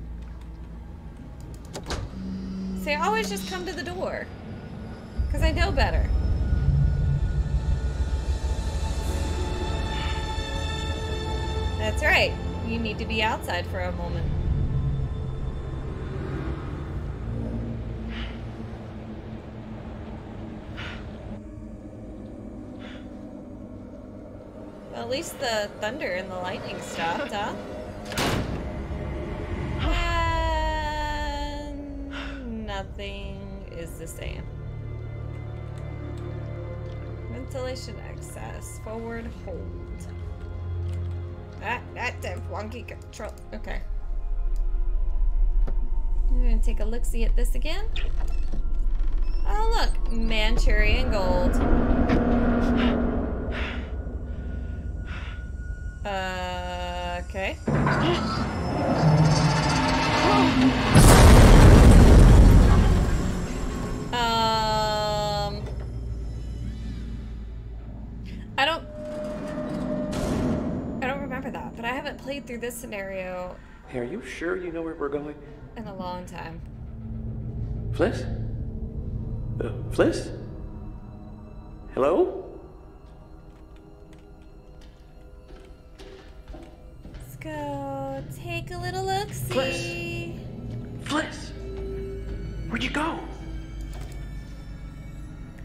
I always just come to the door. Because I know better. That's right. You need to be outside for a moment. At least the thunder and the lightning stopped, huh? And nothing is the same. Ventilation access. Forward hold. That that's a wonky control. Okay. I'm gonna take a look see at this again. Oh look, Manchurian gold. Uh, okay. Um, I don't. I don't remember that, but I haven't played through this scenario Hey, are you sure you know where we're going? in a long time. Fliss? Uh, Fliss? Hello? Go take a little look see. Fliss! Where'd you go?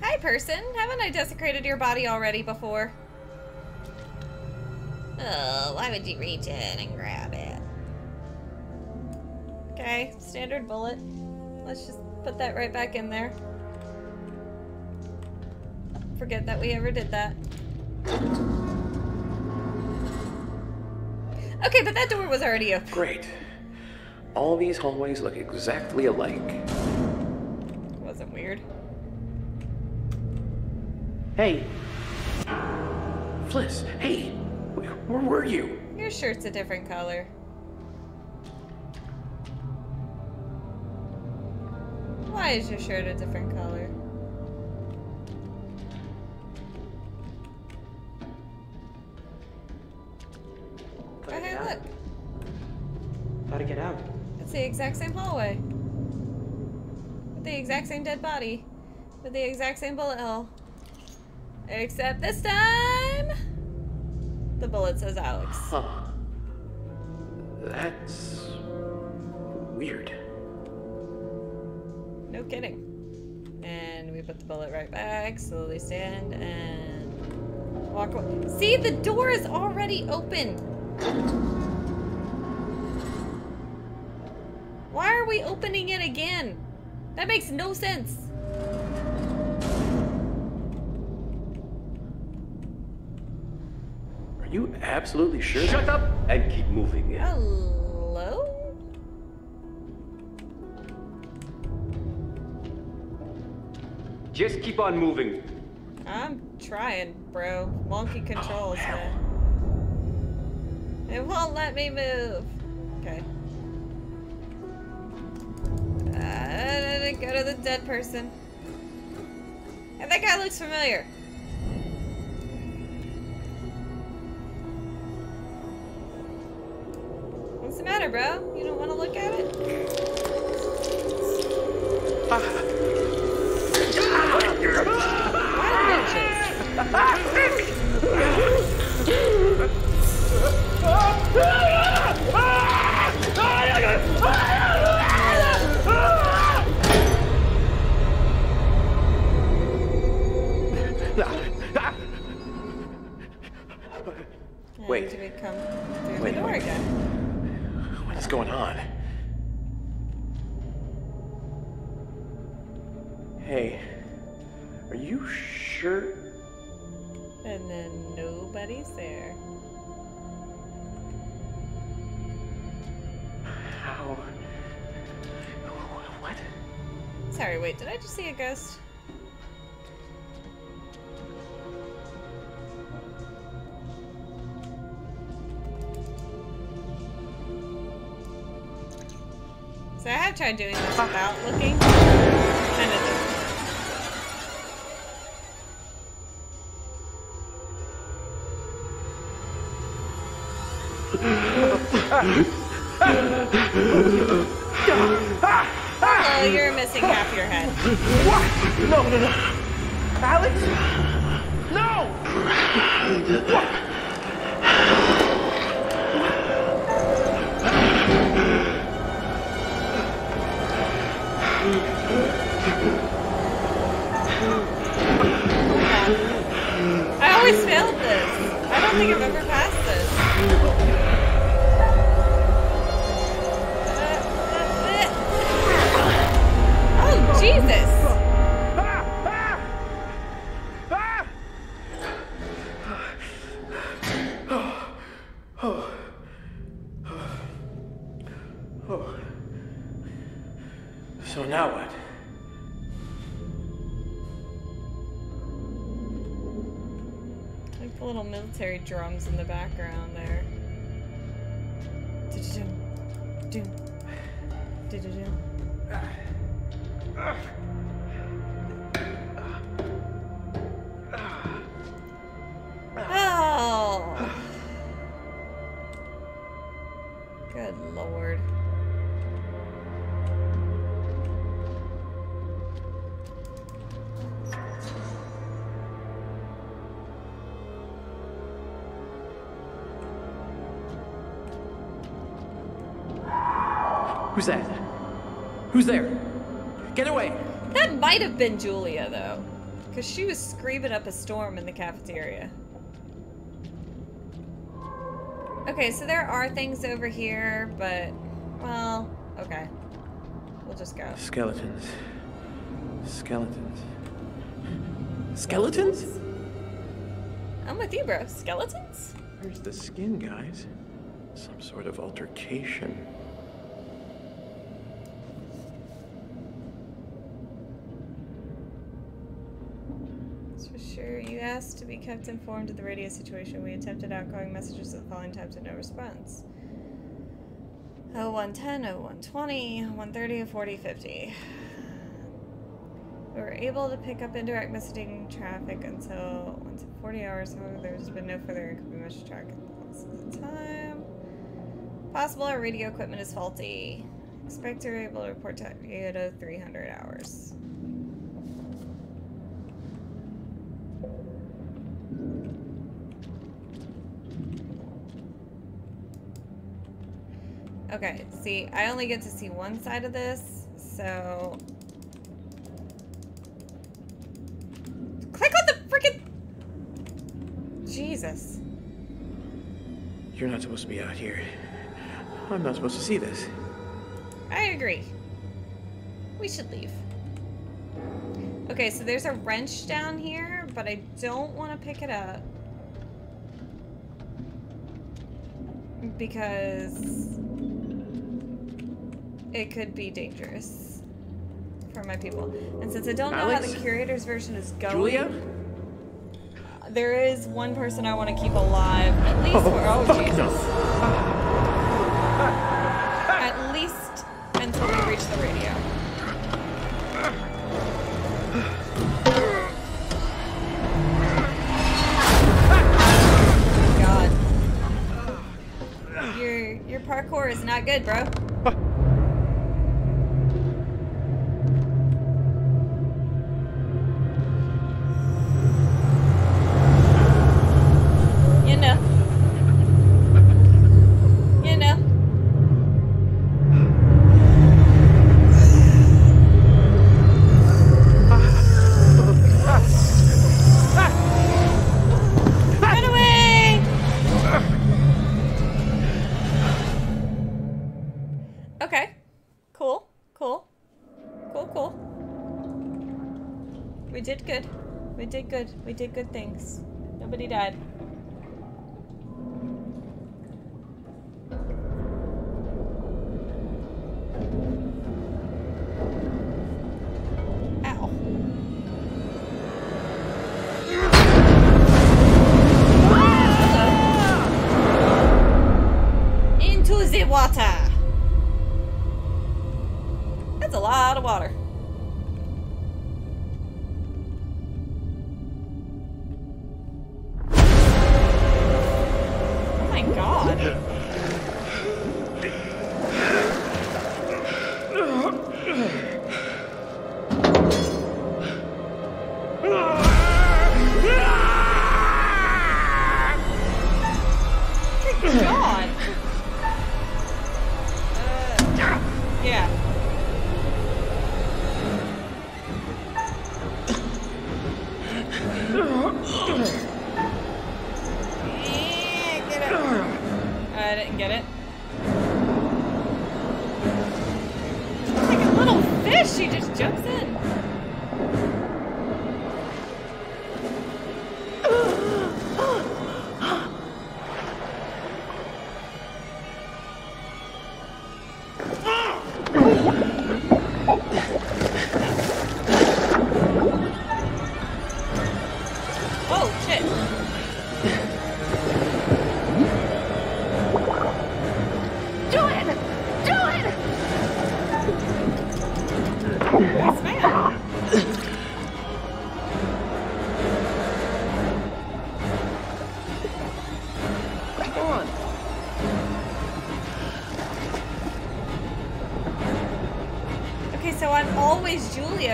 Hi, person. Haven't I desecrated your body already before? Oh, why would you reach in and grab it? Okay, standard bullet. Let's just put that right back in there. Forget that we ever did that. Okay, but that door was already open. Great. All these hallways look exactly alike. Wasn't weird. Hey. Fliss, hey. Where, where were you? Your shirt's a different color. Why is your shirt a different color? It's the exact same hallway. With the exact same dead body. With the exact same bullet hole. Except this time, the bullet says Alex. Huh. That's weird. No kidding. And we put the bullet right back, slowly stand, and walk away. See, the door is already open. We opening it again? That makes no sense. Are you absolutely sure? Shut up and keep moving. Hello? Just keep on moving. I'm trying, bro. Wonky controls, oh, man. It won't let me move. Okay. Go to the dead person. And that guy looks familiar. What's the matter, bro? You don't want to look at it? Ah! Wait. Do we come through Wait, the door wait. again? What is going on? Hey, are you sure? And then nobody's there. How? What? Sorry, wait, did I just see a ghost? Oh, you're missing half your head. What? No, no, no. Alex? No! I always failed this. I don't think I've ever in the background been Julia, though. Because she was screaming up a storm in the cafeteria. Okay, so there are things over here, but, well, okay. We'll just go. Skeletons. Skeletons. Skeletons? I'm with you, bro. Skeletons? Where's the skin, guys? Some sort of altercation. That's for sure. You asked to be kept informed of the radio situation. We attempted outgoing messages at the following times with no response. 0110, 0120, 130, 40, 50. We were able to pick up indirect messaging traffic until once in 40 hours. However, there's been no further incoming message traffic in the time. Possible our radio equipment is faulty. Expect to be able to report to Toyota 300 hours. Okay, see, I only get to see one side of this, so... Click on the freaking... Jesus. You're not supposed to be out here. I'm not supposed to see this. I agree. We should leave. Okay, so there's a wrench down here, but I don't want to pick it up. Because it could be dangerous for my people. And since I don't know Alex? how the curator's version is going, Julia? there is one person I want to keep alive, at least for oh, oh fuck Jesus, no. at least until we reach the radio. God, your your parkour is not good, bro. Good. We did good things. Nobody died.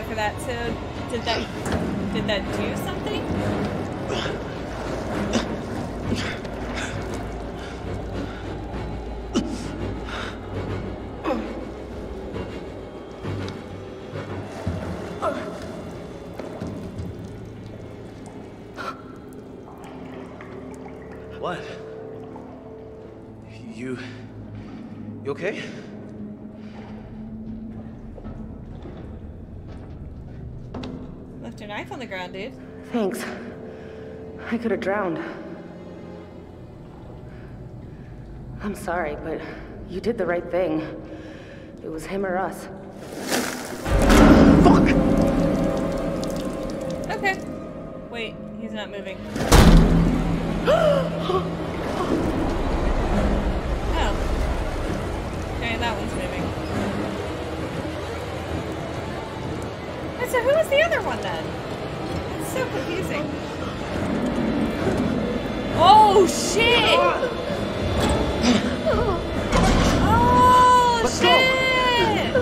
For that. So did that did that do knife on the ground, dude. Thanks. I could have drowned. I'm sorry, but you did the right thing. It was him or us. Fuck! Okay. Wait, he's not moving. Oh. Okay, that one's moving. So who was the other one then? It's so confusing. Oh shit! Oh shit!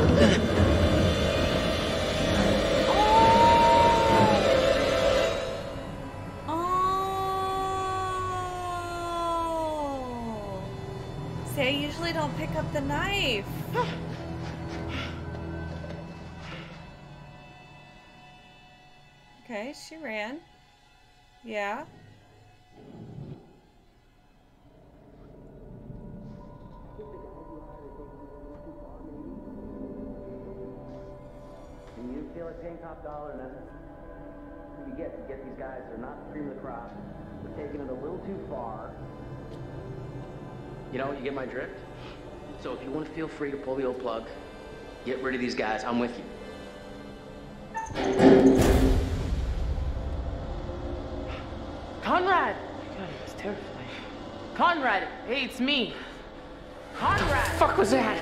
Oh. See, I usually don't pick up the knife. okay, she ran. Yeah. Feel like paying top dollar, and that's what you get. You get these guys, they're not the cream of the crop. They're taking it a little too far. You know, you get my drift? So if you want to feel free to pull the old plug, get rid of these guys, I'm with you. Conrad! God, he was terrifying. Conrad! Hey, it's me! Conrad! What the fuck was that?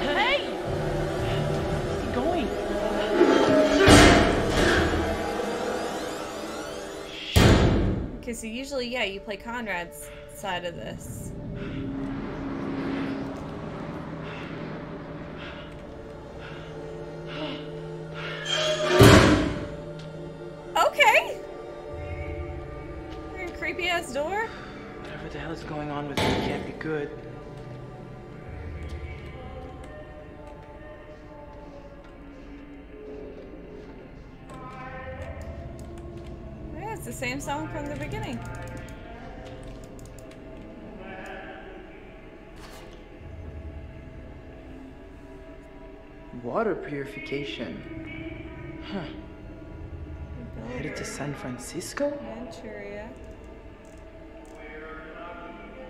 Hey! Okay, so usually, yeah, you play Conrad's side of this. Okay. Creepy ass door. Whatever the hell is going on with him can't be good. It's the same song from the beginning. Water purification. Huh. Headed to San Francisco? Manchuria.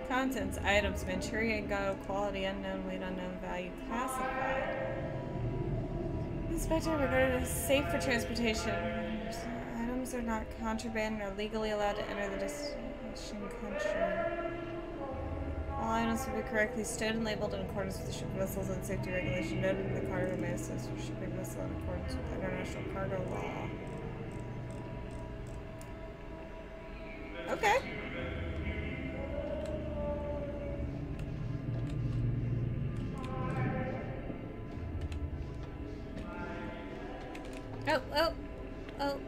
Contents, items, Manchuria go quality unknown, weight unknown, value classified. Inspector regarded as safe for transportation. Items are not contraband and are legally allowed to enter the destination country. All items will be correctly stowed and labeled in accordance with the ship vessels and safety regulation noted in the cargo may assist with shipping vessel in accordance with international cargo law. Okay. Oh, oh, oh.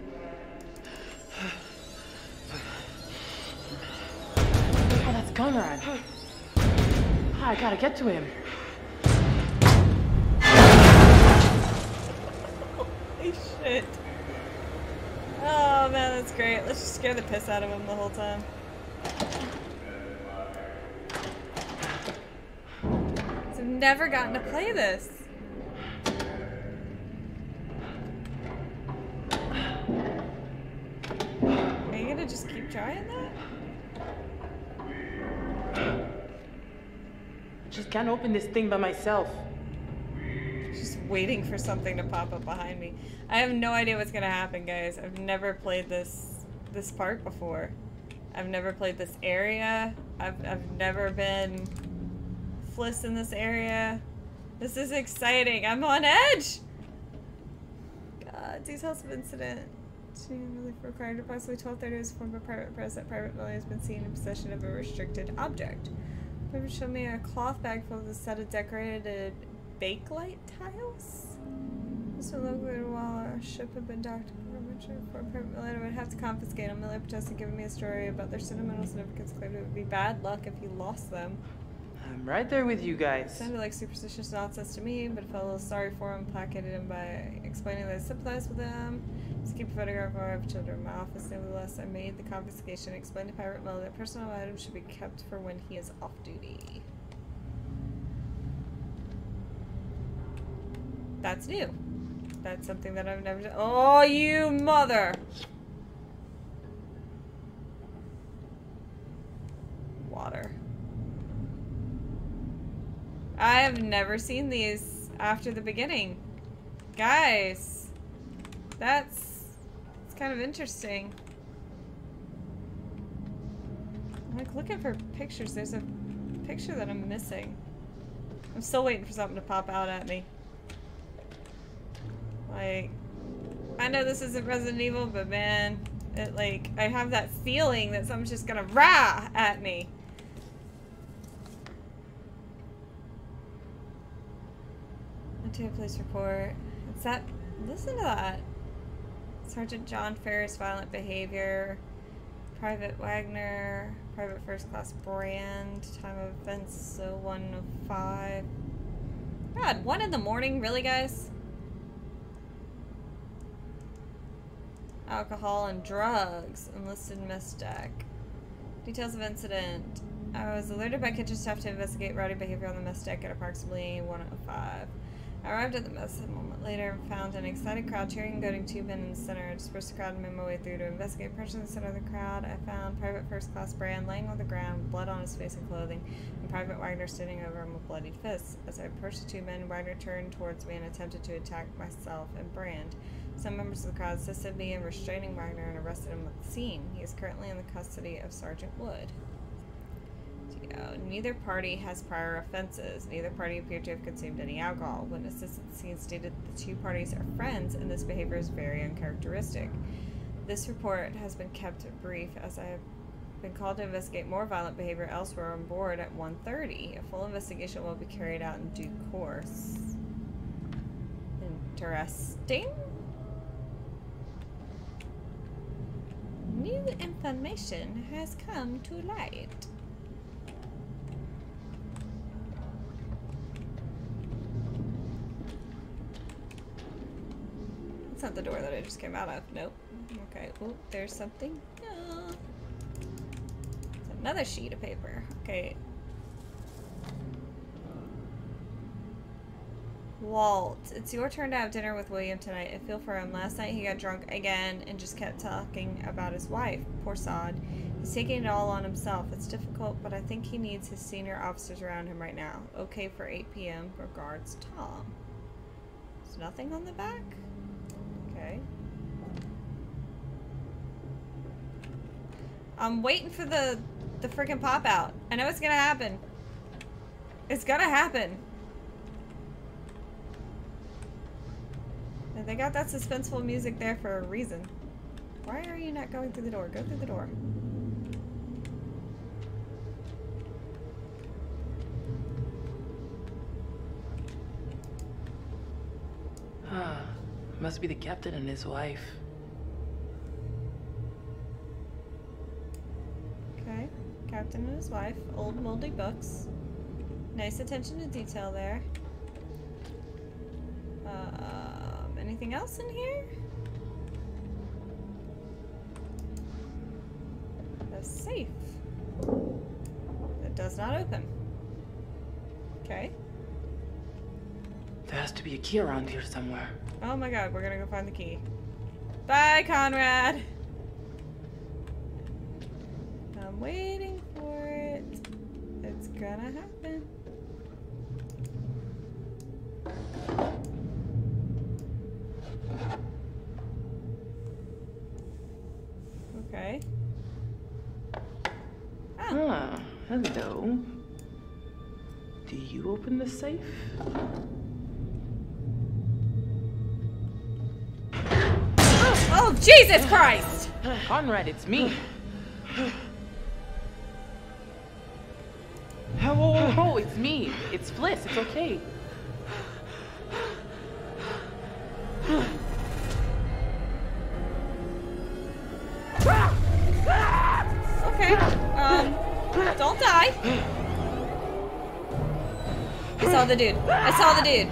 Conrad. I gotta get to him. Holy shit. Oh man, that's great. Let's just scare the piss out of him the whole time. I've never gotten to play this. Are you gonna just keep trying that? Just can't open this thing by myself. Just waiting for something to pop up behind me. I have no idea what's gonna happen, guys. I've never played this this part before. I've never played this area. I've I've never been Fliss in this area. This is exciting. I'm on edge. God, details of incident. Required approximately 1230 was formed by private press that private Miller has been seen in possession of a restricted object. Paper showed me a cloth bag full of a set of decorated bakelite tiles. This was located while our ship had been docked for private Miller would have to confiscate them. Miller protested giving me a story about their sentimental significance, claimed it would be bad luck if he lost them. I'm right there with you guys. Sounded like superstitious nonsense to me, but I felt a little sorry for him, placated him by explaining that I sympathized with him. Keep a photograph of children my office. Nevertheless, I made the confiscation, explained to Pirate Miller that personal items should be kept for when he is off duty. That's new. That's something that I've never done. Oh, you mother! Water. I have never seen these after the beginning. Guys, that's kind of interesting. I'm like looking for pictures. There's a picture that I'm missing. I'm still waiting for something to pop out at me. Like, I know this isn't Resident Evil, but man, it like, I have that feeling that something's just gonna rah at me. To a police report. It's that. Listen to that. Sergeant John Ferris, violent behavior. Private Wagner. Private First Class Brand. Time of events uh, 0105. God, one in the morning? Really, guys? Alcohol and drugs. Enlisted mess deck. Details of incident. I was alerted by kitchen staff to investigate rowdy behavior on the mess deck at approximately 105. I arrived at the mess a moment later and found an excited crowd cheering and goading two men in the center. I dispersed the crowd and made my way through to investigate. Approaching the center of the crowd, I found Private First Class Brand laying on the ground blood on his face and clothing, and Private Wagner standing over him with bloodied fists. As I approached the two men, Wagner turned towards me and attempted to attack myself and Brand. Some members of the crowd assisted me in restraining Wagner and arrested him at the scene. He is currently in the custody of Sergeant Wood. Neither party has prior offenses. Neither party appeared to have consumed any alcohol. Witnesses at the scene stated the two parties are friends, and this behavior is very uncharacteristic. This report has been kept brief as I have been called to investigate more violent behavior elsewhere on board at 1.30. A full investigation will be carried out in due course. Interesting. New information has come to light. Not the door that I just came out of. Nope. Okay. Oh, there's something. It's another sheet of paper. Okay. Walt, it's your turn to have dinner with William tonight. I feel for him. Last night he got drunk again and just kept talking about his wife. Poor sod. He's taking it all on himself. It's difficult, but I think he needs his senior officers around him right now. Okay for 8 p.m. Regards, Tom. There's nothing on the back? Okay. I'm waiting for the the freaking pop out. I know it's gonna happen. It's gonna happen. And they got that suspenseful music there for a reason. Why are you not going through the door? Go through the door. Ah. Must be the captain and his wife. Okay. Captain and his wife. Old moldy books. Nice attention to detail there. Um, anything else in here? A safe. That does not open. Okay. There has to be a key around here somewhere. Oh my god, we're gonna go find the key. Bye, Conrad! I'm waiting for it. It's gonna happen. Okay. Ah, hello. Do you open the safe? Oh, Jesus Christ! Conrad, it's me. Whoa, whoa, whoa, it's me. It's Fliss. It's okay. Okay. Um, don't die. I saw the dude. I saw the dude.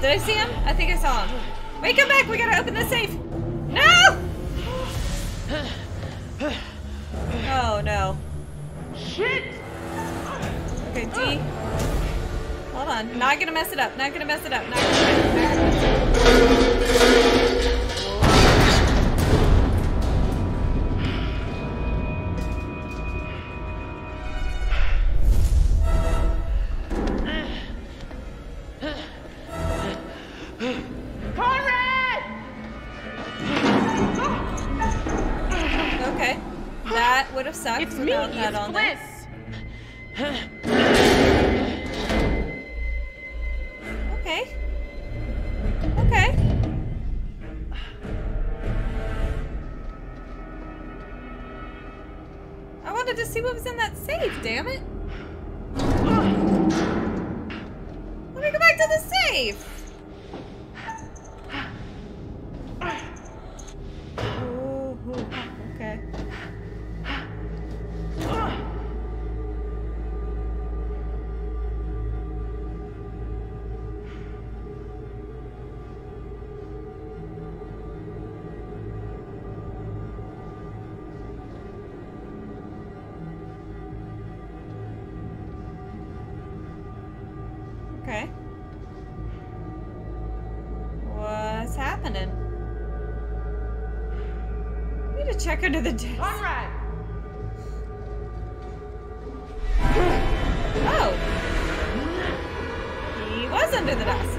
Did I see him? I think I saw him. Wait, come back. We gotta open the safe. No! Oh, no. Shit! Okay, D. Hold on. Not gonna mess it up. Not gonna mess it up. Not gonna mess it up. it's me. It's Fliss. To the desk. Conrad! Oh! He was under the desk.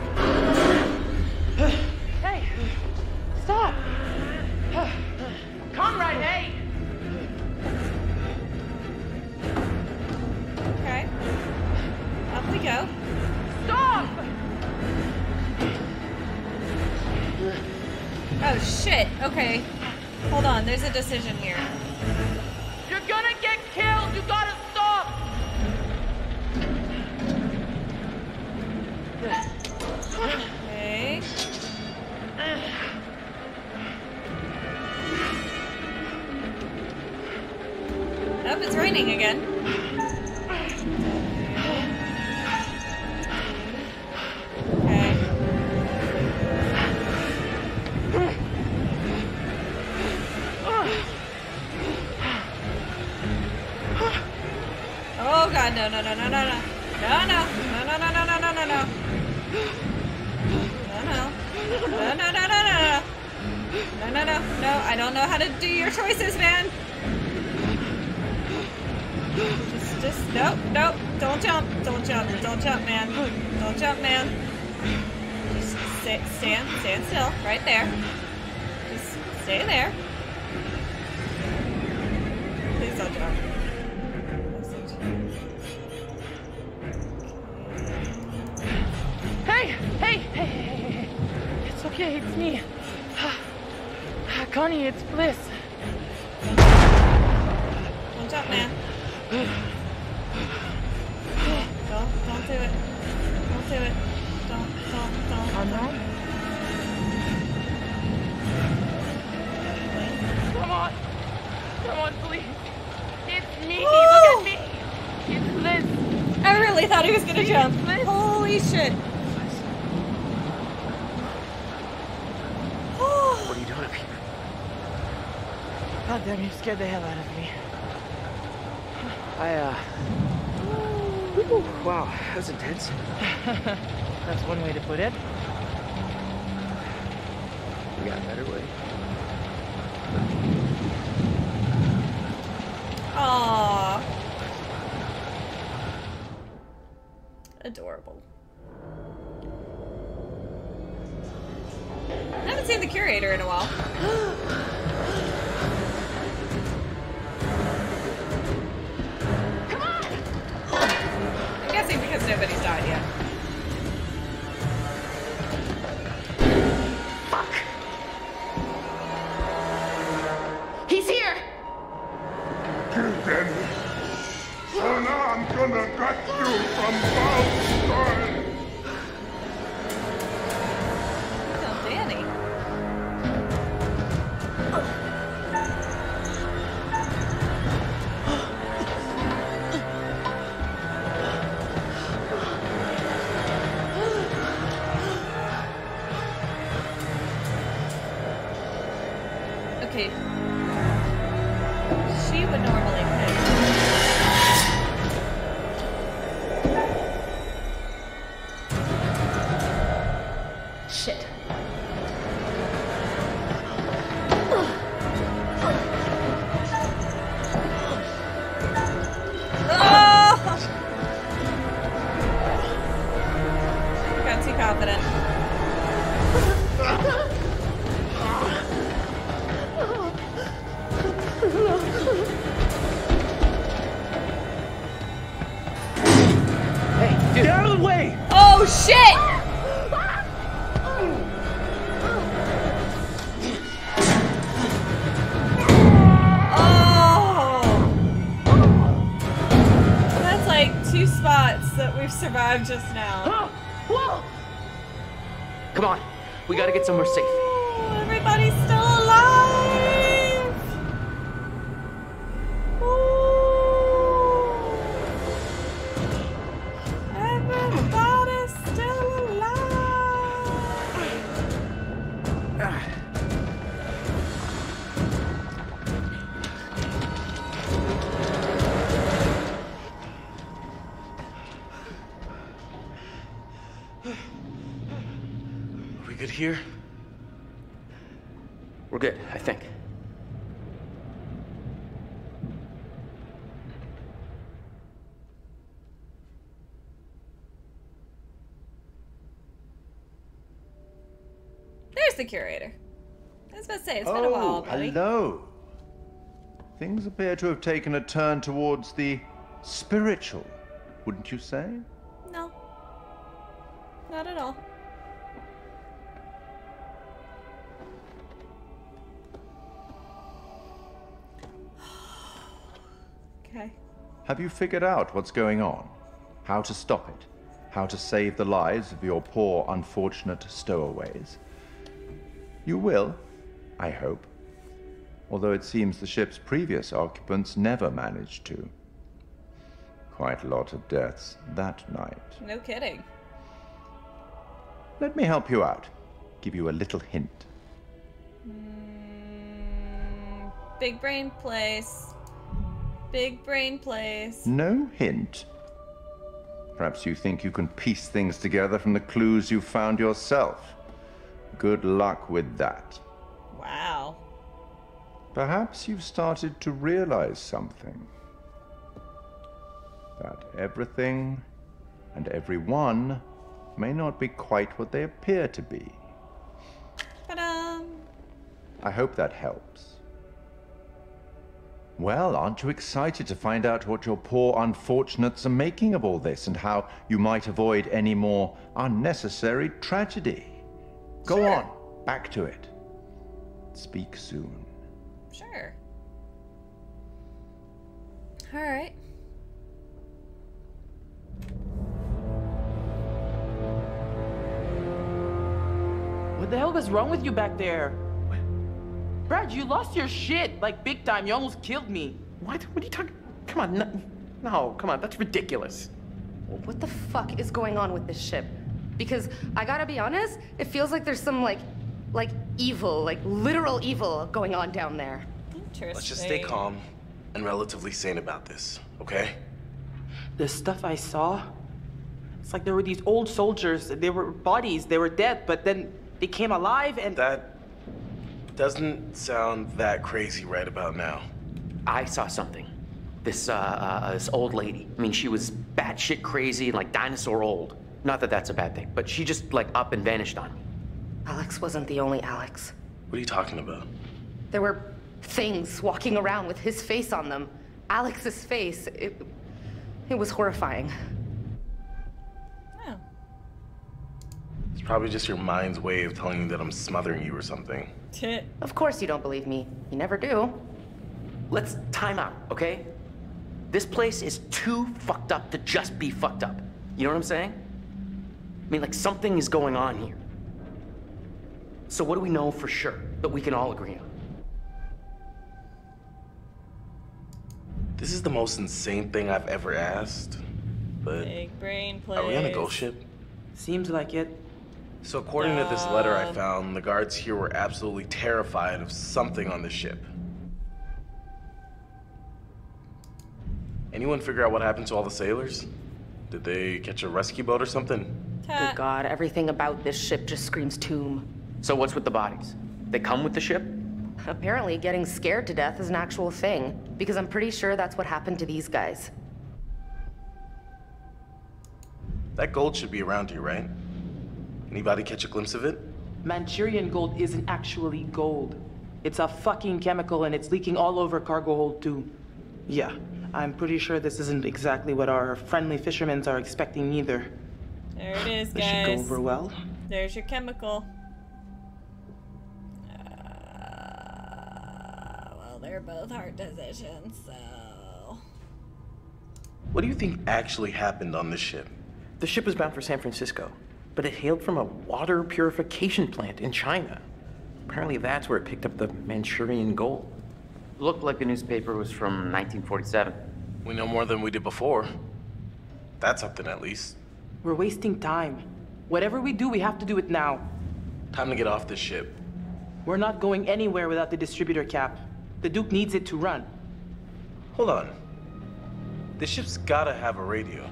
Hey! Stop! Conrad, hey! Okay. Up we go. Stop! Oh shit. Okay. Hold on. There's a decision okay, it's me. Ah, Connie, it's Fliss. Don't man. Don't, don't do it. Don't do it. Don't, don't, don't. Conrad? Come on. Come on, please. It's me. Look at me. It's Fliss. I really thought he was gonna jump. Holy shit. God damn, you scared the hell out of me. I, uh. Whew, wow, that was intense. That's one way to put it. We got a better way. Survived just now. Come on, we gotta get somewhere safe. The curator. I was about to say, it's been a oh, while, Oh, buddy. hello. Things appear to have taken a turn towards the spiritual, wouldn't you say? No. Not at all. Okay. Have you figured out what's going on? How to stop it? How to save the lives of your poor, unfortunate stowaways? You will, I hope. Although it seems the ship's previous occupants never managed to. Quite a lot of deaths that night. No kidding. Let me help you out. Give you a little hint. Hmm, big brain place. Big brain place. No hint. Perhaps you think you can piece things together from the clues you found yourself. Good luck with that. Wow. Perhaps you've started to realize something. That everything and everyone may not be quite what they appear to be. Ta-da! I hope that helps. Well, aren't you excited to find out what your poor unfortunates are making of all this and how you might avoid any more unnecessary tragedy? Go on, back to it. Speak soon. Sure. All right. What the hell was wrong with you back there? Brad, you lost your shit, like big time. You almost killed me. What? What are you talking? Come on, no, no, come on, that's ridiculous. What the fuck is going on with this ship? Because I gotta be honest, it feels like there's some like, like evil, like literal evil going on down there. Let's just stay calm and relatively sane about this, okay? The stuff I saw, it's like there were these old soldiers. They were bodies. They were dead, but then they came alive and. That doesn't sound that crazy right about now. I saw something. This, uh, uh, this old lady. I mean, she was batshit crazy and like dinosaur old. Not that that's a bad thing, but she just like up and vanished on me. Alex wasn't the only Alex. What are you talking about? There were things walking around with his face on them. Alex's face. It, it was horrifying. It's probably just your mind's way of telling you that I'm smothering you or something. Of course you don't believe me. You never do. Let's time out, okay? This place is too fucked up to just be fucked up. You know what I'm saying? I mean, like, something is going on here. So, what do we know for sure that we can all agree on? This is the most insane thing I've ever asked. But Big brain are we on a ghost ship? Seems like it. So according to this letter I found, the guards here were absolutely terrified of something on the ship. Anyone figure out what happened to all the sailors? Did they catch a rescue boat or something? Good uh, God, everything about this ship just screams tomb. So, what's with the bodies? They come with the ship? Apparently, getting scared to death is an actual thing, because I'm pretty sure that's what happened to these guys. That gold should be around here, right? Anybody catch a glimpse of it? Manchurian gold isn't actually gold. It's a fucking chemical and it's leaking all over cargo hold too. Yeah, I'm pretty sure this isn't exactly what our friendly fishermen are expecting either. There it is, This should go guys. over well. There's your chemical. Uh, well, they're both heart decisions, so. What do you think actually happened on this ship? The ship was bound for San Francisco, but it hailed from a water purification plant in China. Apparently, that's where it picked up the Manchurian gold. Looked like the newspaper was from 1947. We know more than we did before. That's something at least. We're wasting time. Whatever we do, we have to do it now. Time to get off this ship. We're not going anywhere without the distributor cap. The Duke needs it to run. Hold on. The ship's gotta have a radio.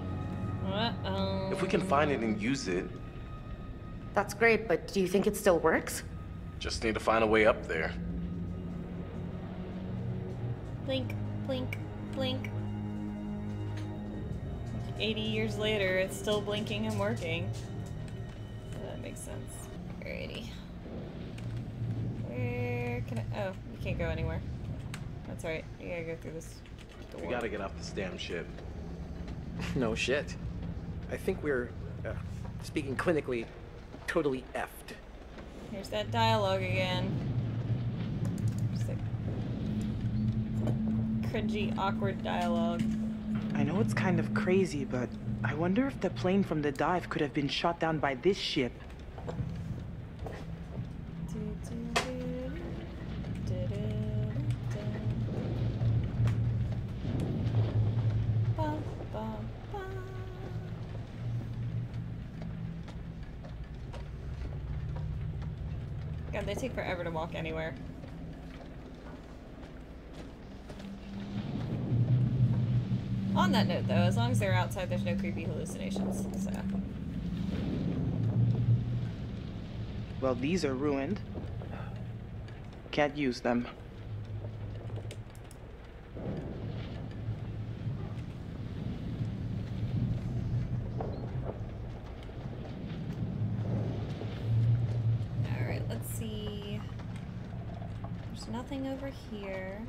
Uh-oh. If we can find it and use it, That's great, but do you think it still works? just need to find a way up there. Blink, blink, blink. 80 years later, it's still blinking and working. So that makes sense. Alrighty. Where can I? Oh, you can't go anywhere. That's alright. You gotta go through this door. We gotta get off this damn ship. No shit. I think we're, uh, speaking clinically, totally effed. Here's that dialogue again. Just like cringy, awkward dialogue. I know it's kind of crazy, but I wonder if the plane from the dive could have been shot down by this ship. God, they take forever to walk anywhere. On that note, though, as long as they're outside, there's no creepy hallucinations. So, Well, these are ruined. Can't use them. all right, let's see. There's nothing over here.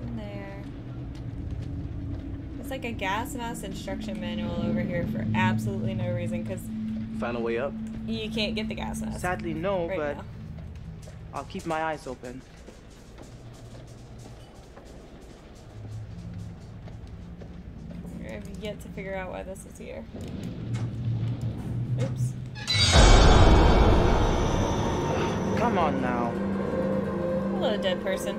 Nothing there. There's like a gas mask instruction manual over here for absolutely no reason because Find a way up? you can't get the gas mask. Sadly, no, right but now. I'll keep my eyes open. I've yet to figure out why this is here. Oops. Come on now. Hello, dead person.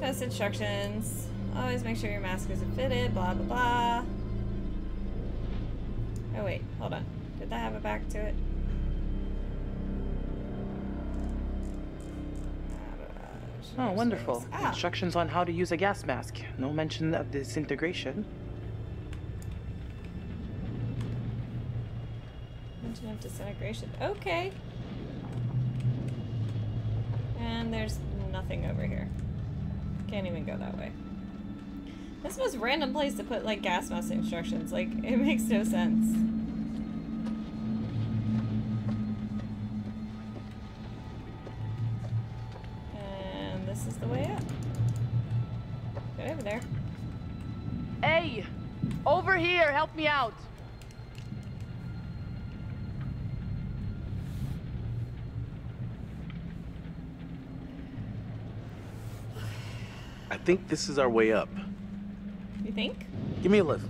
Best instructions. Always make sure your mask isn't fitted, blah, blah, blah. Oh, wait, hold on. Did that have a back to it? Oh, wonderful. Ah. Instructions on how to use a gas mask. No mention of disintegration. Mention of disintegration. Okay. And there's nothing over here. Can't even go that way. This most random place to put like gas mask instructions. Like it makes no sense. And this is the way up. Get over there. Hey! Over here, help me out! I think this is our way up. You think? Give me a lift.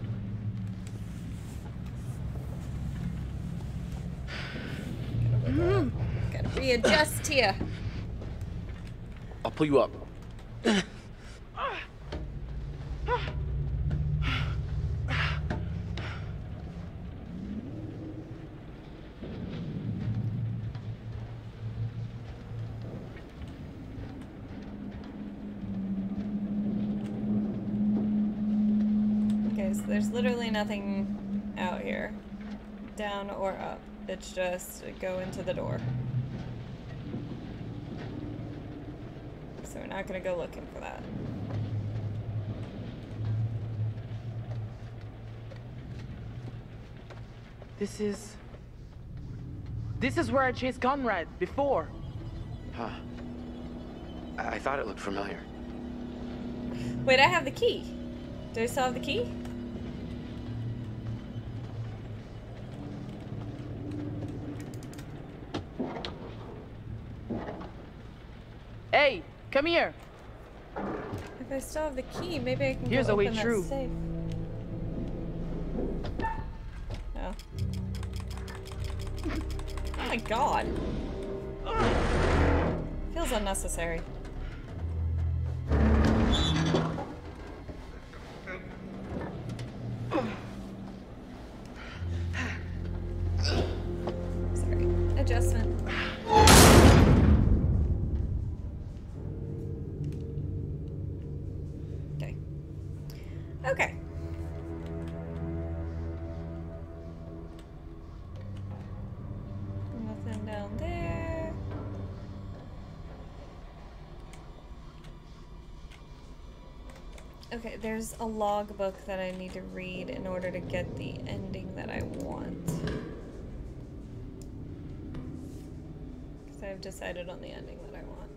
Mm. Gotta readjust here. I'll pull you up. Okay, so there's literally nothing out here. Down or up. It's just go into the door. So we're not gonna go looking for that. This is. This is where I chased Conrad before. Huh. I, I thought it looked familiar. Wait, I have the key. Do I still have the key? Hey, come here. If I still have the key, maybe I can Here's go a way open that through. safe. Oh. Oh my god. Feels unnecessary. There's a logbook that I need to read in order to get the ending that I want. Because I've decided on the ending that I want.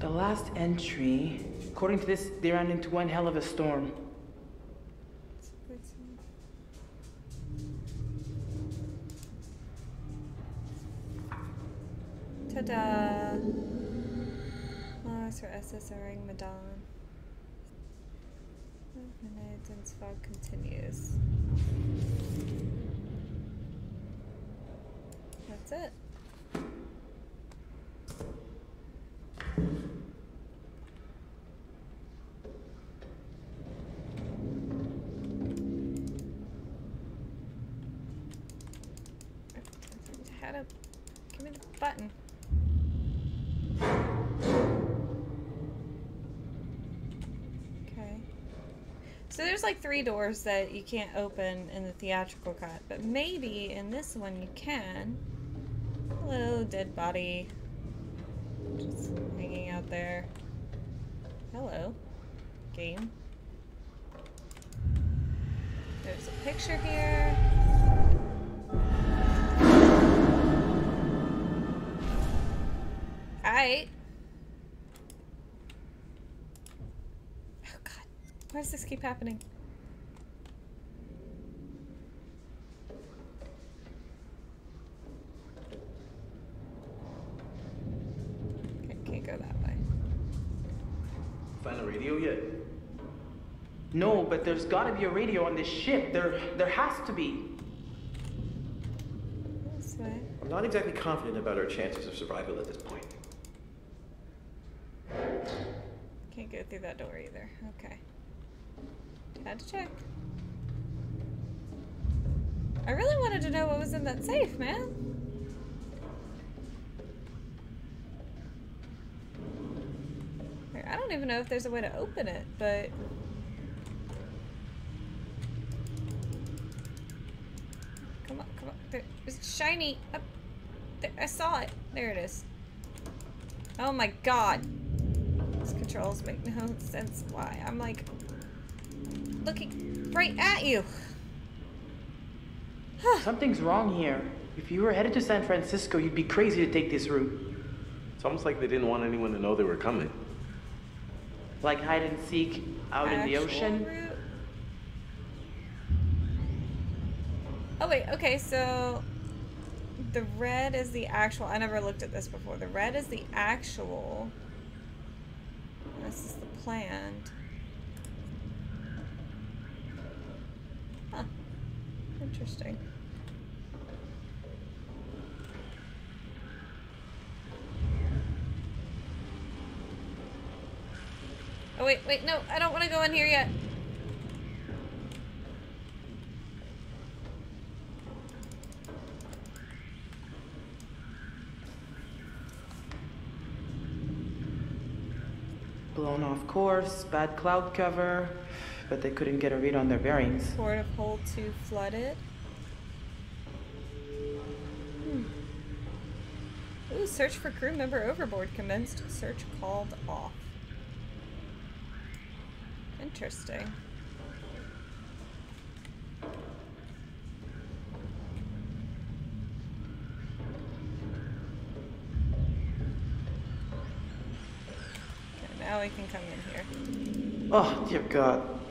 The last entry. According to this, they ran into one hell of a storm. And fog continues. That's it. Me the button. So there's like three doors that you can't open in the theatrical cut, but maybe in this one you can. Hello, dead body. Just hanging out there. Hello, game. There's a picture here. Alright. Oh god. Why does this keep happening? Okay, can't go that way. Find a radio yet? No, but there's gotta be a radio on this ship. There, there has to be. This way. I'm not exactly confident about our chances of survival at this point. Can't go through that door either. Okay. Had to check. I really wanted to know what was in that safe, man. I don't even know if there's a way to open it, but... Come on, come on. There, it's shiny. Up there, I saw it. There it is. Oh my god. These controls make no sense. Why? I'm like looking right at you. Something's wrong here. If you were headed to San Francisco, you'd be crazy to take this route. It's almost like they didn't want anyone to know they were coming. Like hide and seek out in the ocean. route? Oh wait, okay, so the red is the actual. I never looked at this before. The red is the actual. This is the planned. Huh. Interesting. Oh wait, wait, no, I don't want to go in here yet. Blown off course, bad cloud cover, but they couldn't get a read on their bearings. Port of Hold 2 flooded. Hmm. Ooh, search for crew member overboard commenced. Search called off. Interesting. Now we can come in here. Oh, dear God.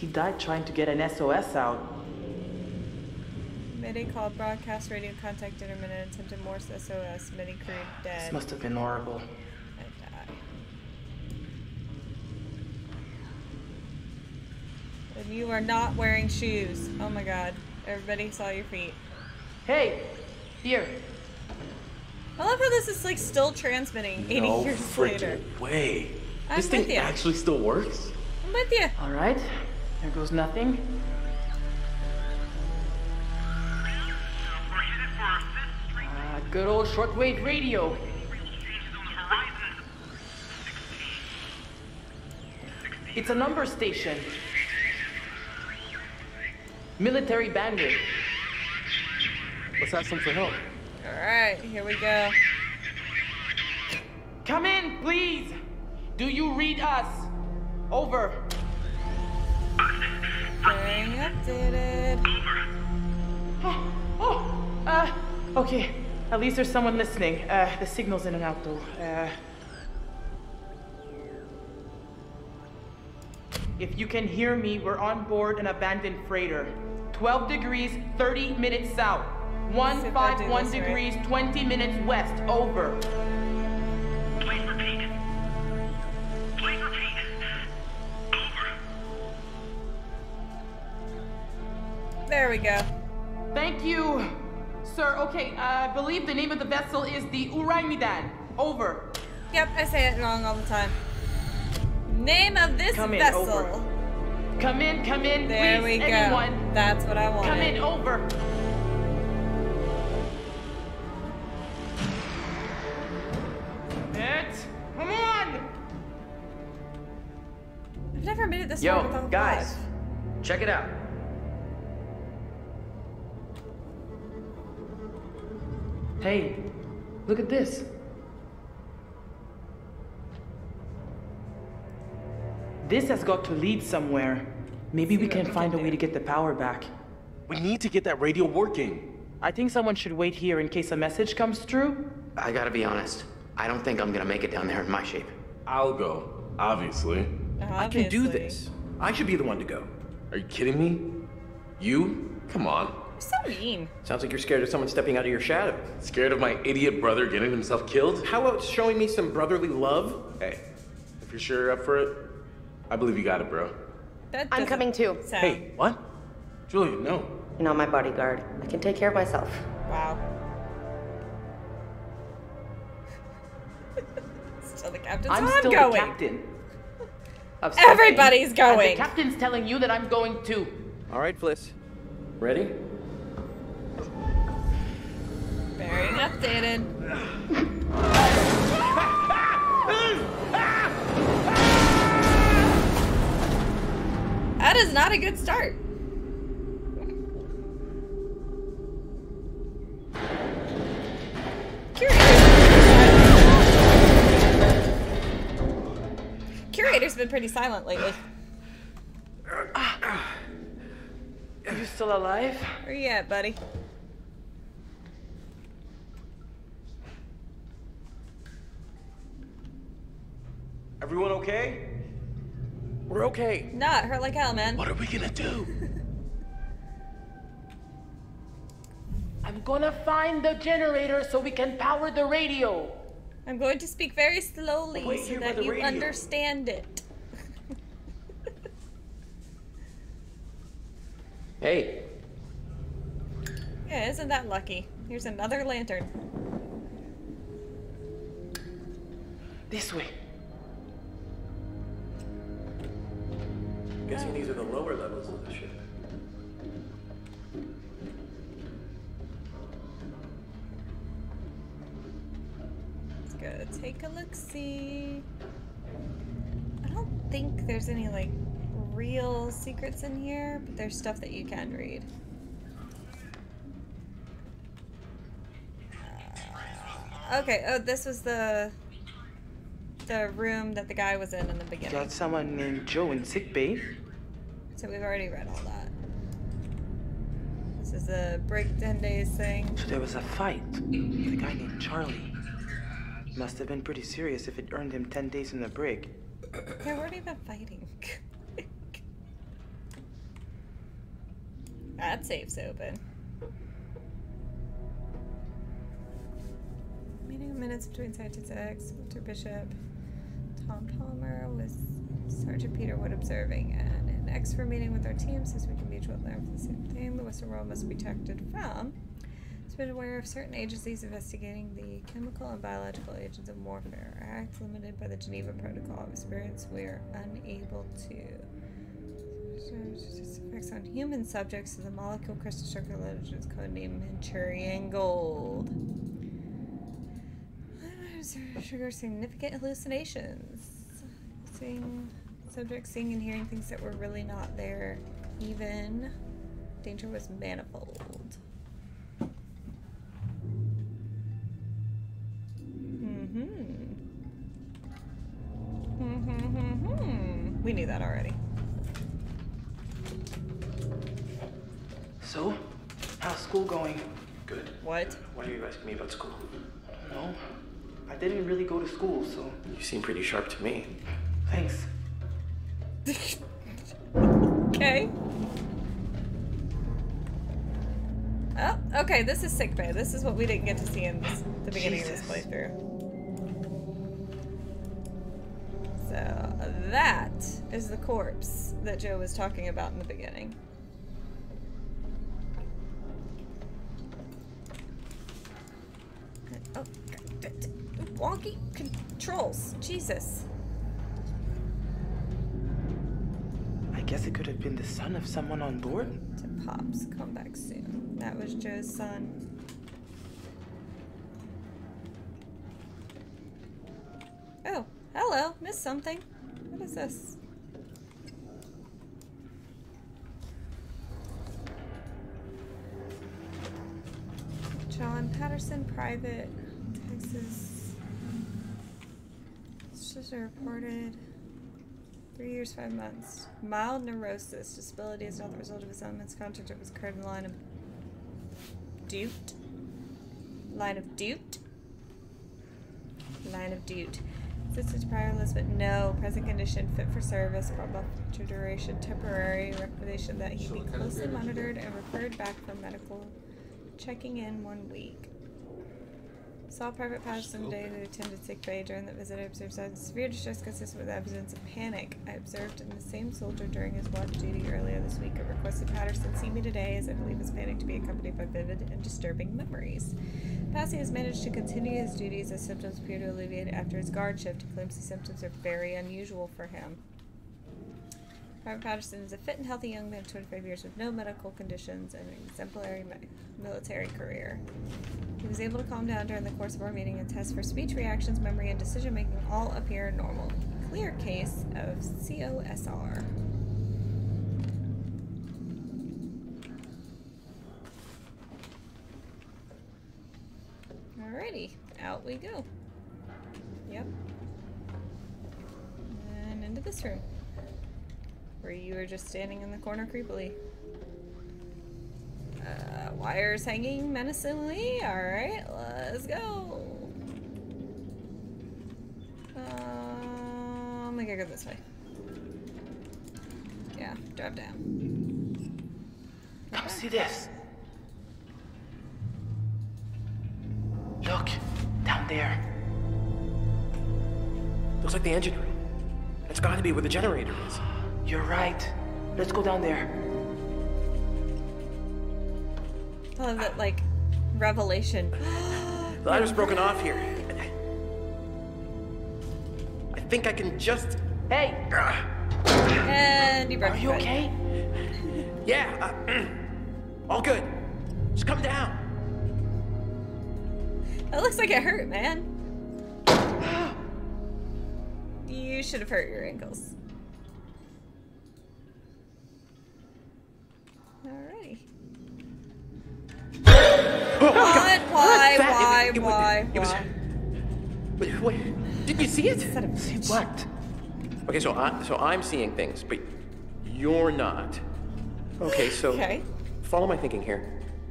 He died trying to get an SOS out. Mayday called broadcast radio contact intermittent attempted Morse SOS. Midi crew dead. This must have been horrible. I die. And you are not wearing shoes. Oh my god. Everybody saw your feet. Hey, here. I love how this is like still transmitting 80 no years freaking later. way. I'm this with thing ya. actually still works? I'm with you. All right. There goes nothing. Ah, good old shortwave radio. It's a number station. Military bandit. Let's ask them for help. Alright, here we go. Come in, please. Do you read us? Over. Updated. Oh, oh, uh, okay. At least there's someone listening. Uh, the signal's in and out though. Uh, if you can hear me, we're on board an abandoned freighter. 12 degrees, 30 minutes south. see if I do 151 this right. degrees, 20 minutes west. Over. There we go. Thank you, sir. Okay, I believe the name of the vessel is the Ourang Medan. Over. Yep, I say it wrong all the time. Name of this Come in, vessel. over. Come in, come in, There please, we go. anyone. That's what I wanted. Come in, over. It. Come on. I've never made it this far Yo, without a guys, five. check it out. Hey, look at this. This has got to lead somewhere. Maybe we can find a way to get the power back. We need to get that radio working. I think someone should wait here in case a message comes through. I gotta be honest. I don't think I'm gonna make it down there in my shape. I'll go, obviously. I can do this. I should be the one to go. Are you kidding me? You? Come on. You're so mean. Sounds like you're scared of someone stepping out of your shadow. Scared of my idiot brother getting himself killed? How about showing me some brotherly love? Hey, if you're sure you're up for it, I believe you got it, bro. That I'm coming too. sound- Hey, what? Julia, no. You're not my bodyguard. I can take care of myself. Wow. Still the captain. I'm so still going. the captain. of something, Everybody's and going. the captain's telling you that I'm going too. All right, Fliss. Ready? Updated. that is not a good start. Curator's been pretty silent lately. Are you still alive? Where you at, buddy? Everyone okay? We're okay. Not hurt like hell, man. What are we gonna do? I'm gonna find the generator so we can power the radio. I'm going to speak very slowly Wait so that you radio. understand it. Hey, Yeah, isn't that lucky? Here's another lantern. This way. Guessing these are the lower levels of the ship. Let's go take a look see. I don't think there's any like real secrets in here, but there's stuff that you can read. Uh, Okay, oh, this was the the room that the guy was in in the beginning. Got someone named Joe in sick bay. So we've already read all that. This is a break 10 days thing. So there was a fight with a guy named Charlie. Must have been pretty serious if it earned him 10 days in the brig. They weren't even fighting. that safe's open. Meeting of minutes between Scientist X, Walter Bishop, Tom Palmer was Sergeant Peter Wood observing, and an X for meeting with our team since we can mutually learn from the same thing. The Western world must be protected from. It's been aware of certain agencies investigating the chemical and biological agents of warfare. Act limited by the Geneva Protocol of Experience, we are unable to. Effects on human subjects of the molecule crystal structure legends codenamed Manchurian Gold. Sugar significant hallucinations. Seeing subjects seeing and hearing things that were really not there. Even danger was manifold. Mm-hmm. Mm-hmm. We knew that already. So, how's school going? Good. What? Why are you asking me about school? No, I didn't really go to school, so You seem pretty sharp to me. thanks. Okay. Oh, okay, this is sick bay. This is what we didn't get to see in this, the beginning of this playthrough. So, that is the corpse that Joe was talking about in the beginning. Oh, wonky controls. Jesus. Guess it could have been the son of someone on board. To Pops, come back soon. That was Joe's son. Oh, hello. Missed something. What is this? John Patterson, private, Texas. It's just reported. Three years, five months. Mild neurosis. Disability is not the result of his elements. Contact was occurred in the line of Dute. Line of Dute. Line of Dute. Existence prior Elizabeth. No. Present condition. Fit for service. Probable future duration. Temporary. Recommendation that he be closely monitored and referred back for medical checking in one week. Saw Private Patterson today who attended sick bay during the visit. I observed signs of severe distress consistent with evidence of panic. I observed in the same soldier during his watch duty earlier this week. I requested Patterson see me today as I believe his panic to be accompanied by vivid and disturbing memories. Passy has managed to continue his duties as symptoms appear to alleviate after his guard shift. He claims the symptoms are very unusual for him. Robert Patterson is a fit and healthy young man, 25 years with no medical conditions and an exemplary military career. He was able to calm down during the course of our meeting and tests for speech reactions, memory, and decision making all appear normal. Clear case of COSR. Alrighty, out we go. Yep. And into this room. Where you were just standing in the corner creepily. Uh, wires hanging menacingly. Alright, let's go. Um, I gotta go this way. Yeah, drive down. Come see this. Look, down there. Looks like the engine room. That's gotta be where the generator is. You're right. Let's go down there. I love that, like, revelation. The line was broken off here. I think I can just. Hey! And you broke Are you your foot. okay? Yeah, uh, all good. Just come down. That looks like it hurt, man. You should have hurt your ankles. Alrighty. What? Why? Why? It- it- it- Why? it was- Why? Wait, wait, did you see it? See what? Okay, so I so I'm seeing things, but you're not. Okay, so Okay. follow my thinking here.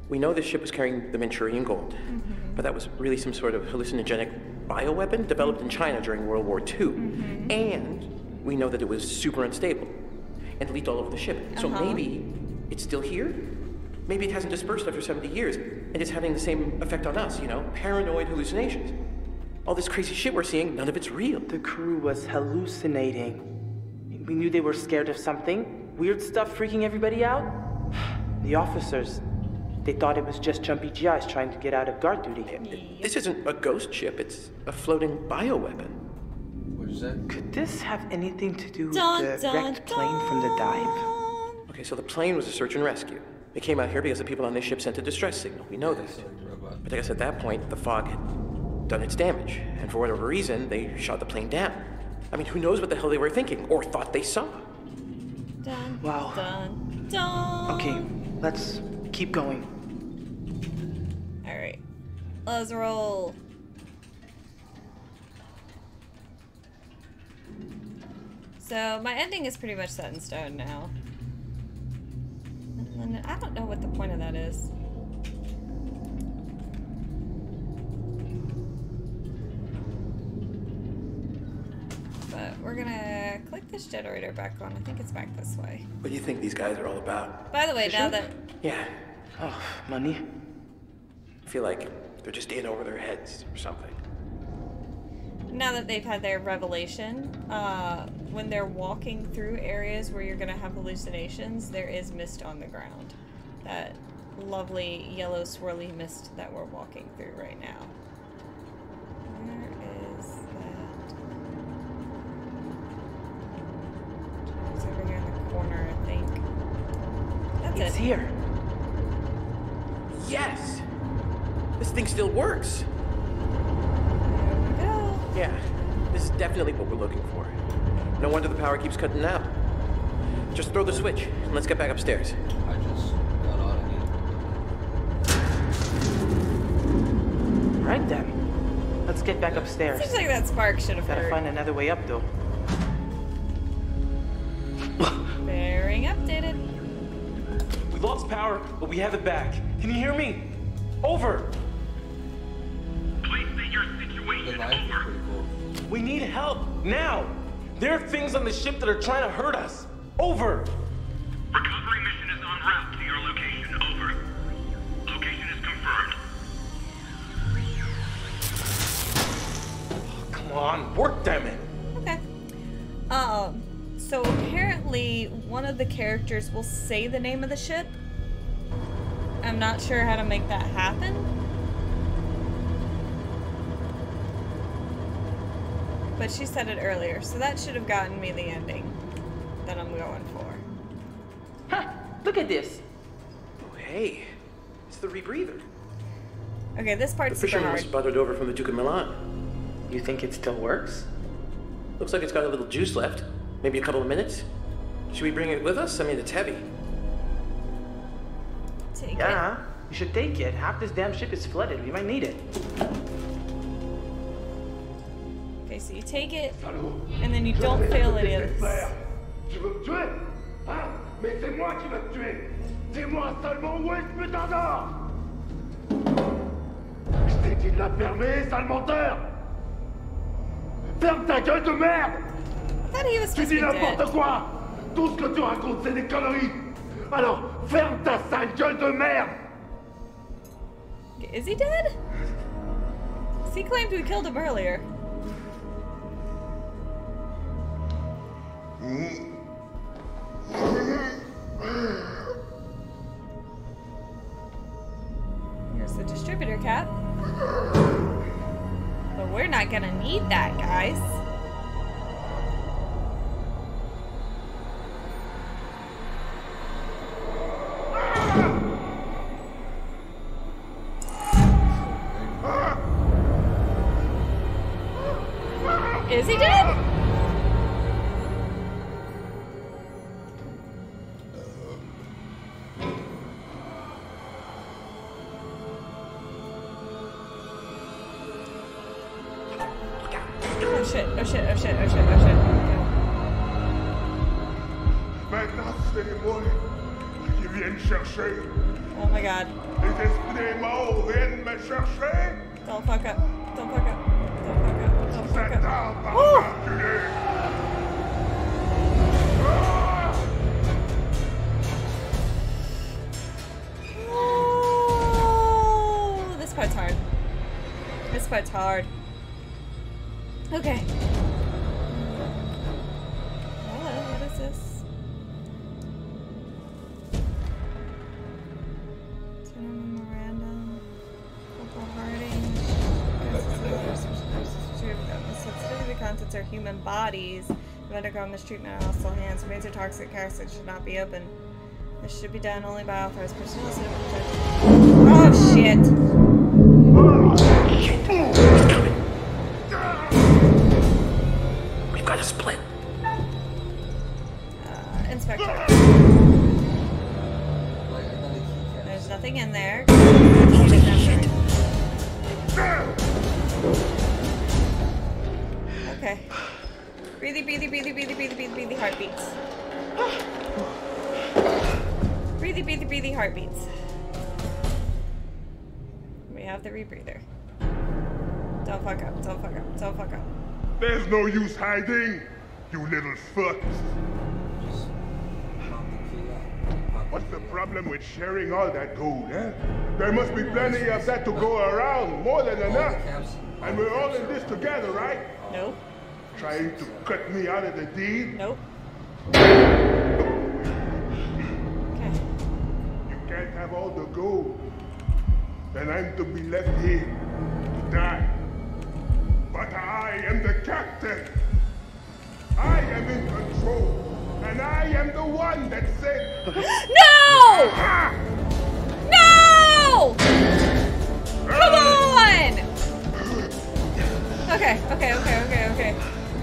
We know this ship was carrying the Manchurian gold, Mm-hmm. but that was really some sort of hallucinogenic bioweapon developed in China during World War II. Mm-hmm. And we know that it was super unstable and leaked all over the ship. So Uh-huh. maybe it's still here? Maybe it hasn't dispersed after 70 years and it's having the same effect on us, you know? Paranoid hallucinations. All this crazy shit we're seeing, none of it's real. The crew was hallucinating. We knew they were scared of something. Weird stuff freaking everybody out. The officers, they thought it was just jumpy GIs trying to get out of guard duty. This isn't a ghost ship, it's a floating bioweapon. What is that? Could this have anything to do with Dun, the dun, wrecked plane from the dive? Okay, so the plane was a search and rescue. It came out here because the people on this ship sent a distress signal. We know this. But I guess at that point, the fog had done its damage, and for whatever reason, they shot the plane down. I mean, who knows what the hell they were thinking or thought they saw? Dun, Wow. dun, dun. Okay, let's keep going. Alright. Let's roll. So my ending is pretty much set in stone now. And I don't know what the point of that is. But we're gonna click this generator back on. I think it's back this way. What do you think these guys are all about? By the way, now that Yeah, Oh, money? I feel like they're just in over their heads or something. Now that they've had their revelation, uh, when they're walking through areas where you're gonna have hallucinations, there is mist on the ground. That lovely yellow swirly mist that we're walking through right now. Where is that? It's over here in the corner, I think. That's It's it. here. Yes! This thing still works! Yeah, this is definitely what we're looking for. No wonder the power keeps cutting out. Just throw the switch and let's get back upstairs. I just got out of Right then. Let's get back upstairs. Seems like that spark should have Gotta hurt. find another way up though. Bearing updated. We lost power, but we have it back. Can you hear me? Over. We need help now. There are things on the ship that are trying to hurt us. Over. Recovery mission is en route to your location. Over. Location is confirmed. Come on, work, damn it. Okay. Um, so apparently one of the characters will say the name of the ship. I'm not sure how to make that happen. But she said it earlier, so that should have gotten me the ending that I'm going for. Ha! Look at this. Oh, hey, it's the rebreather. Okay, this The part's super fisherman was hard. buttered over from the Duke of Milan. You think it still works? Looks like it's got a little juice left. Maybe a couple of minutes. Should we bring it with us? I mean, it's heavy. Take it. Yeah, you should take it. Half this damn ship is flooded. We might need it. So you take it, and then you don't feel any of this. Tu veux me tuer Hein Mais c'est moi qui te tuer Dis-moi où est ce putain Je t'ai dit de la fermer, Ferme ta gueule de merde Tu dis n'importe quoi Tout ce que tu racontes, c'est des conneries Alors, ferme ta sale gueule de merde Is he dead? He claimed we killed him earlier. Here's the distributor cap. But we're not gonna need that, guys. Bodies. Have undergone mistreatment on hostile hands. Remains are toxic casket should not be opened. This should be done only by authorized personnel. Oh shit! Use hiding, you little fucks. What's the problem with sharing all that gold, eh? There must be plenty of that to go around, more than enough. And we're all in this together, right? No. Trying to cut me out of the deal? Nope. You can't have all the gold. Then I'm to be left here to die. But I am the captain. I am in control. And I am the one that said. No! No! Come on! Okay, okay, okay, okay, okay.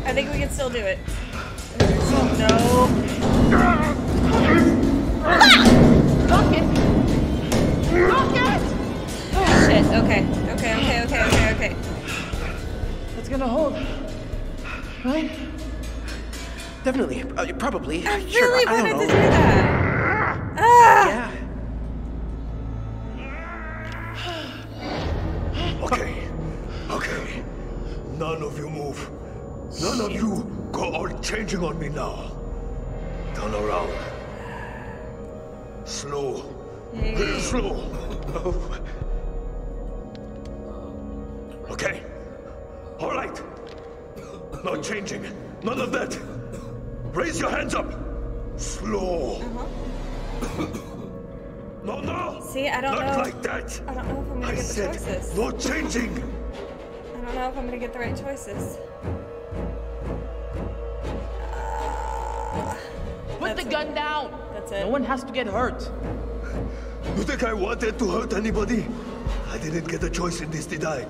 I think we can still do it. No. Lock it! Lock it! Oh, shit. Okay. Okay, okay, okay, okay, okay. It's gonna hold. Right? Definitely. Uh, probably. I sure, really I don't wanted know. to do that. Ah! Yeah. Okay. Okay. None of you move. None of you go all changing on me now. Turn around. Slow. Real slow. Okay. All right. No changing. None of that. Raise your hands up. Slow. Uh-huh. No, no. See, I don't Not know. like that. I don't know if I'm gonna I get the said choices. no changing. I don't know if I'm gonna get the right choices. Put the gun down! That's it. No one has to get hurt. You think I wanted to hurt anybody? I didn't get a choice in this, did I?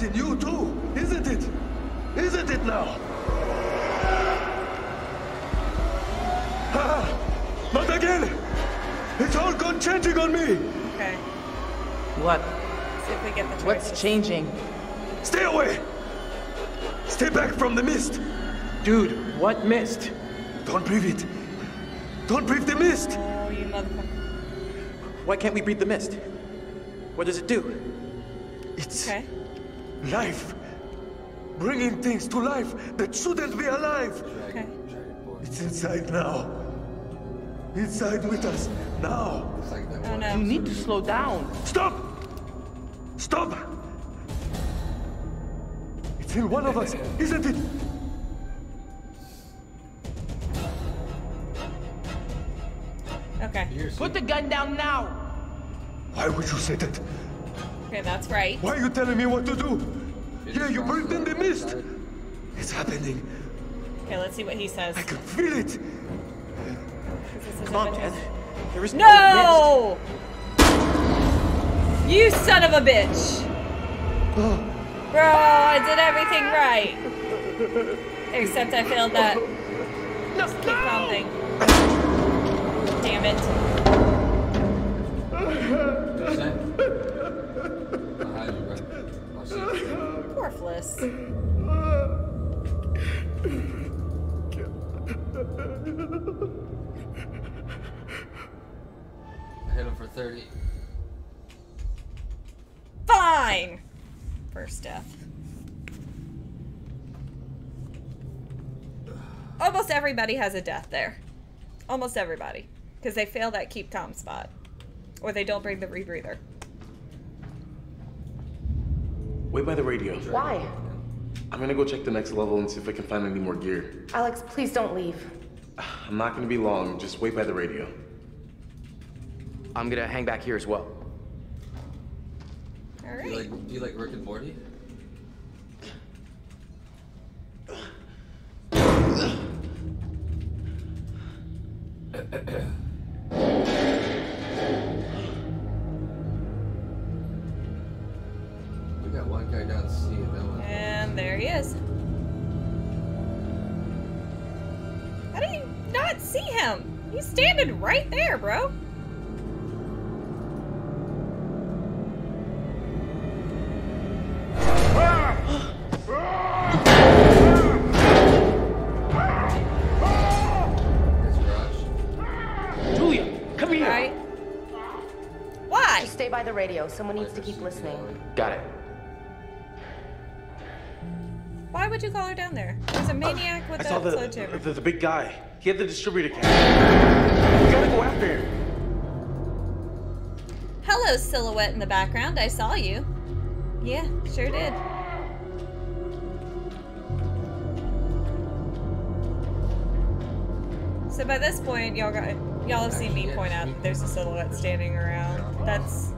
It's in you too, isn't it? Isn't it now? Ah, not again! It's all gone changing on me! Okay. What? See if we get the choices. What's changing? Stay away! Stay back from the mist! Dude, what mist? Don't breathe it! Don't breathe the mist! Oh, you motherfucker. Why can't we breathe the mist? What does it do? It's Okay. Life! Bringing things to life that shouldn't be alive! Okay. It's inside now. Inside with us now. Oh no. You need to slow down. Stop! Stop! It's in one of us, isn't it? Okay. Put the gun down now. Why would you say that? Okay, that's right. Why are you telling me what to do? Yeah, you breathed in the mist. It's happening. Okay, let's see what he says. I can feel it. Come on, man. There is No! no You son of a bitch! Bro, I did everything right. Except I failed that. Just keep calm thing. Damn it. I hit him for 30. Fine! First death. Almost everybody has a death there. Almost everybody. Because they fail that keep calm spot. Or they don't bring the rebreather. Wait by the radio. Why? I'm gonna go check the next level and see if I can find any more gear. Alex, please don't leave. I'm not gonna be long. Just wait by the radio. I'm gonna hang back here as well. Do you like, do you like Rick and Morty? one guy down C and that one. And there he is. How do you not see him? He's standing right there, bro. Julia, come here. Right? Why? Just stay by the radio. Someone needs to keep listening. Got it. Why would you call her down there? There's a oh, maniac with I a saw the, sledgehammer. the the big guy. He had the distributor cap. We gotta go after him. Hello, silhouette in the background. I saw you. Yeah, sure did. So by this point, y'all got y'all have seen me point out that there's a silhouette standing around. That's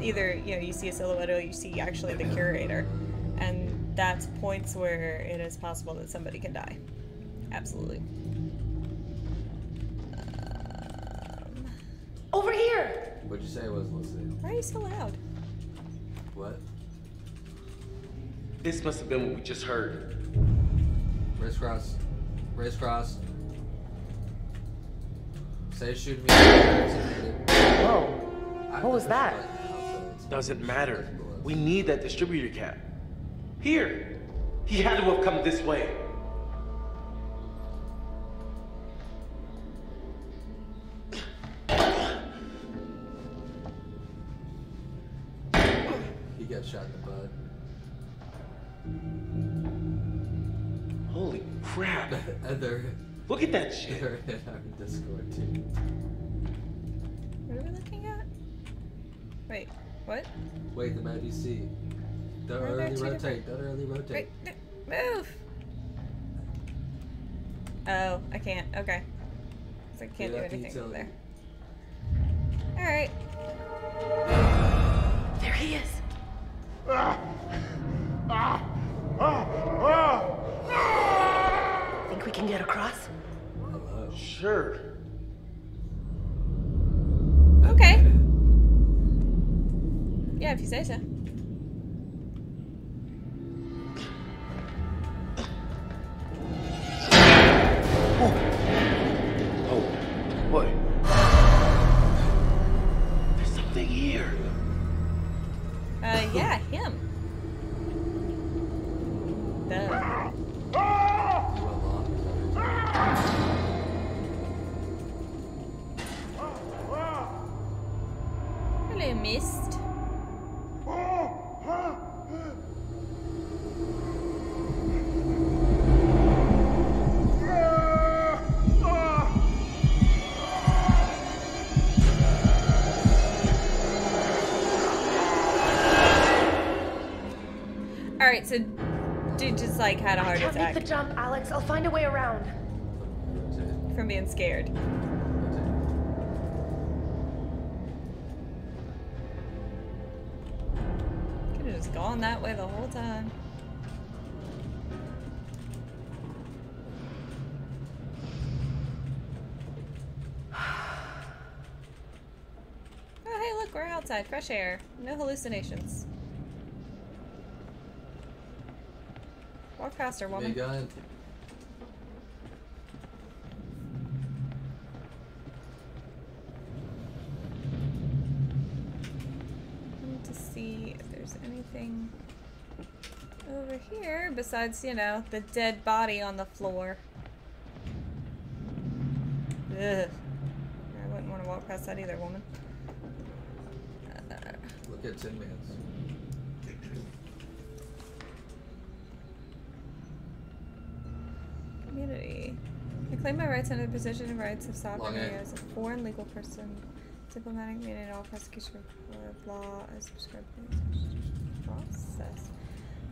either you know you see a silhouette or you see actually the curator, and that's points where it is possible that somebody can die. Absolutely. Um, over here! What'd you say it was, Lucy? Why are you so loud? What? This must have been what we just heard. Race cross. Race cross. Say shoot me. Whoa. What was that? Doesn't matter. We need that distributor cap. Here. He had to have come this way. He got shot in the butt. Holy crap. and Look at that shit. they're in our Discord too. What are we looking at? Wait, what? Wait, the map you see. Don't Where early rotate. Don't early rotate. Move! Oh, I can't. Okay. 'Cause I can't Yeah, do anything from there. Alright. There he is. Think we can get across? Sure. Okay. Yeah, if you say so. Alright, so dude just like had a heart I can't attack make the jump, Alex. I'll find a way around. from being scared. Could have just gone that way the whole time. Oh, hey, look, we're outside. Fresh air. No hallucinations. Walk faster, woman. Gun. need to see if there's anything over here besides, you know, the dead body on the floor. Ugh. I wouldn't want to walk past that either, woman. Uh, Look at Tin Man's. Community. I claim my rights under the position and rights of sovereignty as a foreign legal person, diplomatic meaning and all prosecution of law as prescribed process.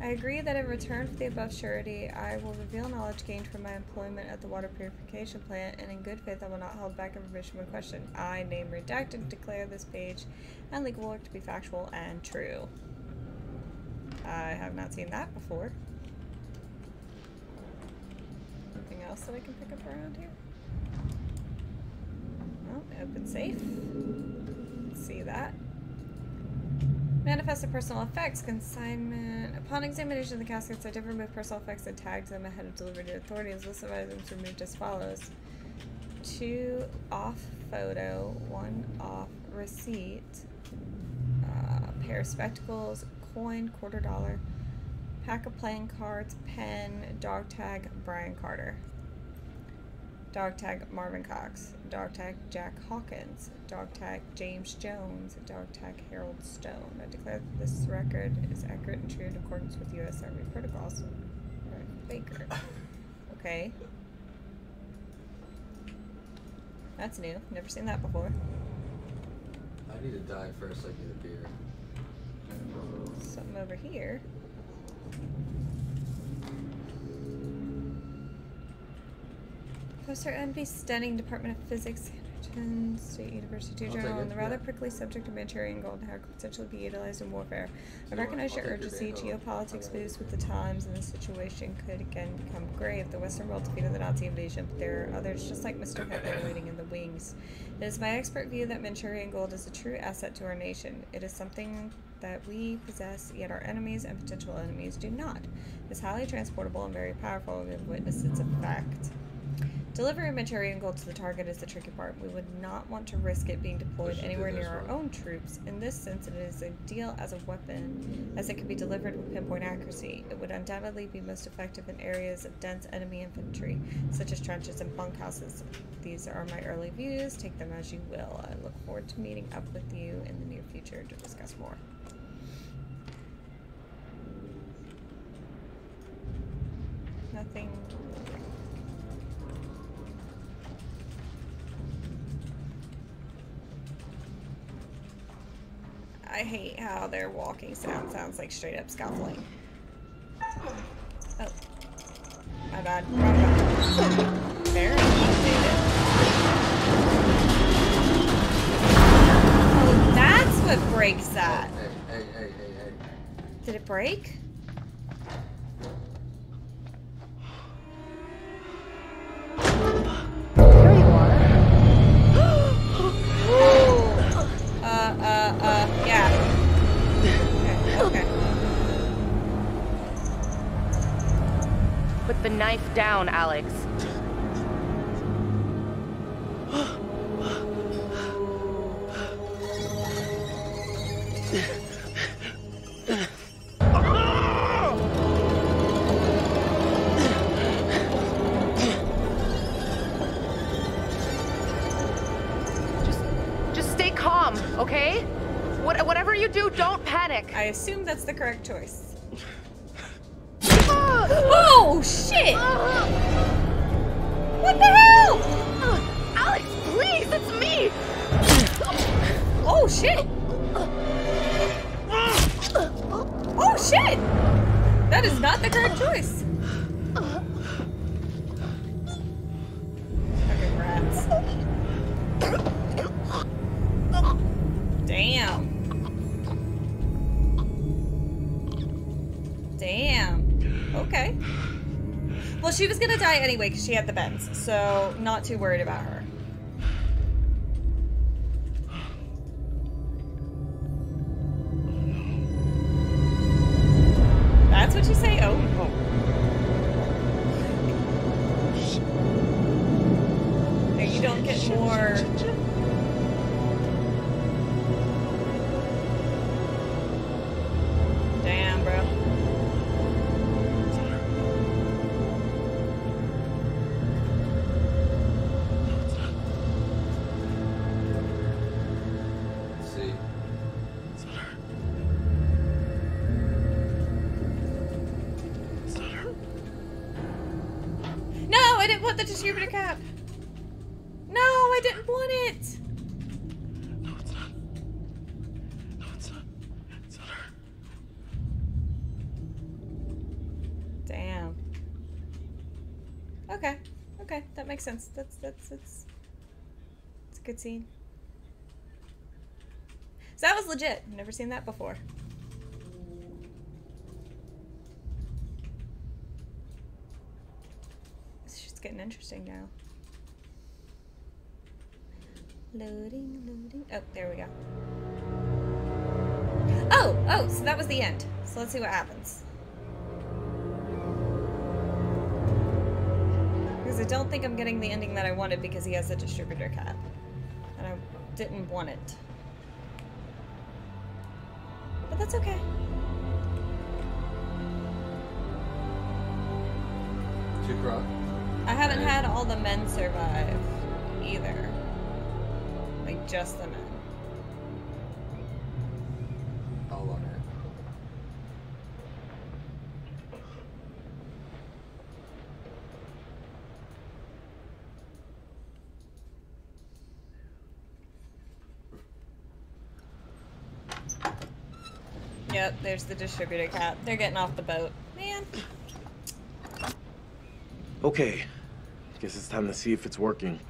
I agree that in return for the above surety, I will reveal knowledge gained from my employment at the water purification plant, and in good faith, I will not hold back information when questioned. I, name redacted, declare this page and legal work to be factual and true. I have not seen that before. Anything else that I can pick up around here? Oh, open safe. See that. Manifest of personal effects consignment. Upon examination of the caskets, I did remove personal effects and tagged them ahead of delivery to authorities. List of items removed as follows: two off photo, one off receipt, uh, pair of spectacles, coin, quarter dollar, pack of playing cards, pen, dog tag, Brian Carter. Dog tag Marvin Cox. Dog tag Jack Hawkins. Dog tag James Jones. Dog tag Harold Stone. I declare that this record is accurate and true in accordance with U.S. Army protocols. Right, Baker. Okay. That's new. Never seen that before. I need to die first. I need a beer. Something over here. Professor Envy Stenning, Department of Physics, Anderton State University Journal, take the rather yeah. prickly subject of Manchurian gold and how it could potentially be utilized in warfare. I You know what? recognize your urgency. Geopolitics moves with the times, and the situation could again become grave. The Western world defeated the Nazi invasion, but there are others just like Mr. Hitler waiting in the wings. It is my expert view that Manchurian gold is a true asset to our nation. It is something that we possess, yet our enemies and potential enemies do not. It is highly transportable and very powerful. We have witnessed its effect. Delivering Manchurian gold to the target is the tricky part. We would not want to risk it being deployed anywhere near our own troops. In this sense, it is ideal as a weapon, as it can be delivered with pinpoint accuracy. It would undoubtedly be most effective in areas of dense enemy infantry, such as trenches and bunkhouses. These are my early views. Take them as you will. I look forward to meeting up with you in the near future to discuss more. Nothing. I hate how their walking sound sounds like straight up scuffling. Oh. My bad. Wrong button. Very updated. Oh, that's what breaks that. Hey, hey, hey, hey, hey. Did it break? Uh, uh, uh, Put the knife down, Alex. Just, just stay calm, okay? What, whatever you do, don't panic. I assume that's the correct choice. Oh, shit! What the hell? Uh, Alex, please, it's me! Oh, shit! Uh, uh, oh, shit! That not the correct choice. She was gonna die anyway because she had the bends, so not too worried about her. Makes sense. That's that's it's it's a good scene. So that was legit. Never seen that before. It's just getting interesting now. Loading, loading. Oh, there we go. Oh, oh, so that was the end. So let's see what happens. Because I don't think I'm getting the ending that I wanted because he has a distributor cap. And I didn't want it. But that's okay. Croc. I haven't had all the men survive either. Like just the men. Yep, there's the distributor cap. They're getting off the boat. Man. Okay. Guess it's time to see if it's working.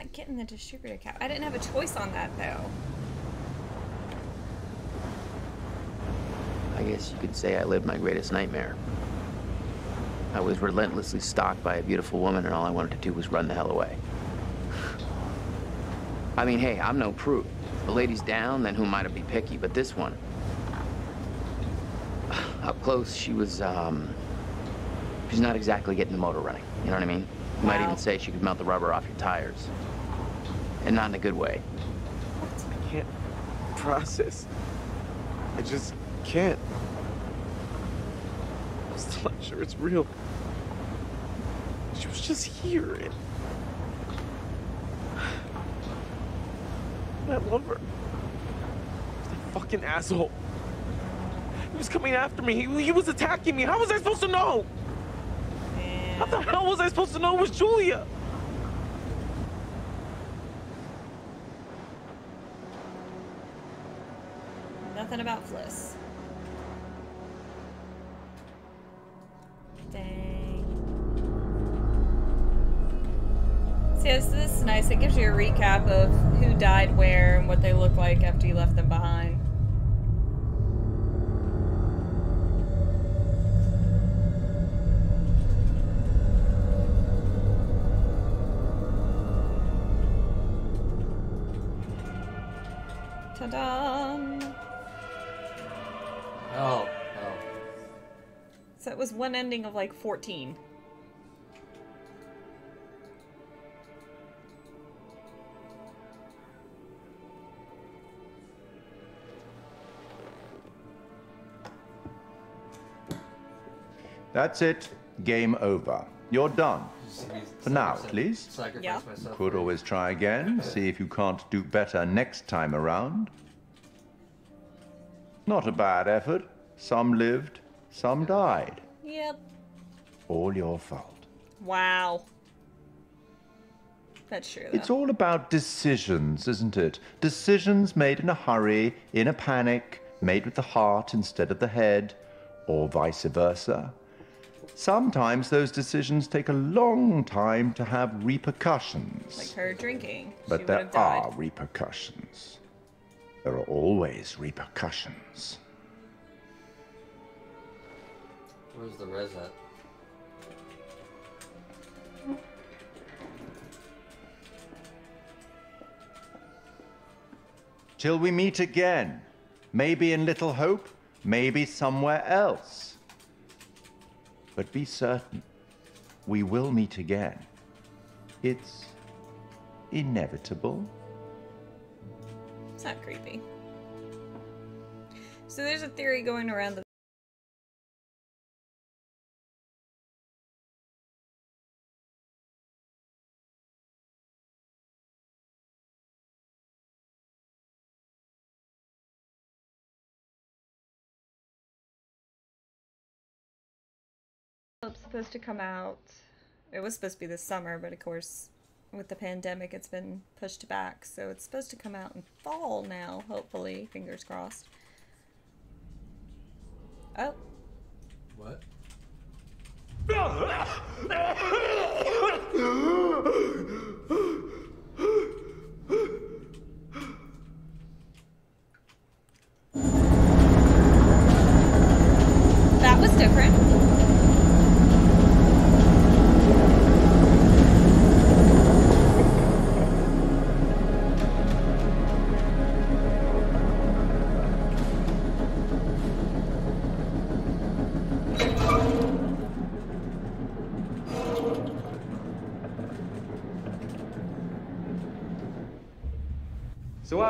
Not getting the distributor cap. I didn't have a choice on that though. I guess you could say I lived my greatest nightmare. I was relentlessly stalked by a beautiful woman, and all I wanted to do was run the hell away. I mean, hey, I'm no prude. The lady's down, then who might I be picky? But this one, up close, she was, um, she's not exactly getting the motor running. You know what I mean? You might even say she could melt the rubber off your tires. And not in a good way. I can't process. I just can't. I'm still not sure it's real. She was just here and... I love her. He's fucking asshole. He was coming after me. He, he was attacking me. How was I supposed to know? How the hell was I supposed to know it was Julia? Nothing about Fliss. Dang. See, this, this is nice. It gives you a recap of who died where and what they look like after you left them behind. ending of like 14. That's it. Game over. You're done. For now, at least. Yeah. Could always try again, see if you can't do better next time around. Not a bad effort. Some lived, some died. Yep. All your fault. Wow. That's true. Though. It's all about decisions, isn't it? Decisions made in a hurry, in a panic, made with the heart instead of the head, or vice versa. Sometimes those decisions take a long time to have repercussions. like her drinking. she But would there are repercussions. There are always repercussions. Where's the res at? Till we meet again. Maybe in Little Hope, maybe somewhere else. But be certain, we will meet again. It's inevitable. It's not creepy. So there's a theory going around that It's supposed to come out. It was supposed to be this summer, but of course, with the pandemic, it's been pushed back. So it's supposed to come out in fall now, hopefully. Fingers crossed. Oh, What?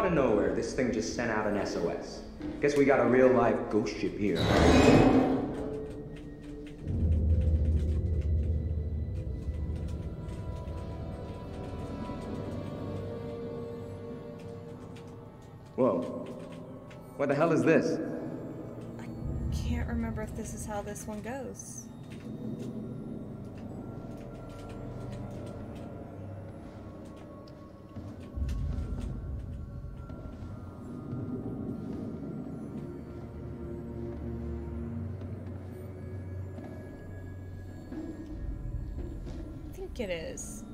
out of nowhere, this thing just sent out an SOS. Guess we got a real live ghost ship here. Whoa. What the hell is this? I can't remember if this is how this one goes. Think it is.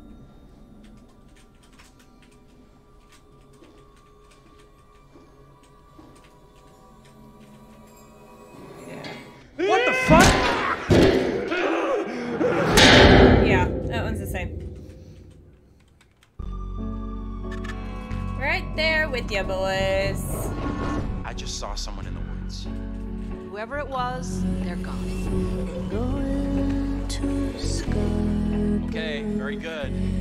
What the fuck? Yeah, that one's the same. Right there with you, boys. I just saw someone in the woods. Whoever it was, they're gone. Good.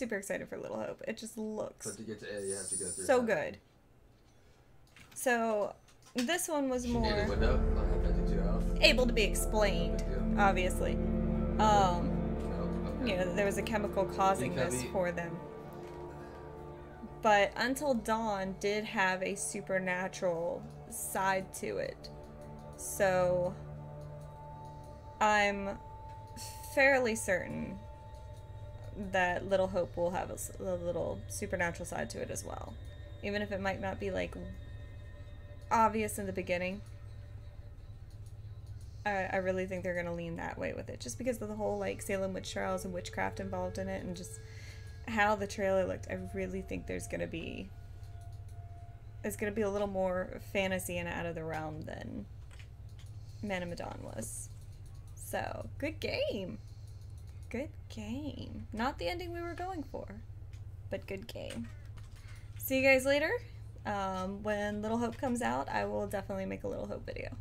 Super excited for Little Hope. It just looks But to get to A, you have to go through. so that. good. So, this one was She more window. I'll have that to off. able to be explained, obviously. Um, you know, there was a chemical causing this for them. But Until Dawn did have a supernatural side to it. So I'm fairly certain that Little Hope will have a little supernatural side to it as well. Even if it might not be like obvious in the beginning. I, I really think they're gonna lean that way with it, just because of the whole like Salem witch trials and witchcraft involved in it, and just how the trailer looked. I really think there's gonna be it's gonna be a little more fantasy and out of the realm than Man of was. So, good game. Good game. Not the ending we were going for, but good game. See you guys later. Um, when Little Hope comes out, I will definitely make a Little Hope video.